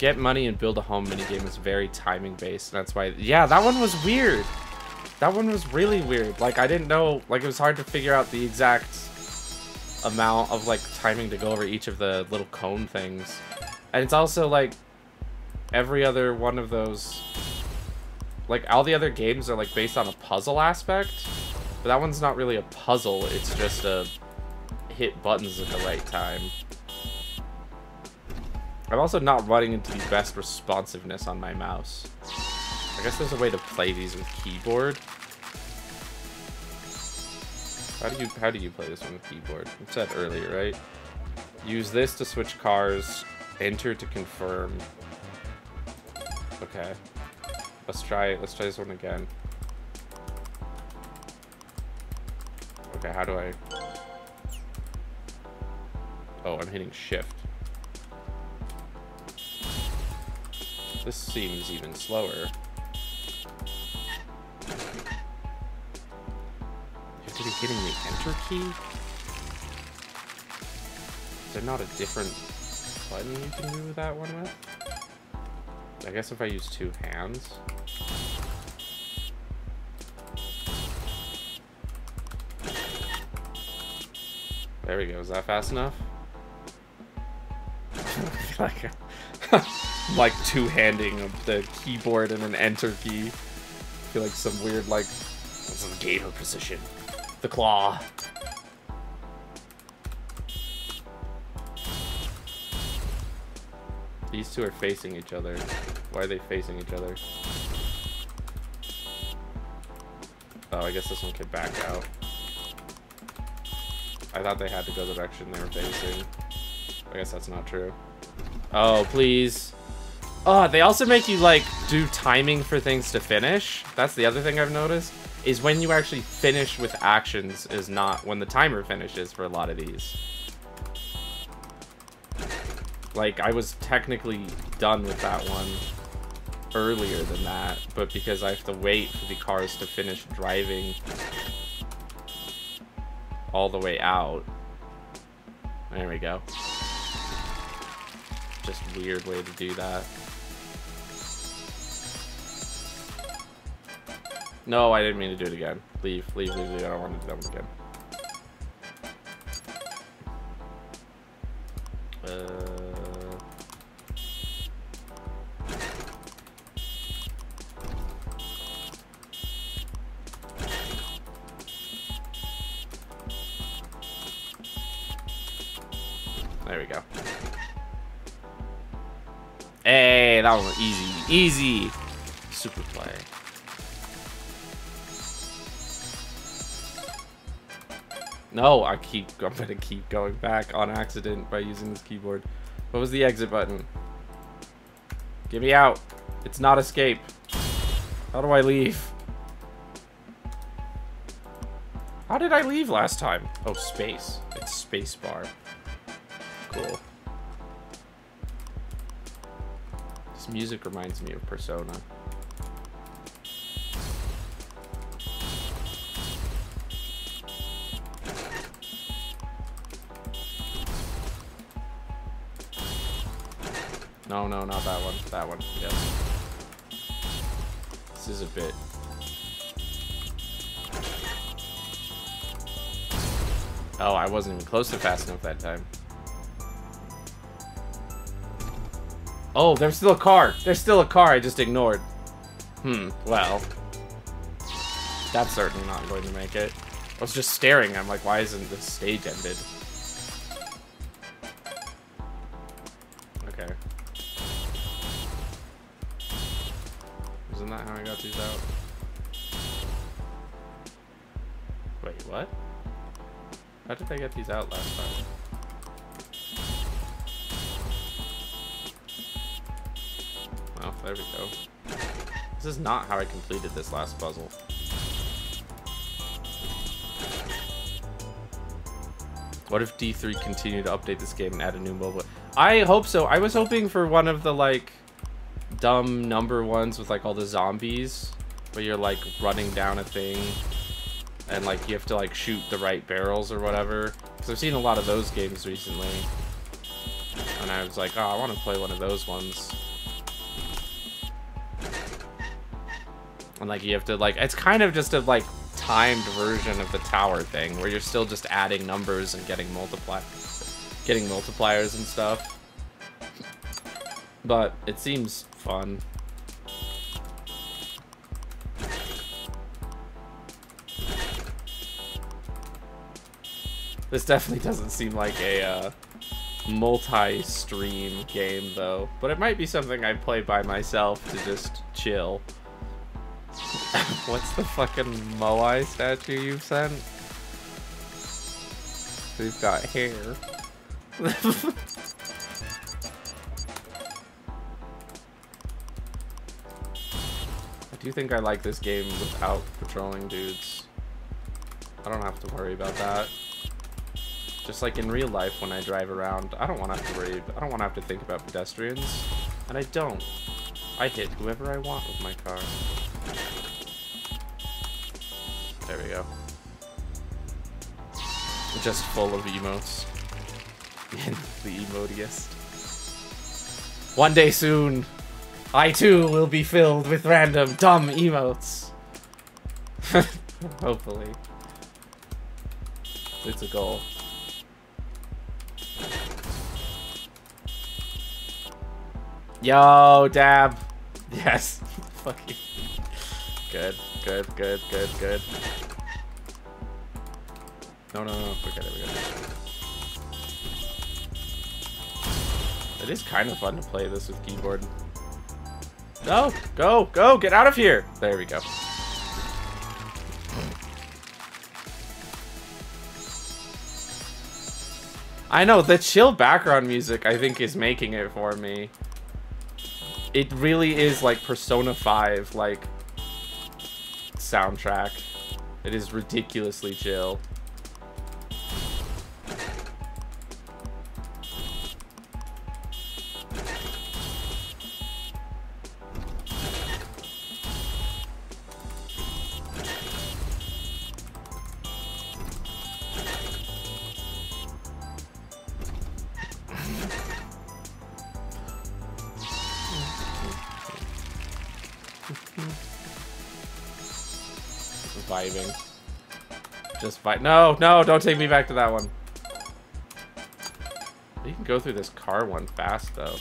Get money and build a home minigame is very timing based. And that's why, yeah, that one was weird. That one was really weird. Like, I didn't know, like, it was hard to figure out the exact amount of, like, timing to go over each of the little cone things. And it's also, like, every other one of those, like, all the other games are, like, based on a puzzle aspect. But that one's not really a puzzle, it's just a hit buttons at the right time. I'm also not running into the best responsiveness on my mouse. I guess there's a way to play these with keyboard. How do you how do you play this on the keyboard? You said earlier, right? Use this to switch cars. Enter to confirm. Okay. Let's try it. let's try this one again. Okay, how do I Oh, I'm hitting shift. This seems even slower. Have to be hitting the enter key? Is there not a different button you can do that one with? I guess if I use two hands. There we go. Is that fast enough? *laughs* like, *laughs* like two-handing the keyboard and an enter key. I feel like some weird, like, some gamer position. The claw. These two are facing each other. Why are they facing each other? Oh, I guess this one could back out. I thought they had to go the direction they were facing. I guess that's not true. Oh, please. Oh, they also make you, like, do timing for things to finish. That's the other thing I've noticed. Is when you actually finish with actions is not when the timer finishes for a lot of these. Like, I was technically done with that one earlier than that, but because I have to wait for the cars to finish driving all the way out. There we go. Just weird way to do that. No, I didn't mean to do it again. Leave, leave, leave, leave. I don't want to do that one again. Uh... There we go. Hey, that was easy. Easy. Super play. No, I keep, I'm gonna keep going back on accident by using this keyboard. What was the exit button? Get me out. It's not escape. How do I leave? How did I leave last time? Oh, space. It's space bar. Cool. Music reminds me of Persona. No, no, not that one. That one. Yes. This is a bit. Oh, I wasn't even close to fast enough that time. Oh, there's still a car. There's still a car I just ignored. Hmm, well. That's certainly not going to make it. I was just staring. I'm like, why isn't this stage ended? Okay. Isn't that how I got these out? Wait, what? How did I get these out last time? Oh, there we go. This is not how I completed this last puzzle. What if D3 continued to update this game and add a new mobile? I hope so. I was hoping for one of the, like, dumb number ones with, like, all the zombies. Where you're, like, running down a thing. And, like, you have to, like, shoot the right barrels or whatever. Because I've seen a lot of those games recently. And I was like, oh, I want to play one of those ones. And like you have to like it's kind of just a like timed version of the tower thing where you're still just adding numbers and getting multiply getting multipliers and stuff. But it seems fun. This definitely doesn't seem like a uh, multi-stream game though, but it might be something I'd play by myself to just chill. What's the fucking Moai statue you've sent? They've got hair. *laughs* I do think I like this game without patrolling dudes. I don't have to worry about that. Just like in real life when I drive around, I don't want to have to worry, I don't want to have to think about pedestrians. And I don't. I hit whoever I want with my car. There we go. Just full of emotes. *laughs* the emotiest. One day soon, I too will be filled with random dumb emotes. *laughs* Hopefully. It's a goal. Yo, dab. Yes. *laughs* Fucking. Good, good, good, good, good. No, no, no. Okay, there we go. It is kind of fun to play this with keyboard. No, go, go, get out of here. There we go. I know, the chill background music I think is making it for me it really is like Persona 5, like, soundtrack. It is ridiculously chill. Fight. No, no, don't take me back to that one. You can go through this car one fast, though.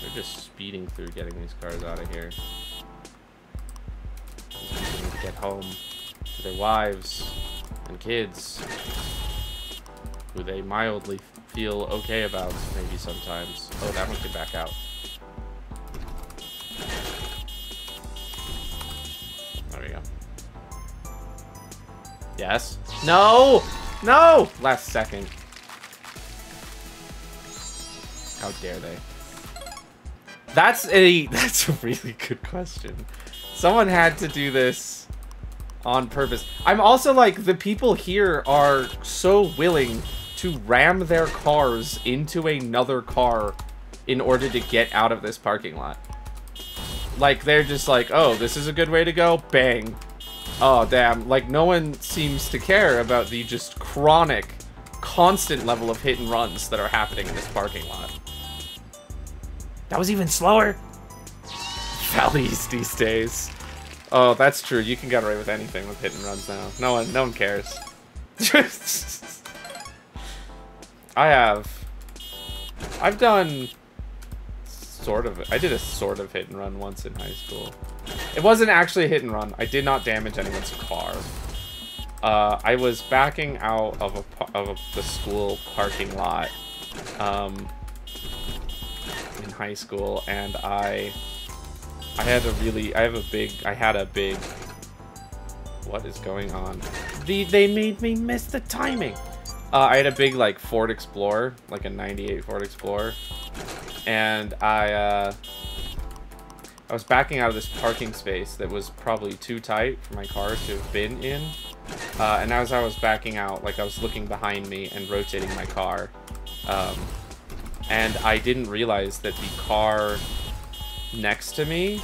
They're just speeding through getting these cars out of here. to get home to their wives and kids, who they mildly feel okay about, maybe sometimes. Oh, that one can back out. There we go. Yes. No! No! Last second. How dare they? That's a *laughs* that's a really good question. Someone had to do this on purpose. I'm also like the people here are so willing to ram their cars into another car in order to get out of this parking lot. Like they're just like, "Oh, this is a good way to go." Bang. Oh, damn. Like, no one seems to care about the just chronic, constant level of hit and runs that are happening in this parking lot. That was even slower. Valleys these days. Oh, that's true. You can get away with anything with hit and runs now. No one, no one cares. *laughs* I have. I've done sort of. I did a sort of hit and run once in high school. It wasn't actually a hit and run. I did not damage anyone's car. Uh, I was backing out of a of a, the school parking lot um, in high school, and I I had a really I have a big I had a big what is going on? The they made me miss the timing. Uh, I had a big like Ford Explorer, like a '98 Ford Explorer, and I. Uh, I was backing out of this parking space that was probably too tight for my car to have been in. Uh, and as I was backing out, like I was looking behind me and rotating my car. Um, and I didn't realize that the car next to me,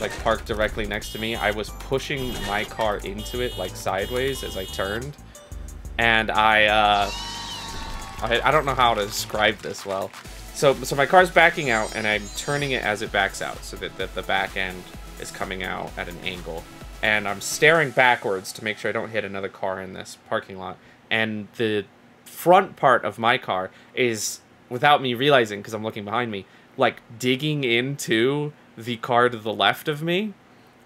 like parked directly next to me, I was pushing my car into it like sideways as I turned. And I, uh, I, I don't know how to describe this well. So, so my car's backing out, and I'm turning it as it backs out, so that, that the back end is coming out at an angle. And I'm staring backwards to make sure I don't hit another car in this parking lot. And the front part of my car is, without me realizing, because I'm looking behind me, like digging into the car to the left of me,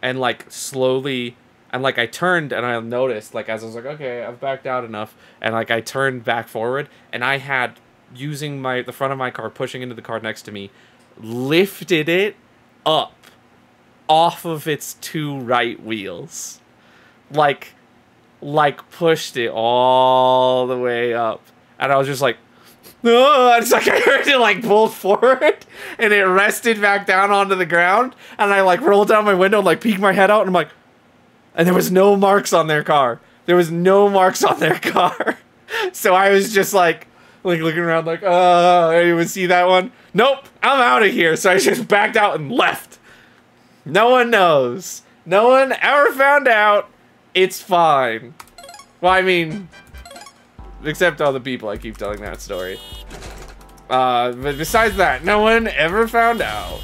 and like slowly and like I turned and I noticed like as I was like okay I've backed out enough and like I turned back forward and I had using my the front of my car, pushing into the car next to me, lifted it up off of its two right wheels. Like like pushed it all the way up. And I was just like, oh, it's like *laughs* I heard it like pulled forward *laughs* and it rested back down onto the ground. And I like rolled down my window and like peeked my head out and I'm like, and there was no marks on their car. There was no marks on their *laughs* car. so I was just like, like looking around like, uh, anyone see that one? Nope, I'm out of here. So I just backed out and left. No one knows. No one ever found out. It's fine. Well, I mean, except all the people I keep telling that story. Uh, but besides that, no one ever found out.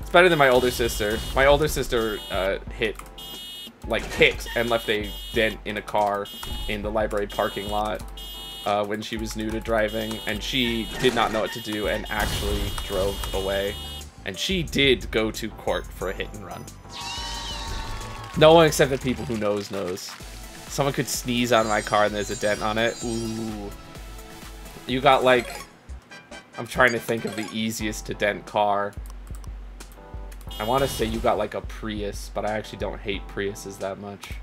It's better than my older sister. My older sister uh, hit, like hit and left a dent in a car in the library parking lot uh, when she was new to driving, and she did not know what to do and actually drove away. And she did go to court for a hit and run. No one except the people who knows knows. Someone could sneeze on my car and there's a dent on it. Ooh. You got like... I'm trying to think of the easiest to dent car. I want to say you got like a Prius, but I actually don't hate Priuses that much.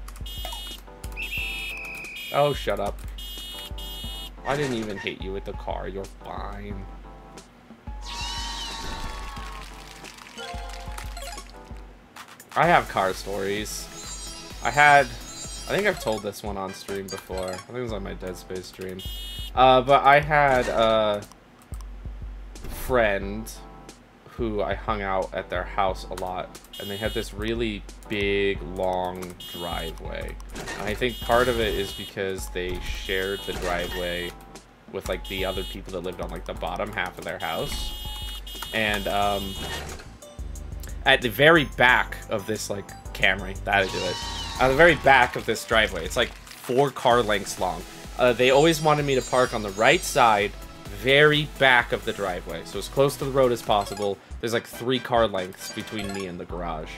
Oh, shut up. I didn't even hit you with the car. You're fine. I have car stories. I had... I think I've told this one on stream before. I think it was on my Dead Space stream. Uh, but I had a friend who I hung out at their house a lot. And they had this really big, long driveway. And I think part of it is because they shared the driveway with, like, the other people that lived on, like, the bottom half of their house. And, um, at the very back of this, like, Camry, that'd do it. At the very back of this driveway, it's like four car lengths long. Uh, they always wanted me to park on the right side, very back of the driveway. So as close to the road as possible. There's like three car lengths between me and the garage.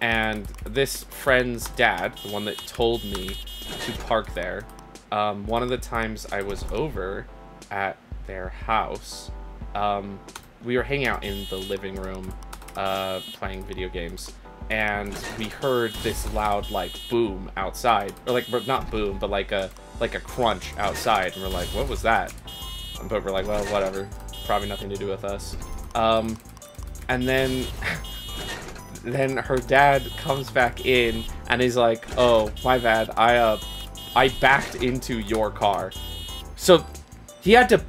And this friend's dad, the one that told me to park there, um, one of the times I was over at their house, um, we were hanging out in the living room uh, playing video games, and we heard this loud like boom outside, or like not boom, but like a like a crunch outside, and we're like, what was that? But we're like, well, whatever, probably nothing to do with us. Um, and then then her dad comes back in and he's like, "Oh, my bad. I uh I backed into your car." So he had to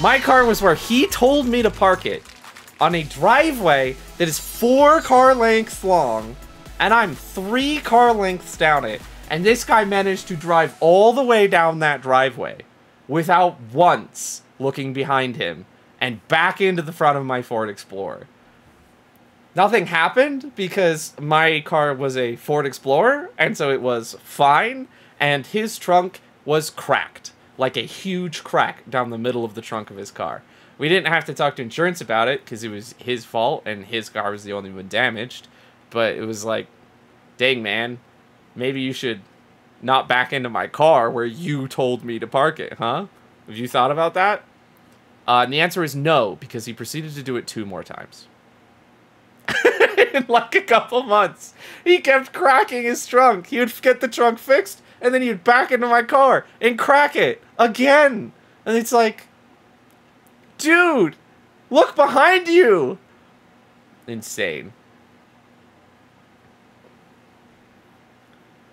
My car was where he told me to park it on a driveway that is 4 car lengths long and I'm 3 car lengths down it. And this guy managed to drive all the way down that driveway without once looking behind him and back into the front of my Ford Explorer. Nothing happened because my car was a Ford Explorer, and so it was fine, and his trunk was cracked, like a huge crack down the middle of the trunk of his car. We didn't have to talk to insurance about it because it was his fault and his car was the only one damaged, but it was like, dang man, maybe you should not back into my car where you told me to park it, huh? Have you thought about that? Uh, and the answer is no, because he proceeded to do it two more times. *laughs* In like a couple months. He kept cracking his trunk. He would get the trunk fixed, and then he'd back into my car and crack it again. And it's like, dude, look behind you. Insane.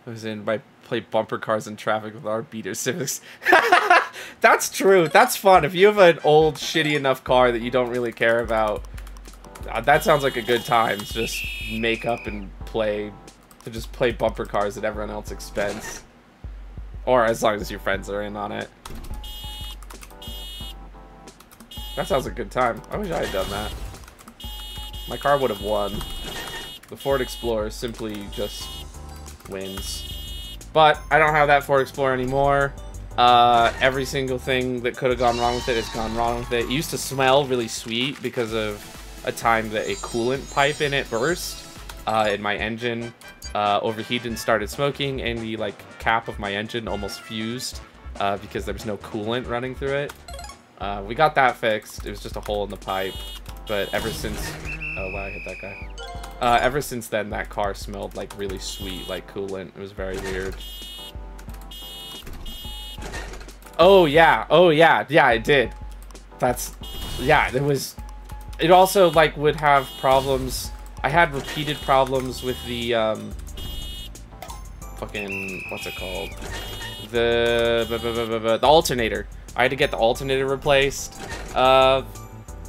I was in my play bumper cars in traffic with our beater civics. *laughs* That's true. That's fun. If you have an old, shitty enough car that you don't really care about, uh, that sounds like a good time. To just make up and play, to just play bumper cars at everyone else's expense. Or as long as your friends are in on it. That sounds a good time. I wish I had done that. My car would have won. The Ford Explorer simply just wins. But I don't have that Ford Explorer anymore. Uh, every single thing that could have gone wrong with it has gone wrong with it. It used to smell really sweet because of a time that a coolant pipe in it burst uh, in my engine. Uh, overheated and started smoking, and the like cap of my engine almost fused uh, because there was no coolant running through it. Uh, we got that fixed. It was just a hole in the pipe. But ever since... Oh, wow, I hit that guy. Uh, ever since then, that car smelled like really sweet, like coolant. It was very weird. Oh, yeah. Oh, yeah. Yeah, it did. That's... Yeah, it was... It also, like, would have problems... I had repeated problems with the, um... Fucking... What's it called? The... The alternator. I had to get the alternator replaced. Uh...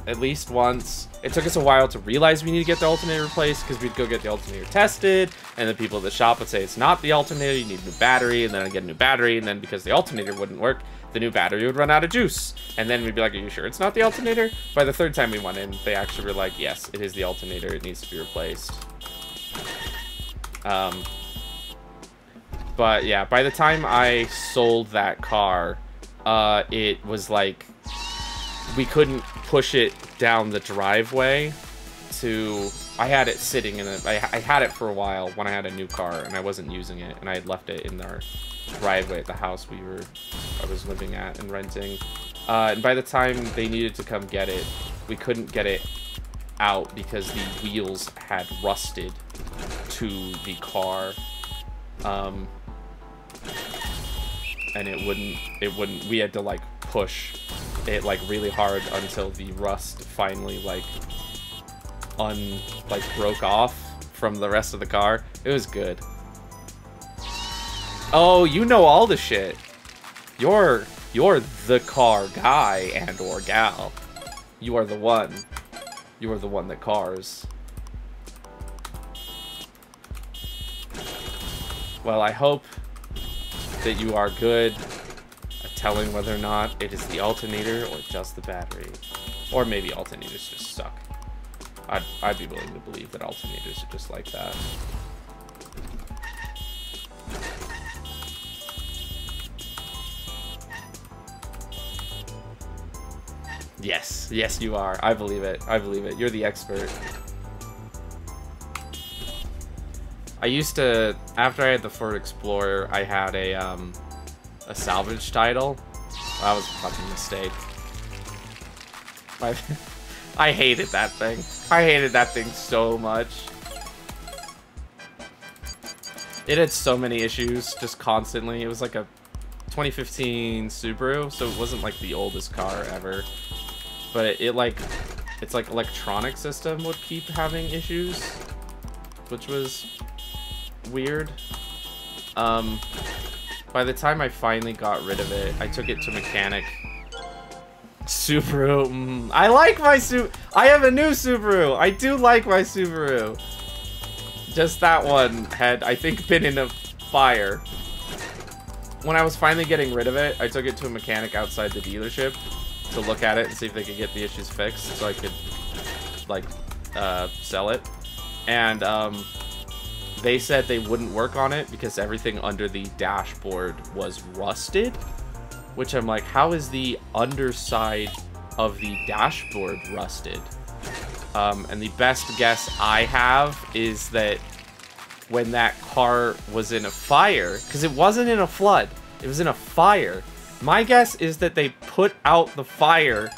At least once. It took us a while to realize we need to get the alternator replaced because we'd go get the alternator tested, and the people at the shop would say it's not the alternator, you need a new battery, and then I'd get a new battery, and then because the alternator wouldn't work, the new battery would run out of juice. And then we'd be like, are you sure it's not the alternator? By the third time we went in, they actually were like, yes, it is the alternator, it needs to be replaced. Um, but yeah, by the time I sold that car, uh, it was like, we couldn't push it down the driveway to I had it sitting in it. I, had it for a while when I had a new car and I wasn't using it and I had left it in our driveway at the house we were I was living at and renting. Uh, and by the time they needed to come get it, we couldn't get it out because the wheels had rusted to the car. Um, and it wouldn't it wouldn't we had to like push it like really hard until the rust finally like un like broke off from the rest of the car. It was good. Oh, you know all the shit. You're you're the car guy and or gal. You are the one. You are the one that cars. Well, I hope that you are good at telling whether or not it is the alternator or just the battery. Or maybe alternators just suck. I'd, I'd be willing to believe that alternators are just like that. Yes, yes you are. I believe it. I believe it. You're the expert. I used to, after I had the Ford Explorer, I had a, um, a salvage title. That was a fucking mistake. I, *laughs* I hated that thing. I hated that thing so much. It had so many issues, just constantly. It was like a 2015 Subaru, so it wasn't like the oldest car ever. But it, it like, it's like electronic system would keep having issues, which was weird. Um, by the time I finally got rid of it, I took it to mechanic. Subaru. Mm, I like my Subaru. I have a new Subaru. I do like my Subaru. Just that one had, I think, been in a fire. When I was finally getting rid of it, I took it to a mechanic outside the dealership to look at it and see if they could get the issues fixed so I could, like, uh, sell it. And, um, they said they wouldn't work on it because everything under the dashboard was rusted. Which I'm like, how is the underside of the dashboard rusted? Um, and the best guess I have is that when that car was in a fire, because it wasn't in a flood, it was in a fire. My guess is that they put out the fire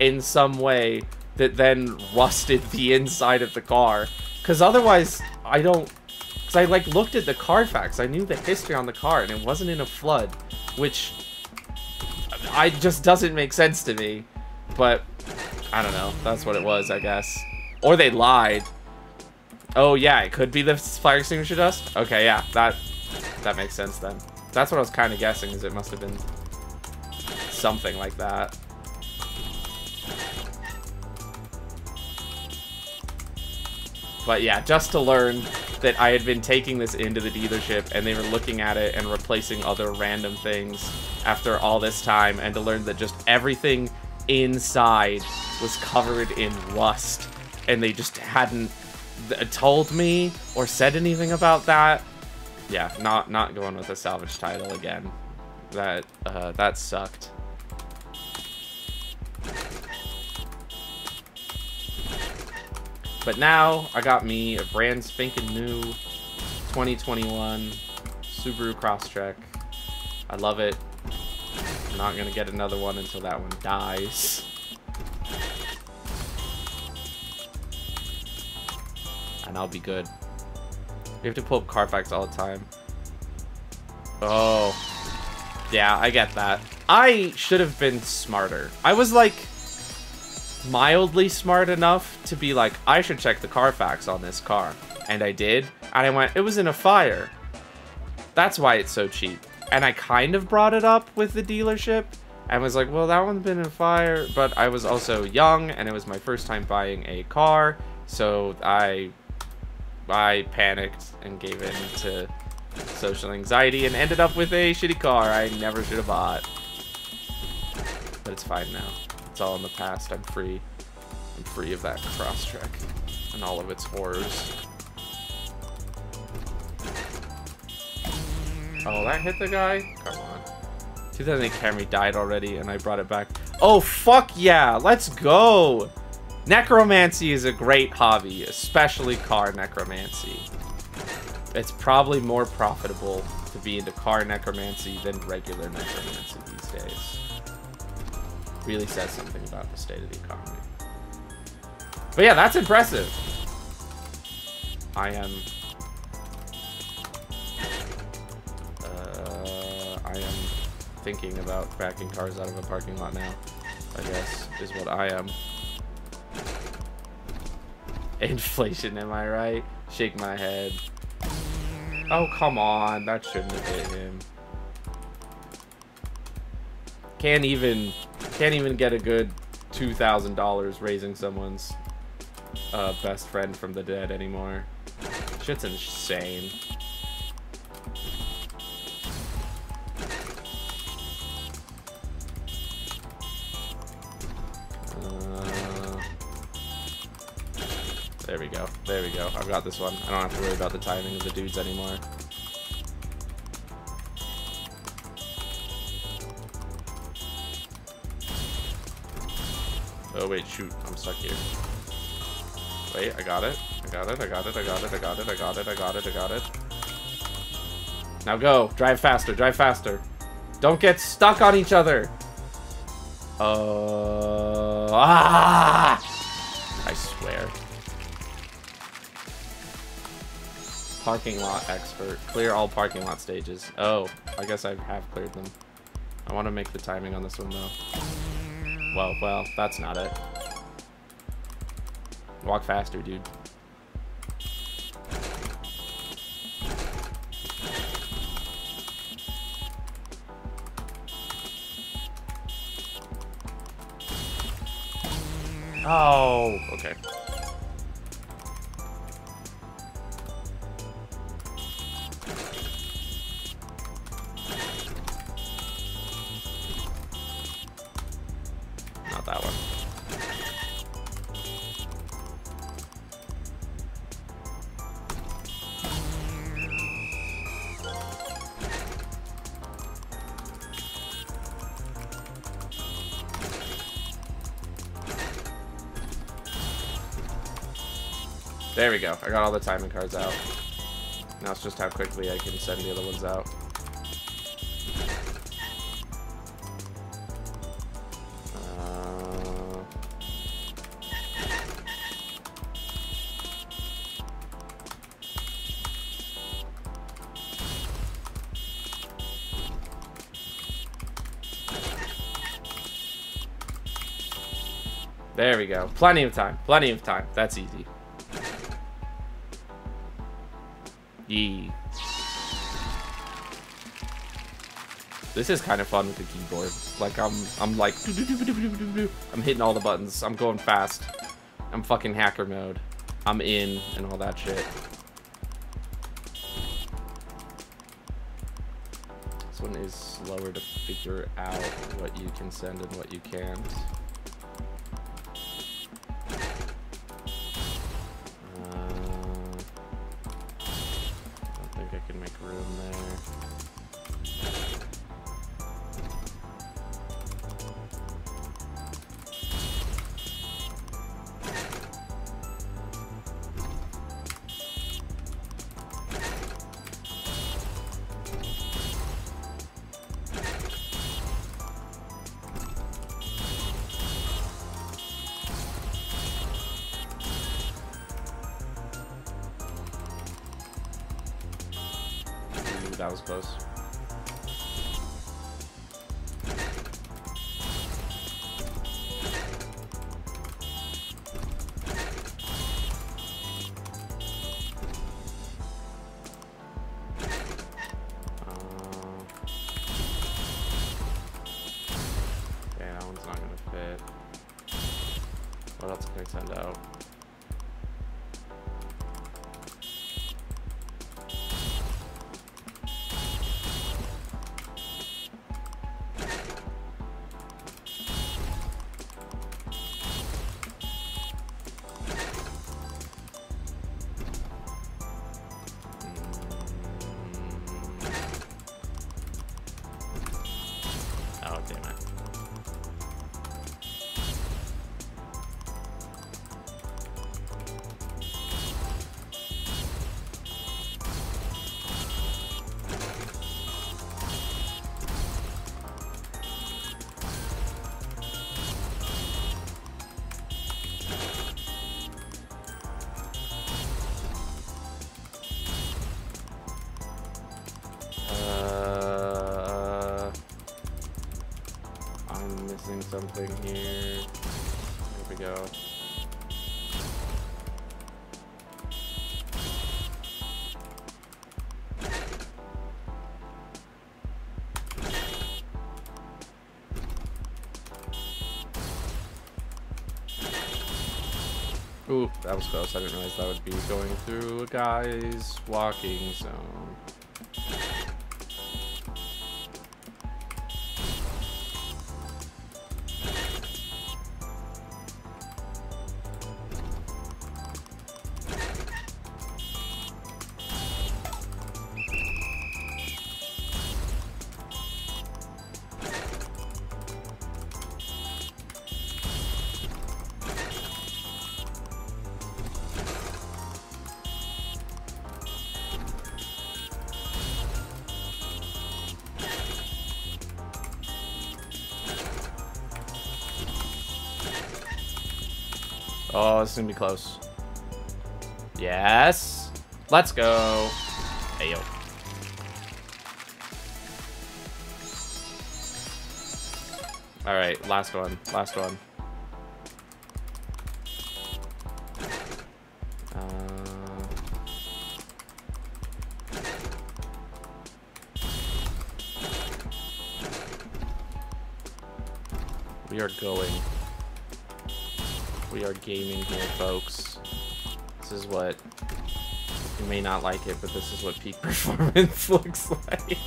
in some way that then rusted the inside of the car. Because otherwise, I don't because I, like, looked at the Carfax. I knew the history on the car, and it wasn't in a flood. Which... I just doesn't make sense to me. But, I don't know. That's what it was, I guess. Or they lied. Oh, yeah, it could be the fire extinguisher dust? Okay, yeah, that that makes sense then. That's what I was kind of guessing, is it must have been something like that. But yeah, just to learn that I had been taking this into the dealership and they were looking at it and replacing other random things after all this time and to learn that just everything inside was covered in rust and they just hadn't told me or said anything about that. Yeah, not not going with a salvage title again. That uh, that sucked. But now, I got me a brand spanking new 2021 Subaru Crosstrek. I love it. I'm not to get another one until that one dies. And I'll be good. We have to pull up Carfax all the time. Oh. Yeah, I get that. I should have been smarter. I was like mildly smart enough to be like, I should check the Carfax on this car. And I did. And I went, it was in a fire. That's why it's so cheap. And I kind of brought it up with the dealership and was like, well, that one's been in fire. But I was also young and it was my first time buying a car. So I, I panicked and gave in to social anxiety and ended up with a shitty car I never should have bought. But it's fine now. It's all in the past. I'm free. I'm free of that Crosstrek and all of its horrors. Oh, that hit the guy? Come on. 2008 Camry died already, and I brought it back. Oh, fuck yeah! Let's go! Necromancy is a great hobby, especially car necromancy. It's probably more profitable to be into car necromancy than regular necromancy these days. Really says something about the state of the economy. But yeah, that's impressive. I am uh, I am thinking about backing cars out of a parking lot now, I guess, is what I am. *laughs* Inflation, am I right? Shake my head. Oh, come on. That shouldn't have hit him. Can't even, can't even get a good $2,000 raising someone's uh, best friend from the dead anymore. Shit's insane. There we go. There we go. I've got this one. I don't have to worry about the timing of the dudes anymore. Oh, wait, shoot. I'm stuck here. Wait, I got it. I got it, I got it, I got it, I got it, I got it, I got it, I got it. Now go. Drive faster, drive faster. Don't get stuck on each other. Uh, ah! I swear. Parking lot expert. Clear all parking lot stages. Oh, I guess I have cleared them. I want to make the timing on this one, though. Well, well, that's not it. Walk faster, dude. Oh, okay. We go. I got all the timing cards out. Now it's just how quickly I can send the other ones out. Uh, there we go. Plenty of time. Plenty of time. That's easy. This is kind of fun with the keyboard. Like I'm, I'm like, I'm hitting all the buttons. I'm going fast. I'm fucking hacker mode. I'm in and all that shit. This one is slower to figure out what you can send and what you can't. Was close. I didn't realize that would be going through a guy's walking zone. Is gonna be close. Yes. Let's go. Hey, yo. All right, last one. Last one. Not like it, but this is what peak *laughs* performance looks like.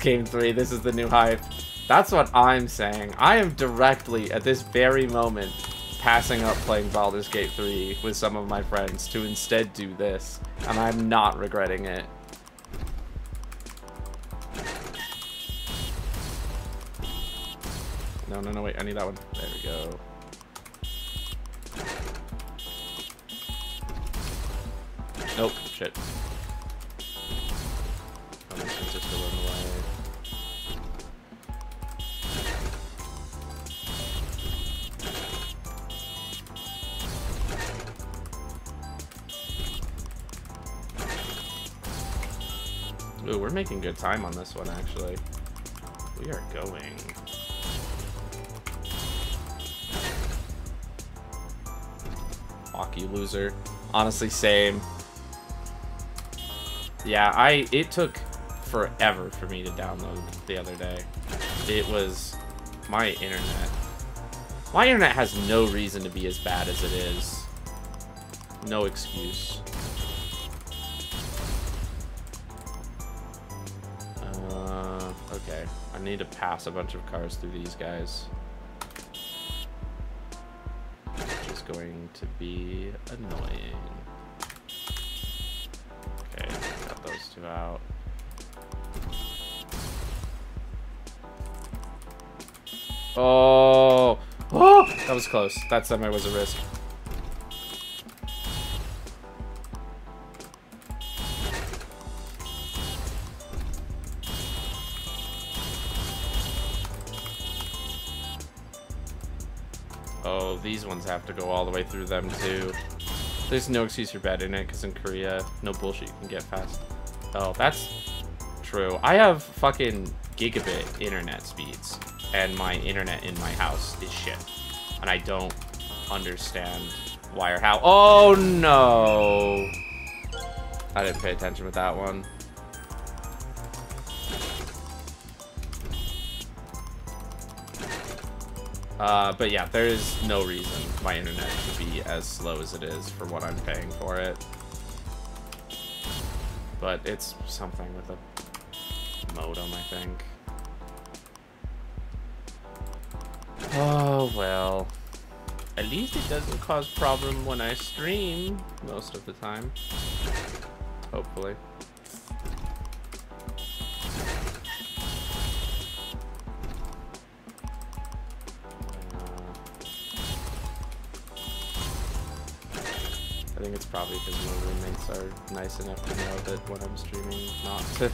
Gate 3, this is the new hype. That's what I'm saying. I am directly, at this very moment, passing up playing Baldur's Gate 3 with some of my friends to instead do this. And I'm not regretting it. No, no, no, wait, I need that one. Good time on this one, actually. We are going. Hockey loser. Honestly, same. Yeah, I it took forever for me to download the other day. It was my internet. My internet has no reason to be as bad as it is. No excuse. I need to pass a bunch of cars through these guys. Which is going to be annoying. Okay, got those two out. Oh, oh, *gasps* that was close. That semi was a risk. Have to go all the way through them too. There's no excuse for bad internet because in Korea, no bullshit, you can get fast. Oh, that's true. I have fucking gigabit internet speeds, and my internet in my house is shit. And I don't understand why or how. Oh, no! I didn't pay attention with that one. Uh, but yeah, there is no reason my internet should be as slow as it is for what I'm paying for it. But it's something with a modem, I think. Oh, well. At least it doesn't cause problem when I stream most of the time. Hopefully. Think it's probably because my roommates are nice enough to know that when I'm streaming not to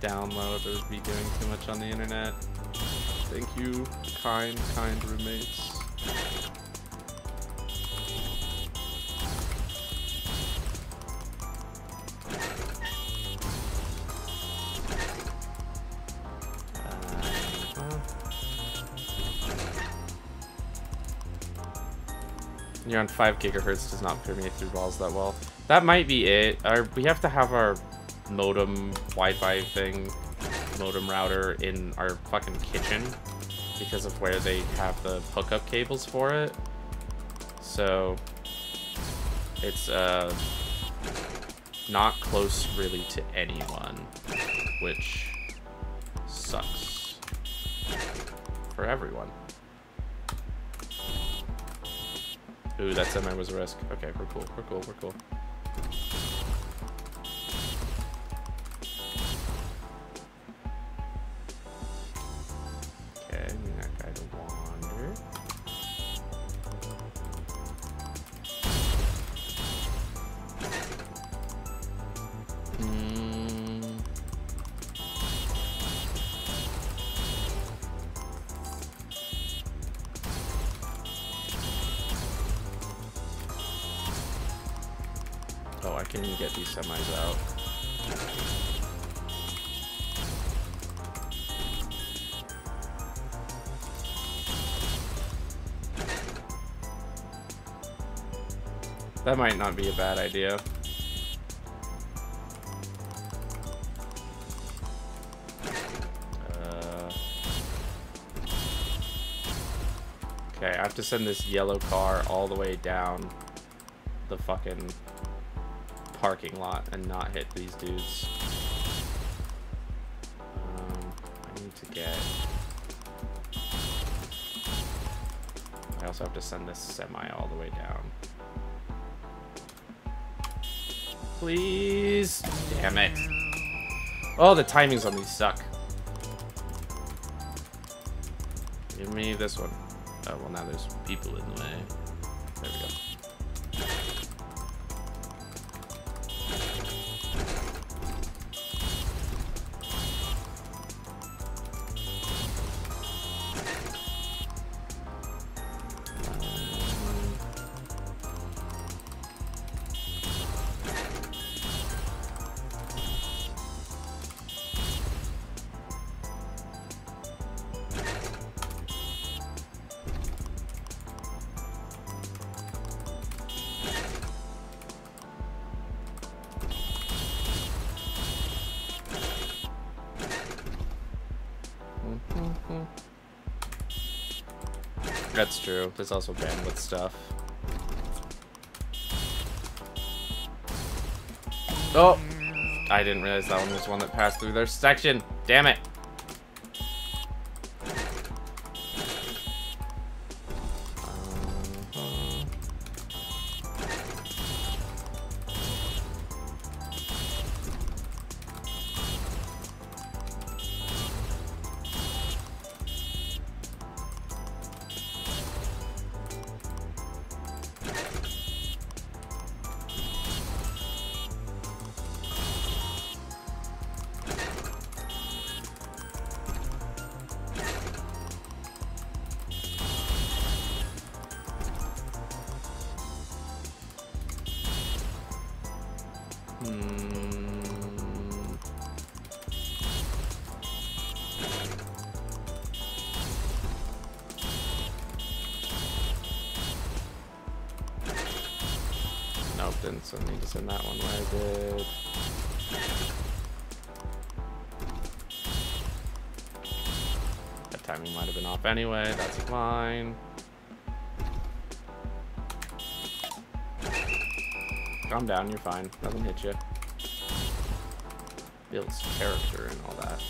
download or be doing too much on the internet. Thank you, kind, kind roommates. You're on 5 gigahertz does not permeate through walls that well. That might be it. Our, we have to have our modem Wi-Fi thing, modem router in our fucking kitchen because of where they have the hookup cables for it. So it's uh not close really to anyone, which sucks for everyone. Ooh, that semi was a risk. Okay, we're cool, we're cool, we're cool. That might not be a bad idea. Uh, okay, I have to send this yellow car all the way down the fucking parking lot and not hit these dudes. Damn it. Oh, the timings on these suck. Give me this one. Oh, well, now there's people in the way. True. There's also bandwidth stuff. Oh! I didn't realize that one was one that passed through their section. Damn it. Anyway, that's fine. Calm down, you're fine. Nothing hit you. Builds character and all that.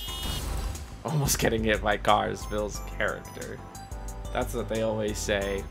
Almost getting hit by cars builds character. That's what they always say.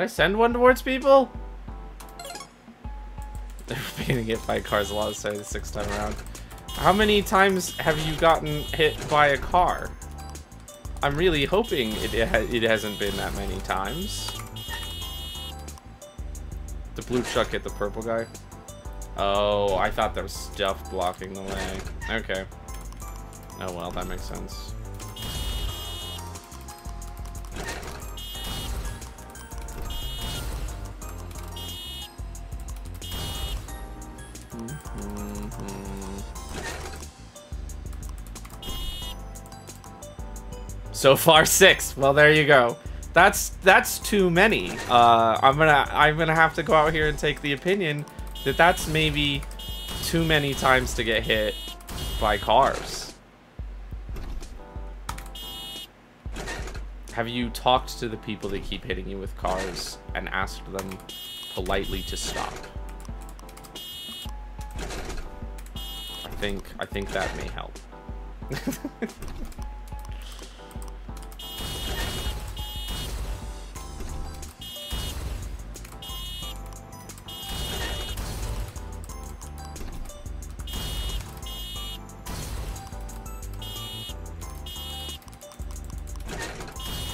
Did I send one towards people? *laughs* They're being hit by cars a lot, sorry, the sixth time around. How many times have you gotten hit by a car? I'm really hoping it, it, it hasn't been that many times. The blue truck hit the purple guy. Oh, I thought there was stuff blocking the way. Okay. Oh well, that makes sense. So far six. Well, there you go. That's that's too many. Uh, I'm gonna I'm gonna have to go out here and take the opinion that that's maybe too many times to get hit by cars. Have you talked to the people that keep hitting you with cars and asked them politely to stop? Think I think that may help. *laughs*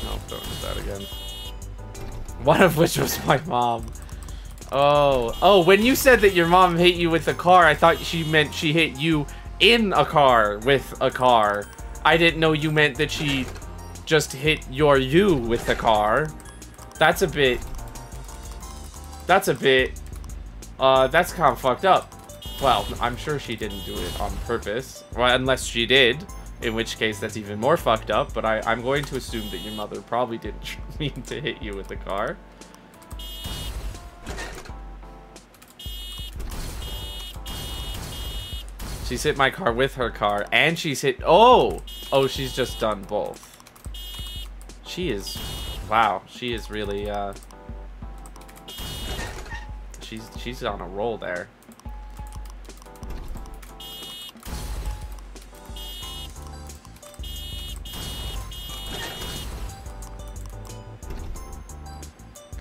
Nope, don't do that again. One of which was my mom. Oh, oh, when you said that your mom hit you with a car, I thought she meant she hit you in a car with a car. I didn't know you meant that she just hit your you with a car. That's a bit... That's a bit... Uh, that's kind of fucked up. Well, I'm sure she didn't do it on purpose. Well, unless she did. In which case, that's even more fucked up. But I, I'm going to assume that your mother probably didn't *laughs* mean to hit you with the car. She's hit my car with her car, and she's hit... Oh! Oh, she's just done both. She is... Wow, she is really, uh... She's, she's on a roll there.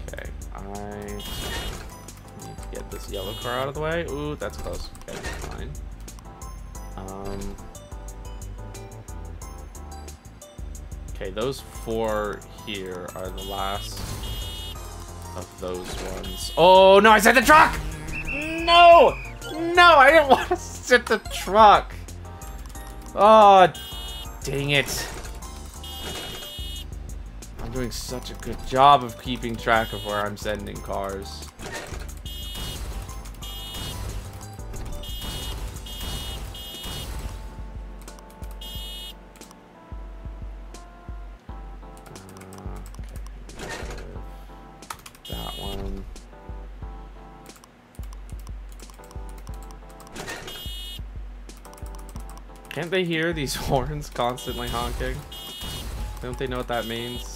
Okay, I need to get this yellow car out of the way. Ooh, that's close. Okay. Um. Okay, those four here are the last of those ones. Oh no, I said the truck! No! No, I didn't *laughs* want to sit the truck. Oh, dang it. I'm doing such a good job of keeping track of where I'm sending cars. Can't they hear these *laughs* horns constantly honking? Don't they know what that means?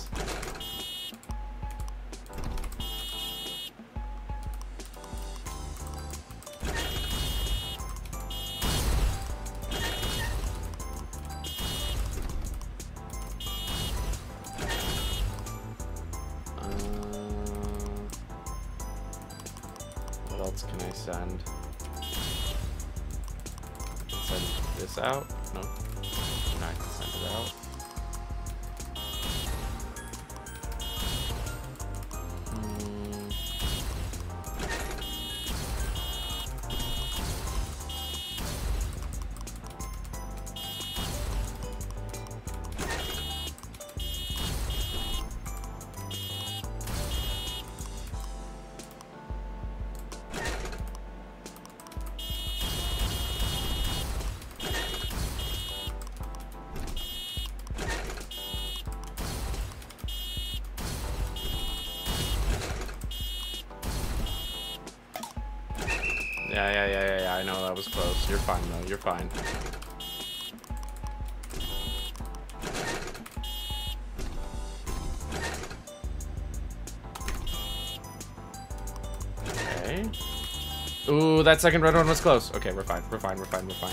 That second red one was close. Okay, we're fine. We're fine. We're fine. We're fine.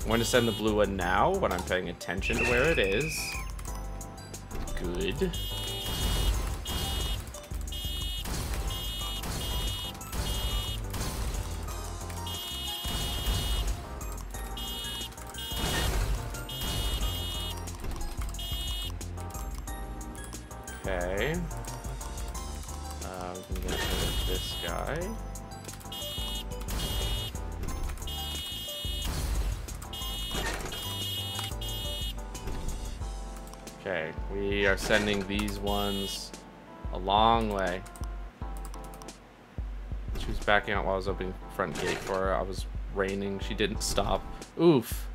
I'm going to send the blue one now when I'm paying attention to where it is. Good. Ones a long way. She was backing out while I was opening front gate for her. I was raining. She didn't stop. Oof.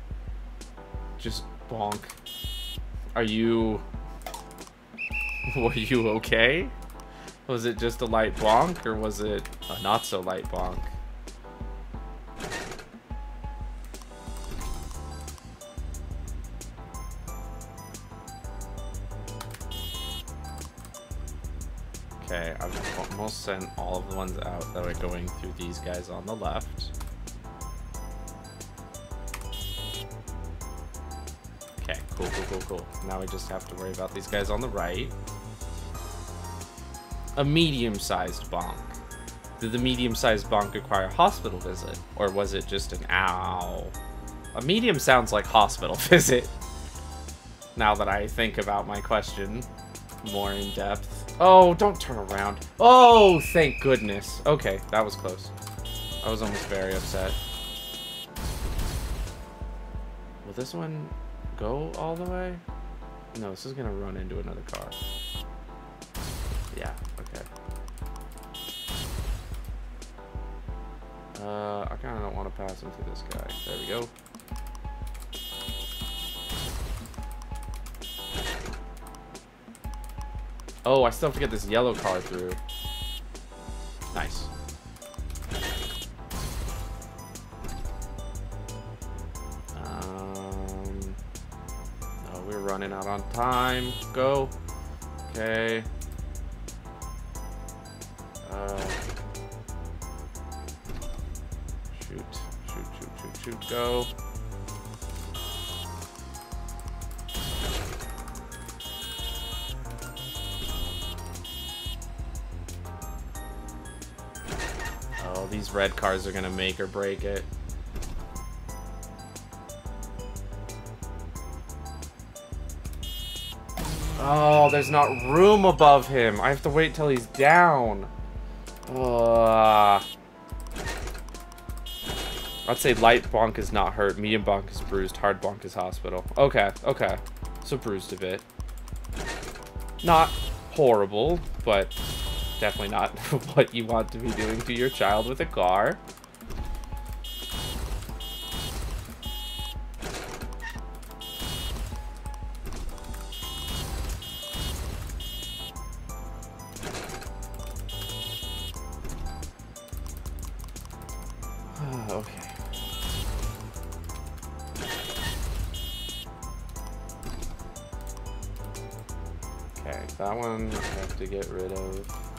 Just bonk. Are you... *laughs* Were you okay? Was it just a light bonk, or was it a not so light bonk? Through these guys on the left. Okay, cool, cool, cool, cool. Now we just have to worry about these guys on the right. A medium-sized bonk. Did the medium-sized bonk require a hospital visit? Or was it just an ow? A medium sounds like hospital *laughs* visit. Now that I think about my question more in depth. Oh, don't turn around. Oh, thank goodness. Okay, that was close. I was almost very upset. Will this one go all the way? No, this is gonna run into another car. Yeah, okay. Uh, I kinda don't want to pass into this guy. There we go. Oh, I still have to get this yellow car through. Nice. Um, oh, we're running out on time. Go. Okay. Uh, shoot, shoot, shoot, shoot, shoot, go. Red cars are gonna make or break it. Oh, there's not room above him. I have to wait till he's down. Uh, I'd say light bonk is not hurt, medium bonk is bruised, hard bonk is hospital. Okay, okay. So bruised a bit. Not horrible, but definitely not *laughs* what you want to be doing to your child with a car. *sighs* that one I have to get rid of.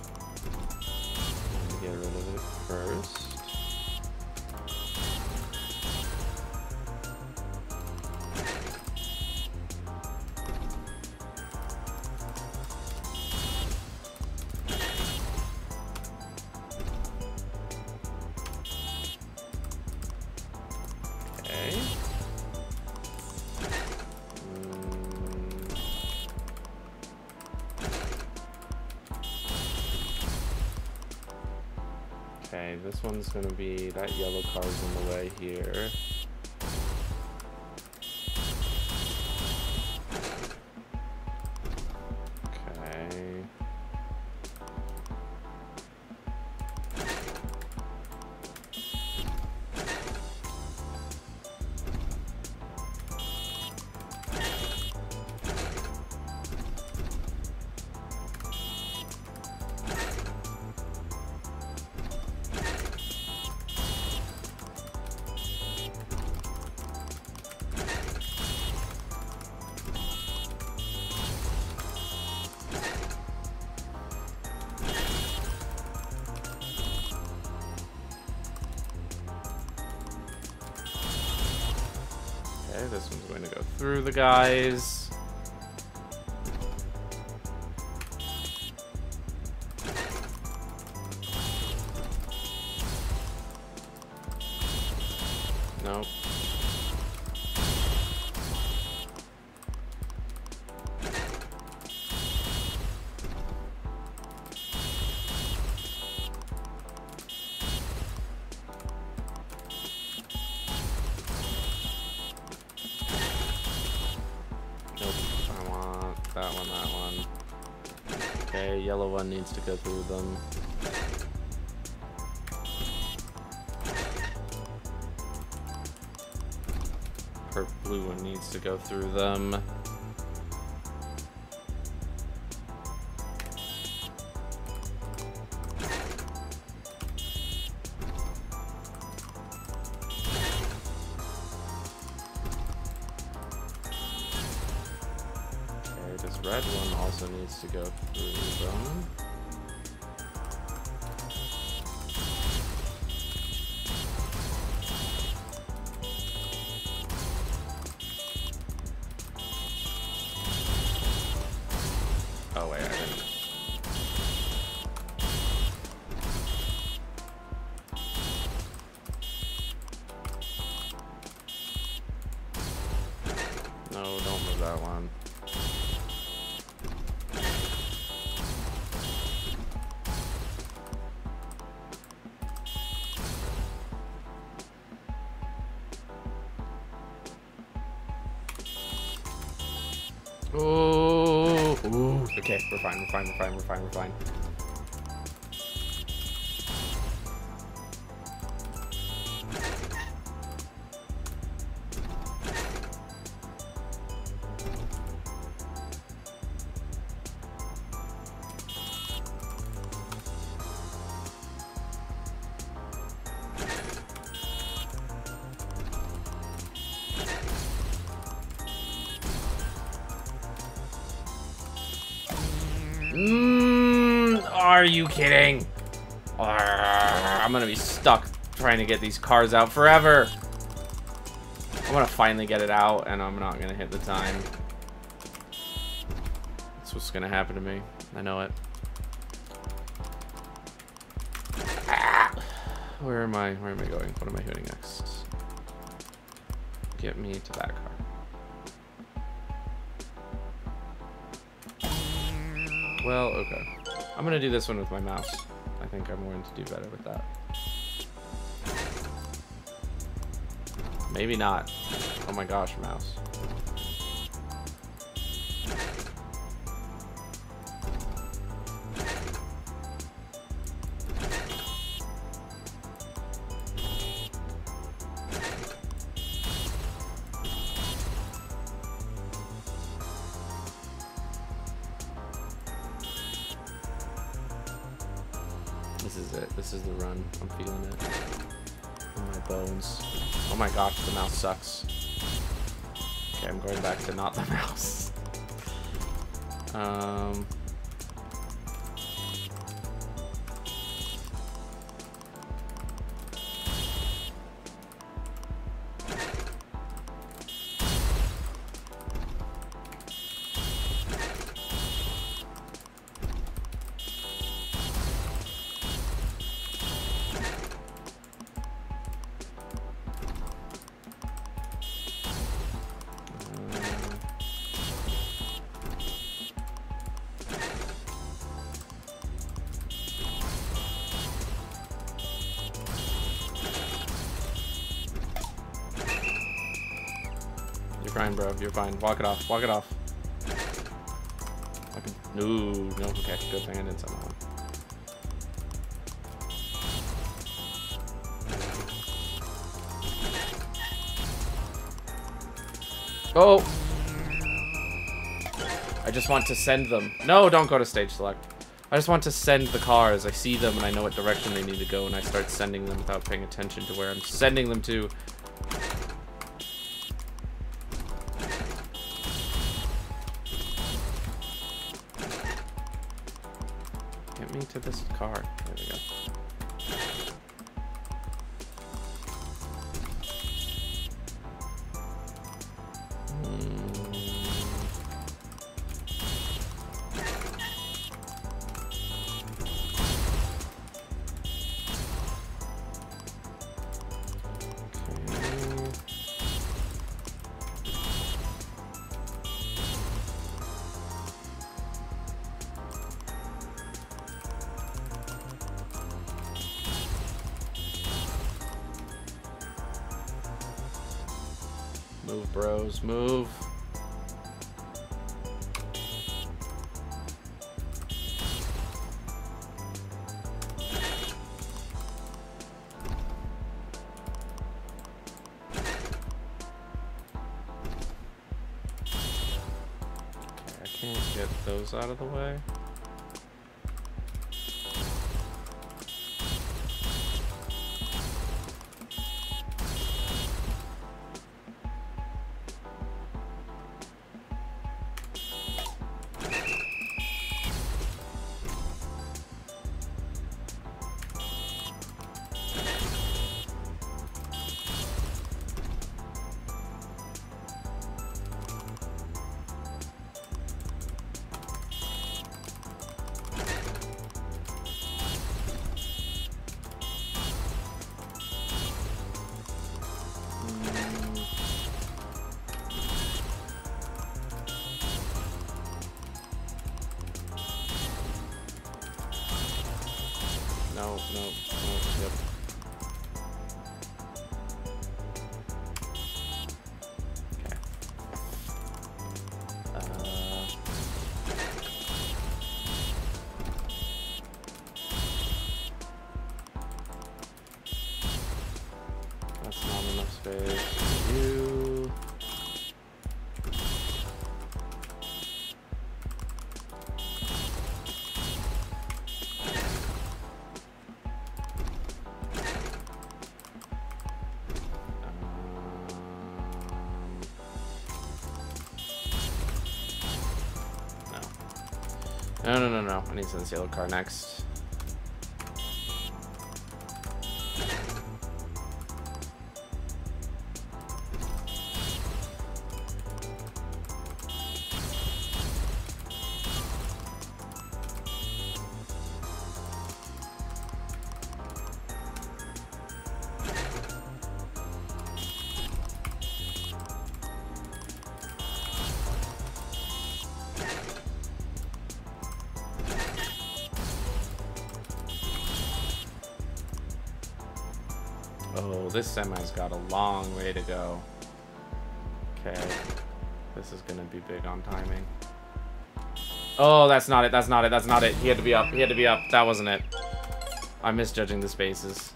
Get rid of it first. Car's in the way here. Through the guys. To go through them. Her blue one needs to go through them. Fine, we're fine, we're fine, we're fine, we're fine. You kidding? I'm gonna be stuck trying to get these cars out forever. I'm gonna finally get it out, and I'm not gonna hit the time. That's what's gonna happen to me. I know it. Ah! Where am I? Where am I going? What am I hitting next? Get me to that car. Well, okay. I'm gonna do this one with my mouse. I think I'm going to do better with that. Maybe not. Oh my gosh, mouse. You're fine. Walk it off. Walk it off. It. No, no. Okay, good thing I didn't that. Oh! I just want to send them. No, don't go to stage select. I just want to send the cars. I see them and I know what direction they need to go and I start sending them without paying attention to where I'm sending them to. Out of the way. No, I need yellow car next. Semi's got a long way to go. Okay. This is gonna be big on timing. Oh, that's not it, that's not it, that's not it. He had to be up, he had to be up. That wasn't it. I'm misjudging the spaces.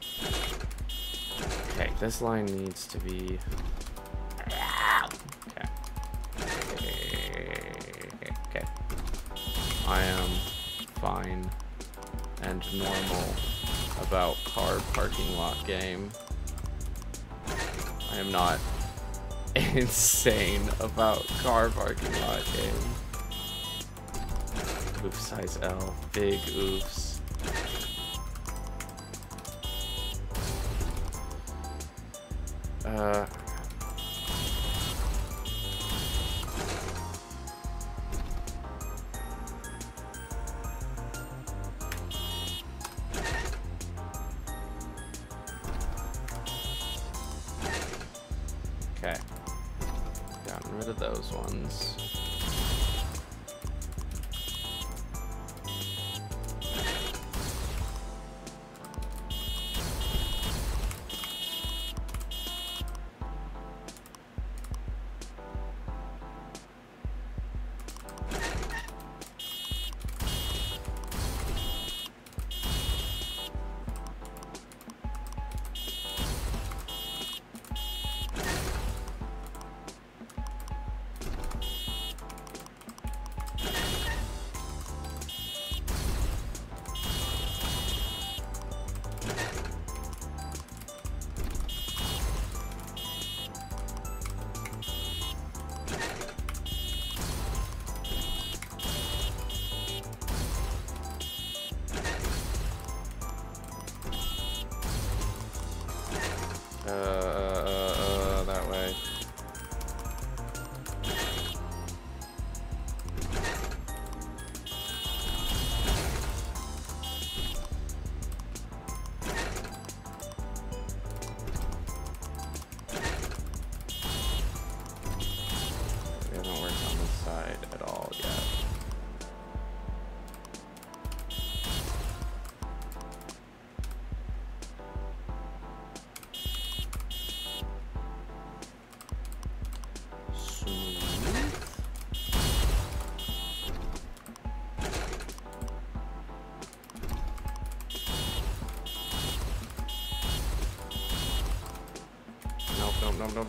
Okay, this line needs to be... Okay. Okay. I am fine and normal about car parking lot game. I am not *laughs* insane about car parking lot game. Oof size L. Big oofs.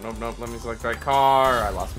Nope, nope. Let me select that car. I lost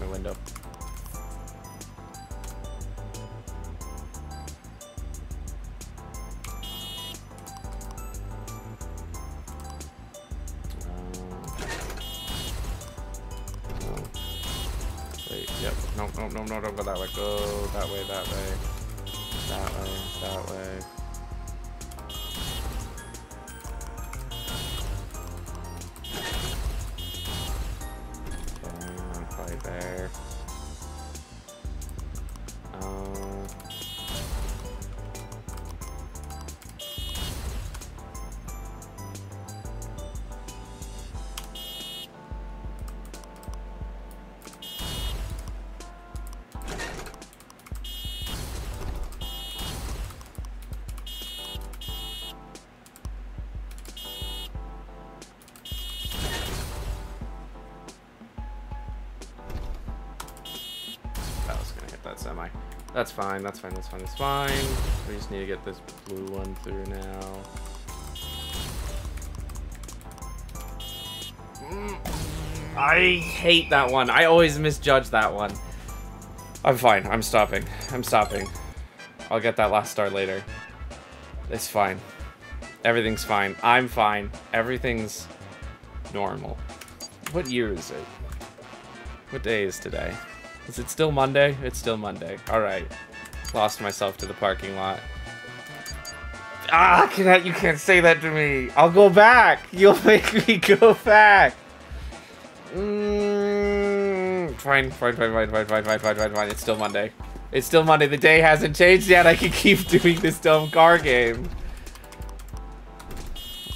fine, that's fine, that's fine, that's fine. We just need to get this blue one through now. I hate that one. I always misjudge that one. I'm fine. I'm stopping. I'm stopping. I'll get that last star later. It's fine. Everything's fine. I'm fine. Everything's normal. What year is it? What day is today? Is it still Monday? It's still Monday. Alright. Lost myself to the parking lot. Ah, you can't say that to me. I'll go back. You'll *laughs* make me go back. Mm, fine, fine, fine, fine, fine, fine, fine, fine, fine. It's still Monday. It's still Monday. The day hasn't changed yet. I can *laughs* keep doing this dumb car game.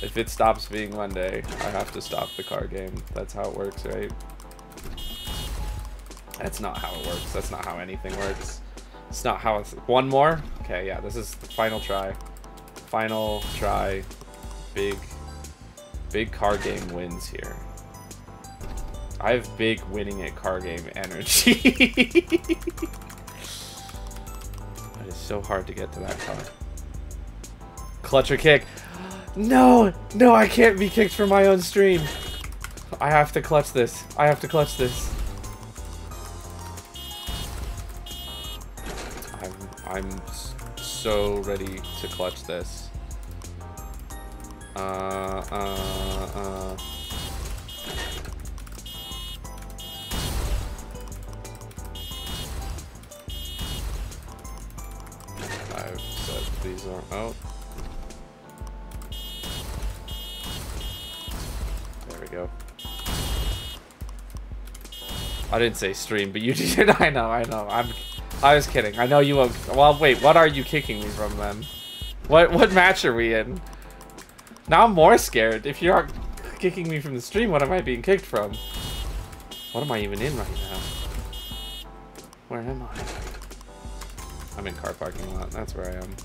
If it stops being Monday, I have to stop the car game. That's how it works, right? That's not how it works. That's not how anything works. It's not how it's... One more? Okay, yeah, this is the final try. Final try. Big, big car game wins here. I have big winning at car game energy. *laughs* it is so hard to get to that car. Clutch or kick. No! No, I can't be kicked from my own stream. I have to clutch this. I have to clutch this. So ready to clutch this. Uh, uh, uh. I've these are out. There we go. I didn't say stream, but you *laughs* did. I know, I know. I'm I was kidding. I know you won't. Well, wait. What are you kicking me from then? What what match are we in? Now I'm more scared. If you're kicking me from the stream, what am I being kicked from? What am I even in right now? Where am I? I'm in car parking lot. That's where I am.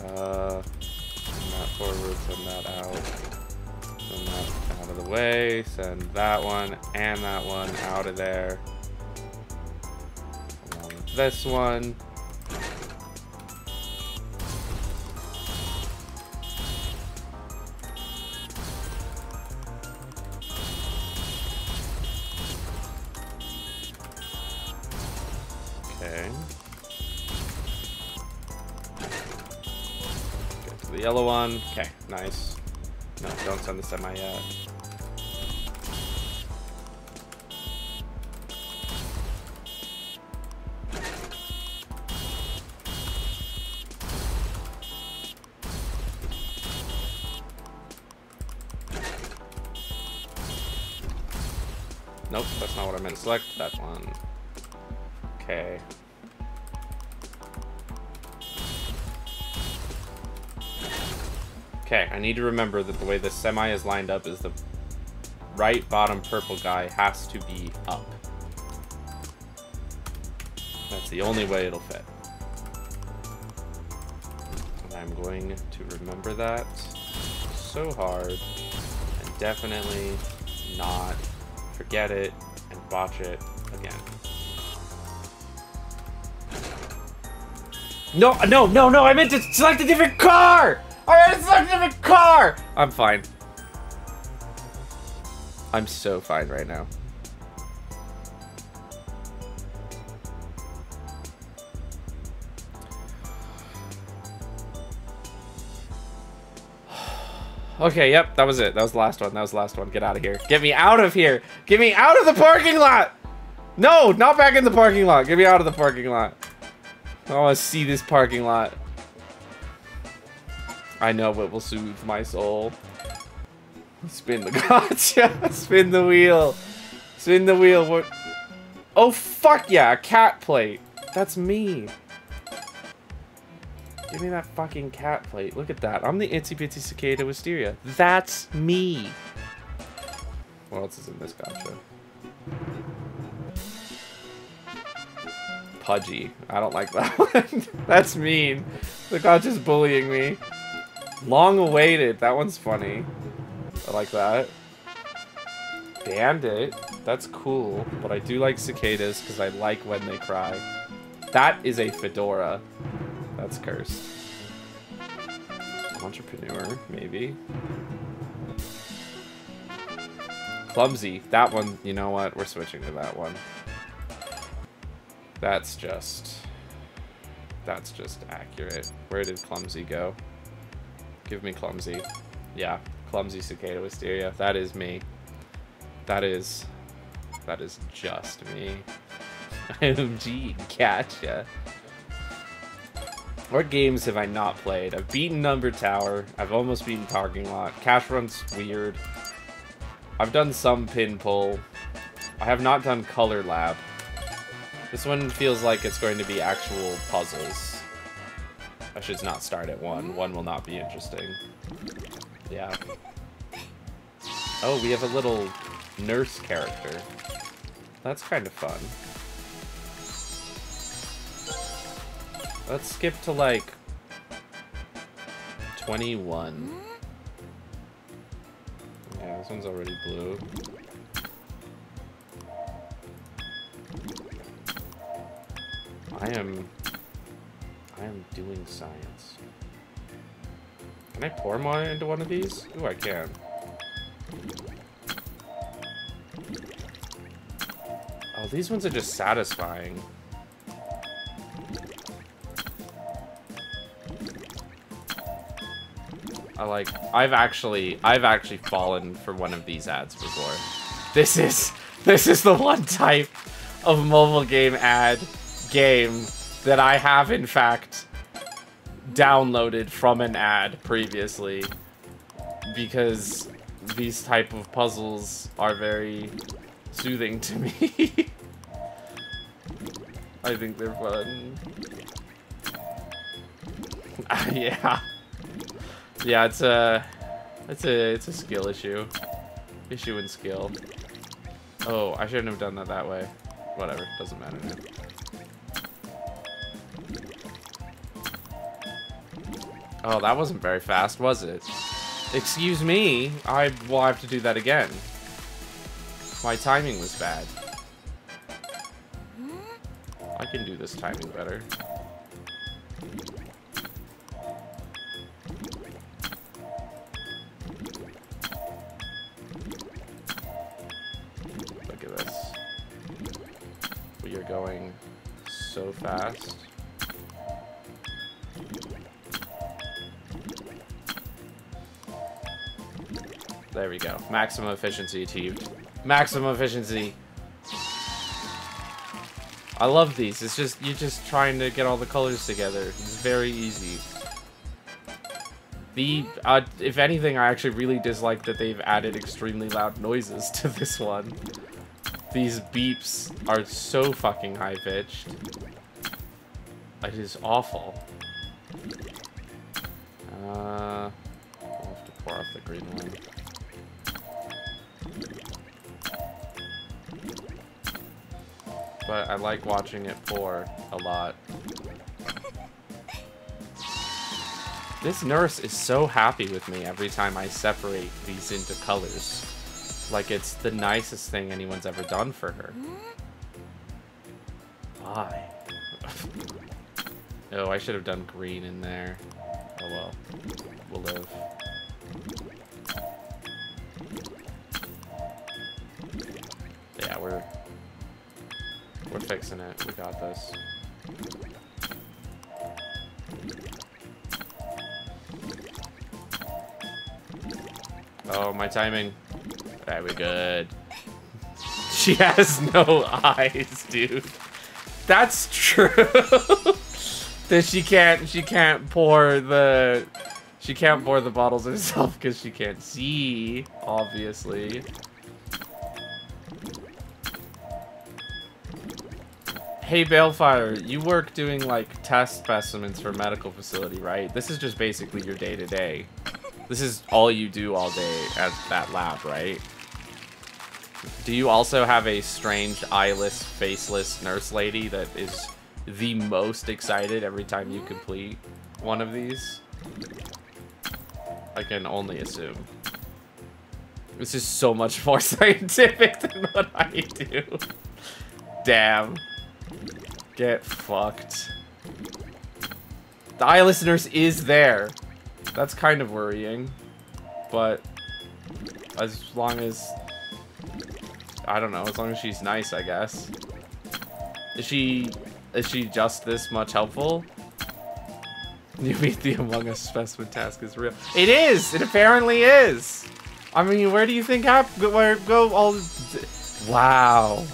Uh, that forward, send that out. The way. Send that one and that one out of there. Along with this one. Okay. The yellow one. Okay, nice. No, don't send the semi yet. Select. That one. Okay. Okay, I need to remember that the way the semi is lined up is the right bottom purple guy has to be up. That's the only way it'll fit. And I'm going to remember that so hard and definitely not forget it botch it again. No, no, no, no, I meant to select a different car! I had to select a different car! I'm fine. I'm so fine right now. Okay, yep, that was it. That was the last one. That was the last one. Get out of here. Get me out of here. Get me out of the parking lot. No, not back in the parking lot. Get me out of the parking lot. I want to see this parking lot. I know what will soothe my soul. Spin the *laughs* gacha. Spin the wheel. Spin the wheel. Oh, fuck yeah. A cat plate. That's me. Give me that fucking cat plate. Look at that. I'm the itsy bitsy cicada wisteria. That's me. What else is in this gacha? Pudgy. I don't like that *laughs* one. That's mean. The gacha's bullying me. Long awaited. That one's funny. I like that. Bandit. That's cool. But I do like cicadas because I like when they cry. That is a fedora. That's cursed. Entrepreneur, maybe. Clumsy. That one, you know what? We're switching to that one. That's just... That's just accurate. Where did Clumsy go? Give me Clumsy. Yeah, Clumsy Cicada Wisteria. That is me. That is... That is just me. *laughs* OMG, gacha. What games have I not played? I've beaten Number Tower. I've almost beaten Parking Lot. Cash Run's weird. I've done some pin pull. I have not done Color Lab. This one feels like it's going to be actual puzzles. I should not start at one. One will not be interesting. Yeah. Oh, we have a little nurse character. That's kind of fun. Let's skip to like 21. Yeah, this one's already blue. I am I am doing science. Can I pour more into one of these? Ooh, I can. Oh, these ones are just satisfying. I like, I've actually, I've actually fallen for one of these ads before. This is, this is the one type of mobile game ad game that I have in fact downloaded from an ad previously because these type of puzzles are very soothing to me. *laughs* I think they're fun. *laughs* yeah. Yeah, it's a, it's a, it's a skill issue. Issue in skill. Oh, I shouldn't have done that that way. Whatever, doesn't matter. Oh, that wasn't very fast, was it? Excuse me, I will have to do that again. My timing was bad. I can do this timing better. Going so fast. There we go. Maximum efficiency achieved. Maximum efficiency. I love these. It's just, you're just trying to get all the colors together. It's very easy. The, uh, if anything, I actually really dislike that they've added extremely loud noises *laughs* to this one. These beeps are so fucking high-pitched. It is awful. Uh, I'll have to pour off the green one. but I like watching it pour a lot. This nurse is so happy with me every time I separate these into colors. Like it's the nicest thing anyone's ever done for her. Why? *laughs* oh, I should have done green in there. Oh well. We'll live. Yeah, we're we're fixing it. We got this. Oh, my timing. We good. *laughs* She has no eyes, dude. That's true. *laughs* that she can't she can't pour the she can't pour the bottles herself because she can't see, obviously. Hey Balefire, you work doing like test specimens for medical facility, right? This is just basically your day to day. This is all you do all day at that lab, right? Do you also have a strange eyeless, faceless nurse lady that is the most excited every time you complete one of these? I can only assume. This is so much more *laughs* scientific than what I do. Damn. Get fucked. The eye listeners is there. That's kind of worrying. But as long as I don't know, as long as she's nice, I guess. Is she is she just this much helpful? *laughs* You meet the Among Us specimen task is real. It is! It apparently is! I mean, where do you think I where go all Wow.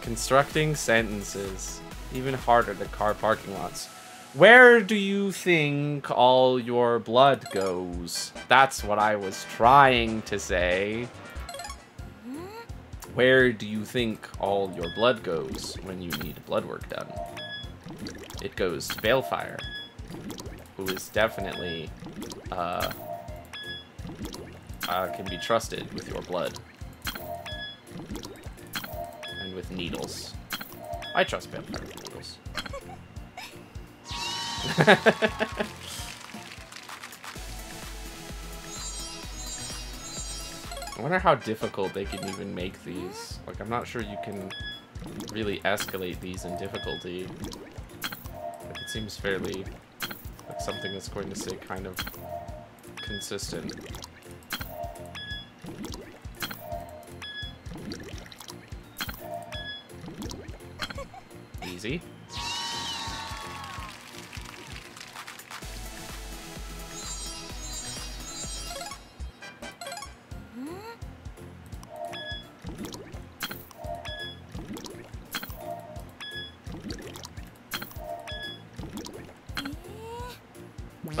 Constructing sentences. Even harder than car parking lots. Where do you think all your blood goes? That's what I was trying to say. Where do you think all your blood goes when you need blood work done? It goes to Balefire, who is definitely, uh, uh, can be trusted with your blood. And with needles. I trust Balefire with needles. I wonder how difficult they can even make these. Like, I'm not sure you can really escalate these in difficulty. Like, it seems fairly like something that's going to stay kind of consistent. Easy.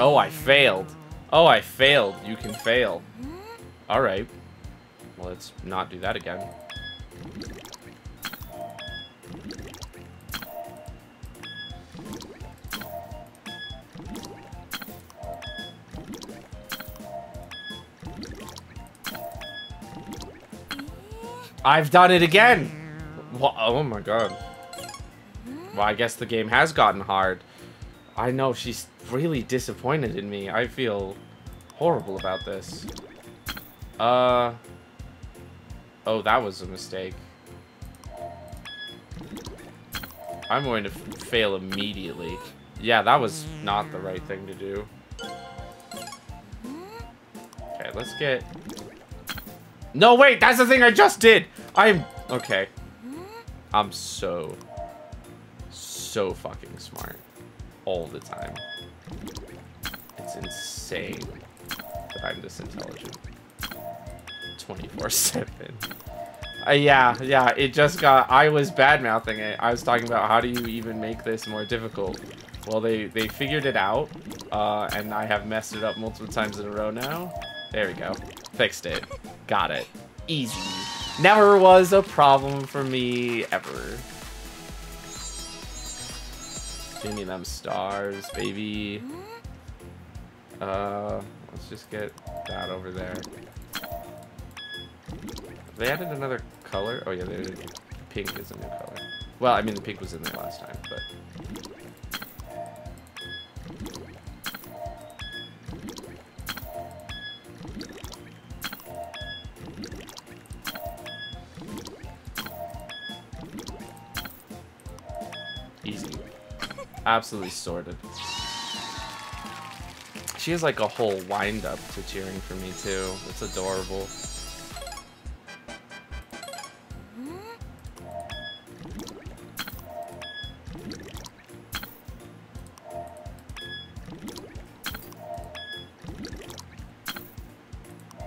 Oh, I failed. Oh, I failed. You can fail. Alright. Well, let's not do that again. I've done it again! What? Oh my god. Well, I guess the game has gotten hard. I know she's really disappointed in me. I feel horrible about this. Uh... Oh, that was a mistake. I'm going to fail immediately. Yeah, that was not the right thing to do. Okay, let's get... No, wait! That's the thing I just did! I'm... Okay. I'm so... So fucking smart. All the time. It's insane that I'm this intelligent. 24-7. Uh, yeah, yeah, it just got... I was bad-mouthing it. I was talking about how do you even make this more difficult. Well, they, they figured it out, uh, and I have messed it up multiple times in a row now. There we go. Fixed it. Got it. Easy. Never was a problem for me, ever. Give me them stars, baby. Uh, let's just get that over there. They added another color? Oh yeah, they did. Pink is a new color. Well, I mean the pink was in there last time, but... Easy. Absolutely sorted she has like a whole wind up to cheering for me too. It's adorable.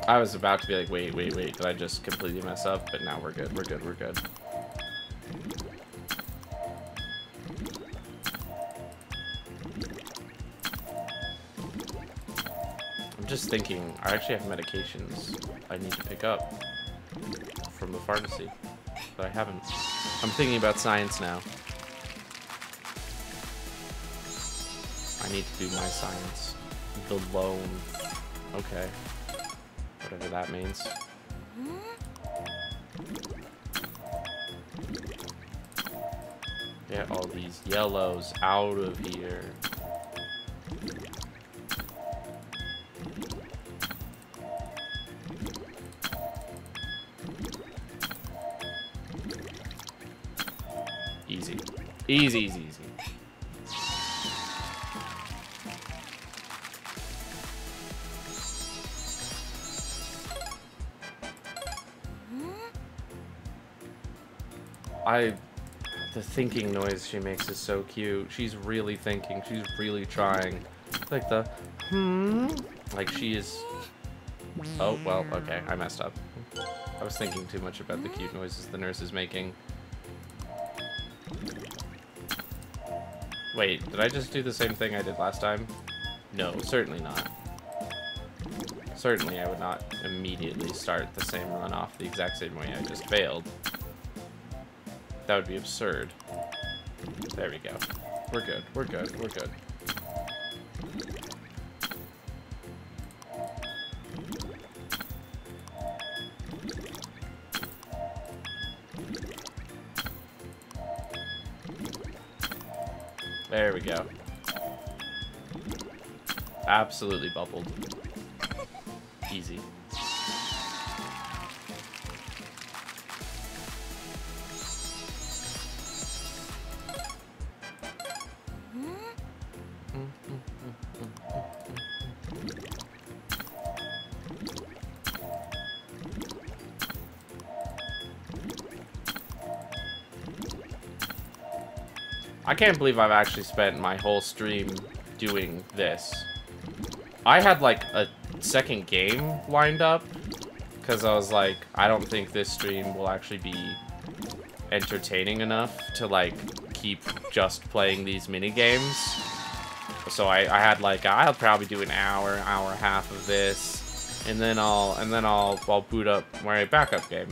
I was about to be like, wait, wait, wait, did I just completely mess up? But now we're good, we're good, we're good. Just thinking, I actually have medications I need to pick up from the pharmacy, but I haven't. I'm thinking about science now. I need to do my science. The loan. Okay. Whatever that means. Get all these yellows out of here. Easy. Easy, easy. I, the thinking noise she makes is so cute. She's really thinking. She's really trying. Like the, hmm? Like she is, oh, well, okay, I messed up. I was thinking too much about the cute noises the nurse is making. Wait, did I just do the same thing I did last time? No, certainly not. Certainly I would not immediately start the same run off the exact same way I just failed. That would be absurd. There we go. We're good. We're good. We're good. There we go. Absolutely bubbled. Easy. Can't believe I've actually spent my whole stream doing this. I had like a second game lined up because I was like, I don't think this stream will actually be entertaining enough to like keep just playing these mini games. So I, I had like I'll probably do an hour, hour and a half of this, and then I'll and then I'll I'll boot up my backup game.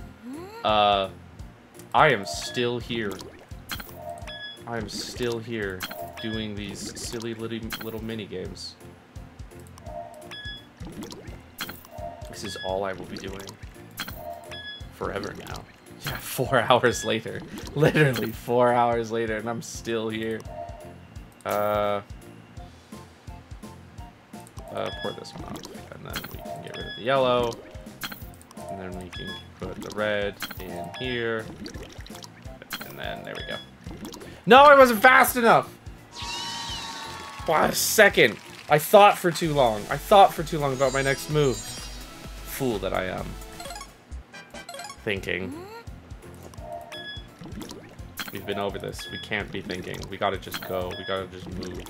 Uh, I am still here. I'm still here doing these silly little, little mini games. This is all I will be doing forever now. *laughs* Yeah, four *laughs* hours later. Literally four hours later, and I'm still here. Uh, uh, pour this one off, and then we can get rid of the yellow. And then we can put the red in here. And then there we go. No, I wasn't fast enough. Wow, a second. I thought for too long. I thought for too long about my next move. Fool that I am. Thinking. We've been over this. We can't be thinking. We gotta just go. We gotta just move.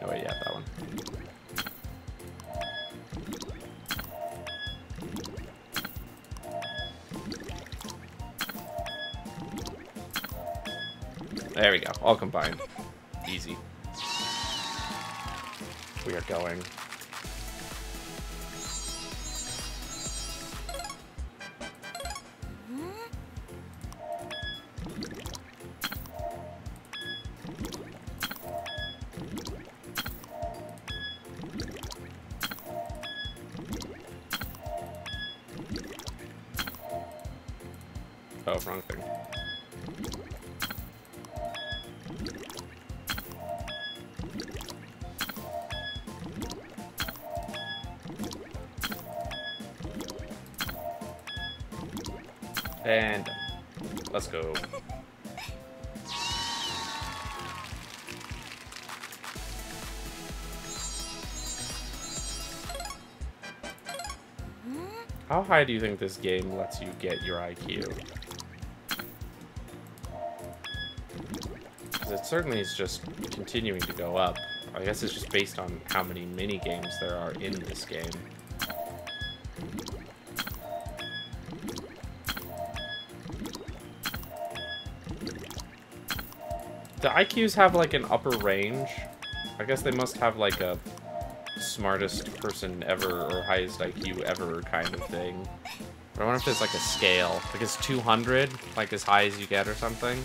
Oh wait, yeah, that one. There we go. All combined. Easy. We are going. And let's go. How high do you think this game lets you get your IQ? It certainly is just continuing to go up. I guess it's just based on how many mini games there are in this game. The IQs have like an upper range. I guess they must have like a smartest person ever or highest IQ ever kind of thing. But I wonder if there's like a scale. Like it's 200, like as high as you get or something.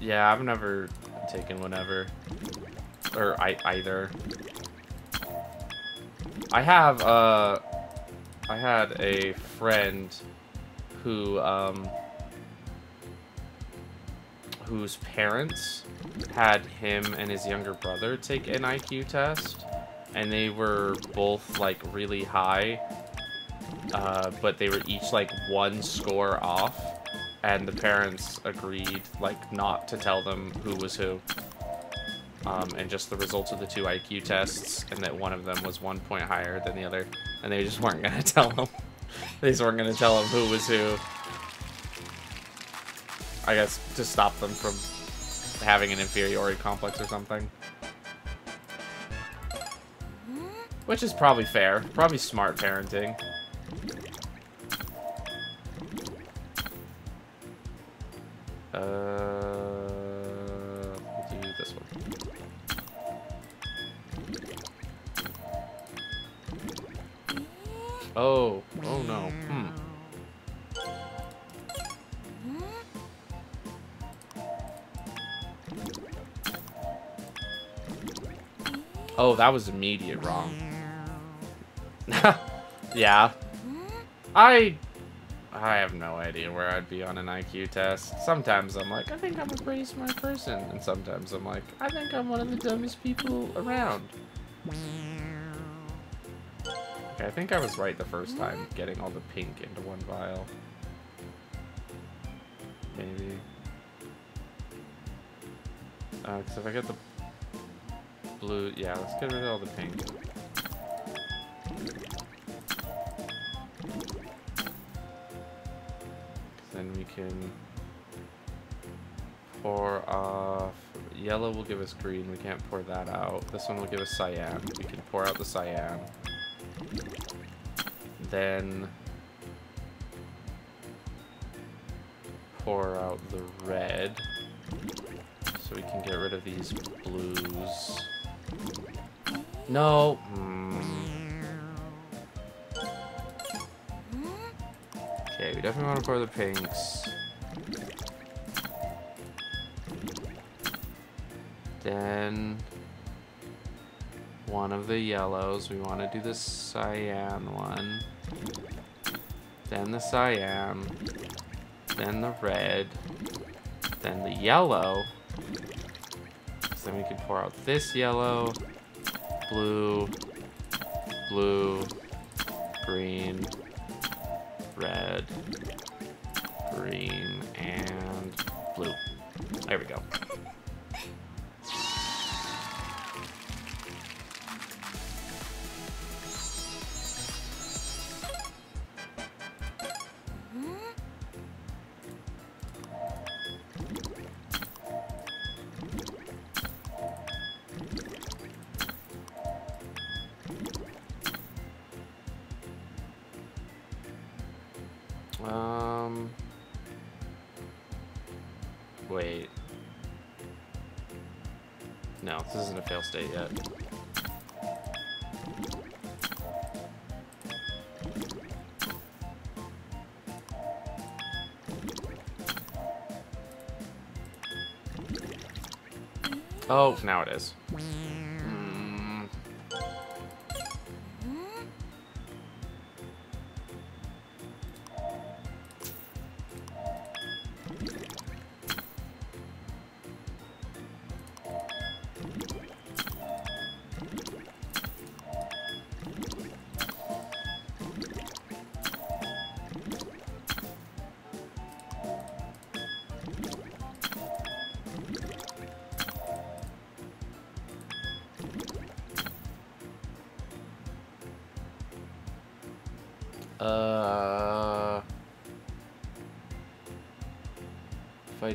Yeah, I've never taken whatever. Or I either. I have, uh... I had a friend who, um... Whose parents had him and his younger brother take an IQ test. And they were both, like, really high. Uh, but they were each, like, one score off and the parents agreed, like, not to tell them who was who. Um, and just the results of the two IQ tests, and that one of them was one point higher than the other, and they just weren't gonna *laughs* tell them. They weren't gonna tell them who was who. I guess to stop them from having an inferiority complex or something. Which is probably fair. Probably smart parenting. Oh, that was immediate wrong. *laughs* yeah. I I have no idea where I'd be on an IQ test. Sometimes I'm like, I think I'm a pretty smart person. And sometimes I'm like, I think I'm one of the dumbest people around. Okay, I think I was right the first time, getting all the pink into one vial. Maybe. Uh, cause if I get the blue, yeah, let's get rid of all the pink. then we can pour off yellow will give us green we can't pour that out. This one will give us cyan we can pour out the cyan. Then pour out the red so we can get rid of these blues no. Okay, we definitely want to pour the pinks. Then one of the yellows. We want to do the cyan one. Then the cyan. Then the red. Then the yellow. So then we can pour out this yellow, blue, blue, green, red, green, and blue. There we go. Oh, now it is.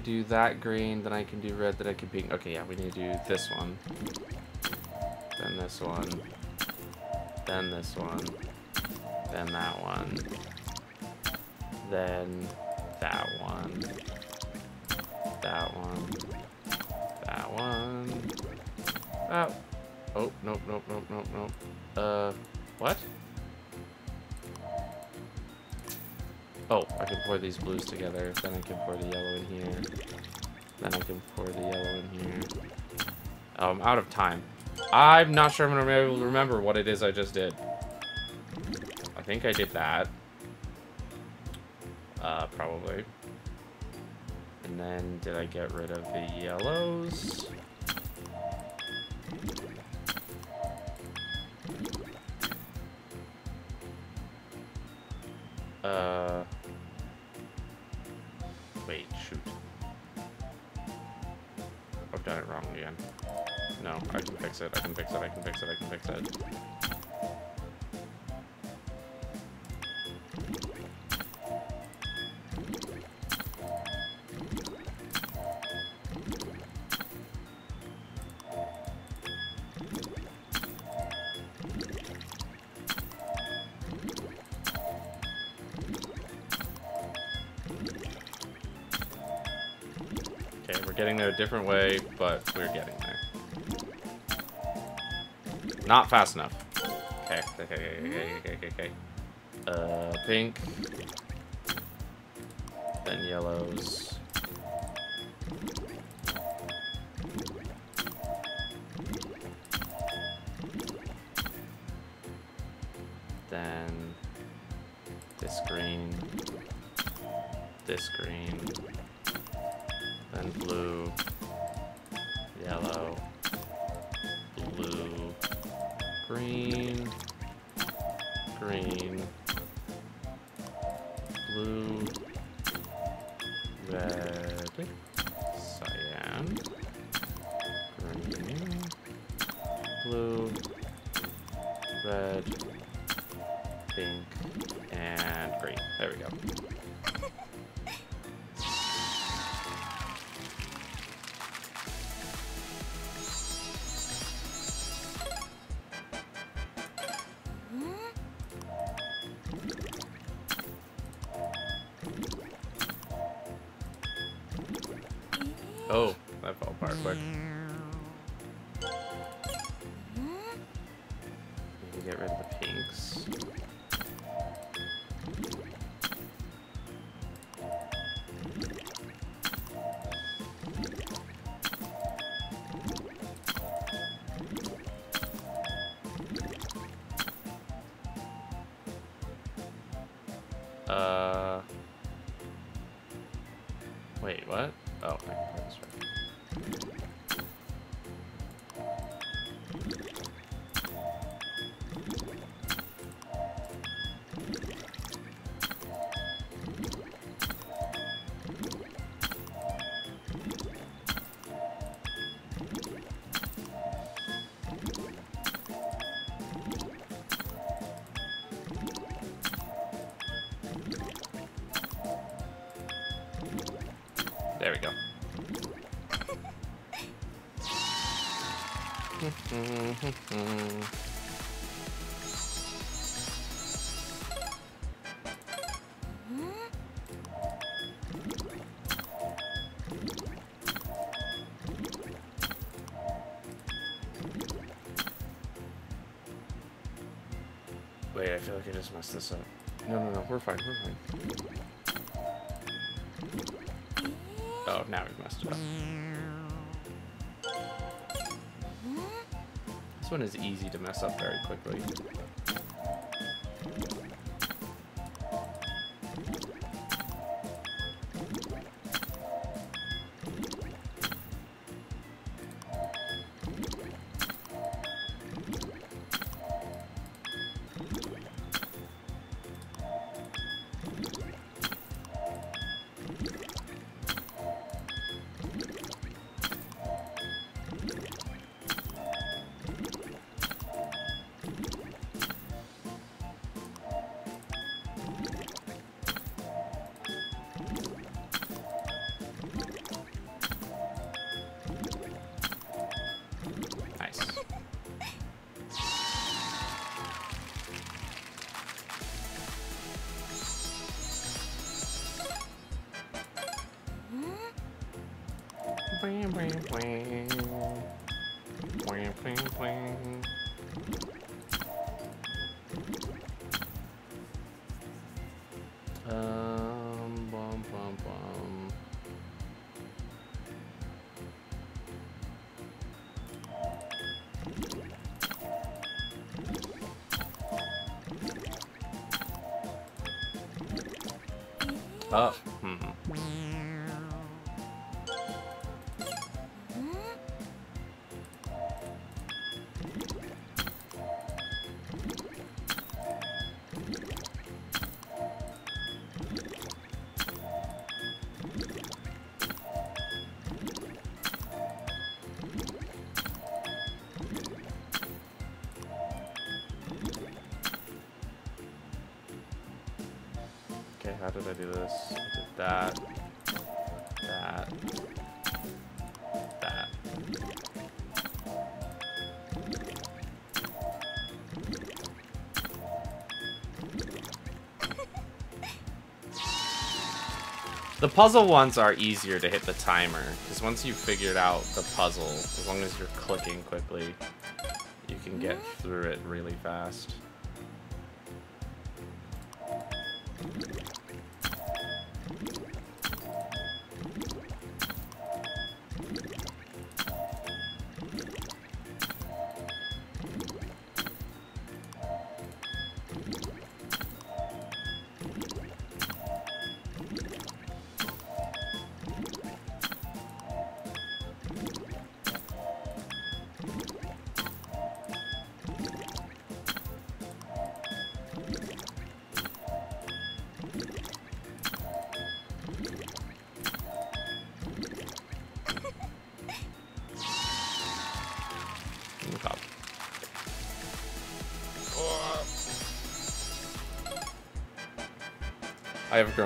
Do that green, then I can do red, then I can pink. Okay, yeah, we need to do this one. Then this one. Then this one. Then that one. Then that one. That one. That one. Oh. Oh, nope, nope, nope, nope, nope. Uh, pour these blues together. Then I can pour the yellow in here. Then I can pour the yellow in here. Oh, I'm out of time. I'm not sure I'm going to be able to remember what it is I just did. I think I did that. Uh, probably. And then did I get rid of the yellows? Different way, but we're getting there. Not fast enough. Okay, okay, okay, okay, okay, okay. Uh, pink. Then yellows. Pink. And green. There we go. Mm-hmm. Wait, I feel like I just messed this up. No, no, no, we're fine, we're fine. Oh, now we've messed it up. One is easy to mess up very quickly. That, that, that. The puzzle ones are easier to hit the timer, because once you've figured out the puzzle, as long as you're clicking quickly, you can get mm-hmm. through it really fast.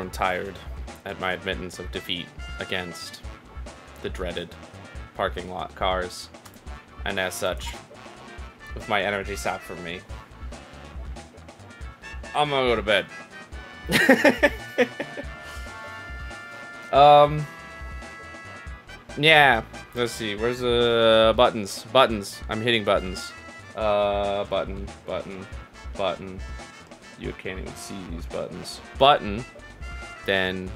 Grown tired at my admittance of defeat against the dreaded parking lot cars, and as such, with my energy sapped from me, I'm gonna go to bed. *laughs* um. Yeah. Let's see. Where's the buttons? Buttons. I'm hitting buttons. Uh, button, button, button. You can't even see these buttons. Button. Then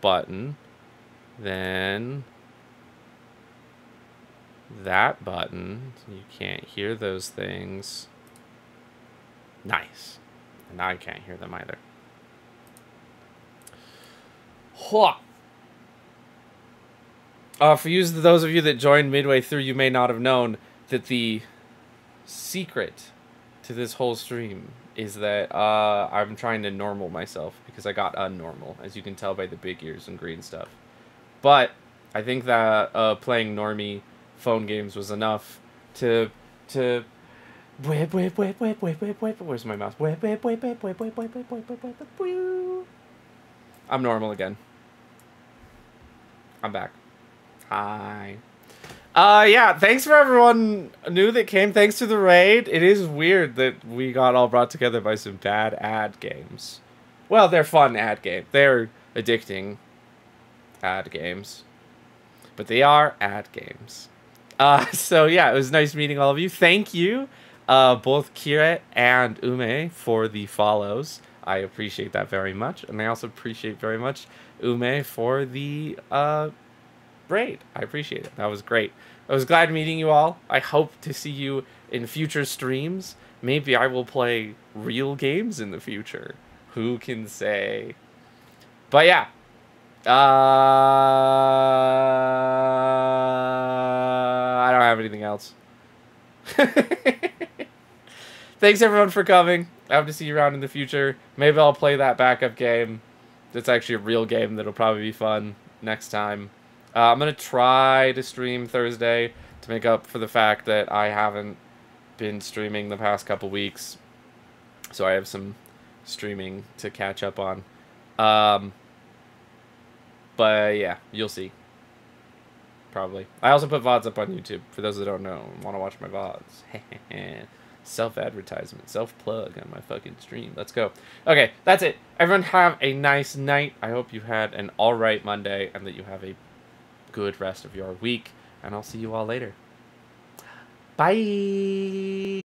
button. Then that button. You can't hear those things. Nice. And I can't hear them either. Hua. Uh, for those of you that joined midway through, you may not have known that the secret to this whole stream is that uh, I'm trying to normal myself because I got unnormal, as you can tell by the big ears and green stuff. But I think that uh, playing normie phone games was enough to to. Whip, whip, whip, whip, whip, whip, whip. Where's my mouse? Whip, whip, whip, whip, whip, whip, whip, whip, whip, whip, whip, whip. I'm normal again. I'm back. Hi. Uh, yeah, thanks for everyone new that came. Thanks to the raid. It is weird that we got all brought together by some bad ad games. Well, they're fun ad games. They're addicting ad games. But they are ad games. Uh, *laughs* so yeah, it was nice meeting all of you. Thank you, uh, both Kira and Ume for the follows. I appreciate that very much. And I also appreciate very much Ume for the, uh, raid. I appreciate it. That was great. I was glad meeting you all. I hope to see you in future streams. Maybe I will play real games in the future. Who can say? But yeah. Uh, I don't have anything else. *laughs* Thanks everyone for coming. I hope to see you around in the future. Maybe I'll play that backup game. It's actually a real game that'll probably be fun next time. Uh, I'm gonna try to stream Thursday to make up for the fact that I haven't been streaming the past couple weeks, so I have some streaming to catch up on. Um, but yeah, you'll see. Probably. I also put VODs up on YouTube for those that don't know want to watch my VODs. *laughs* self advertisement, self plug on my fucking stream. Let's go. Okay, that's it. Everyone have a nice night. I hope you had an alright Monday and that you have a good rest of your week, and I'll see you all later. Bye.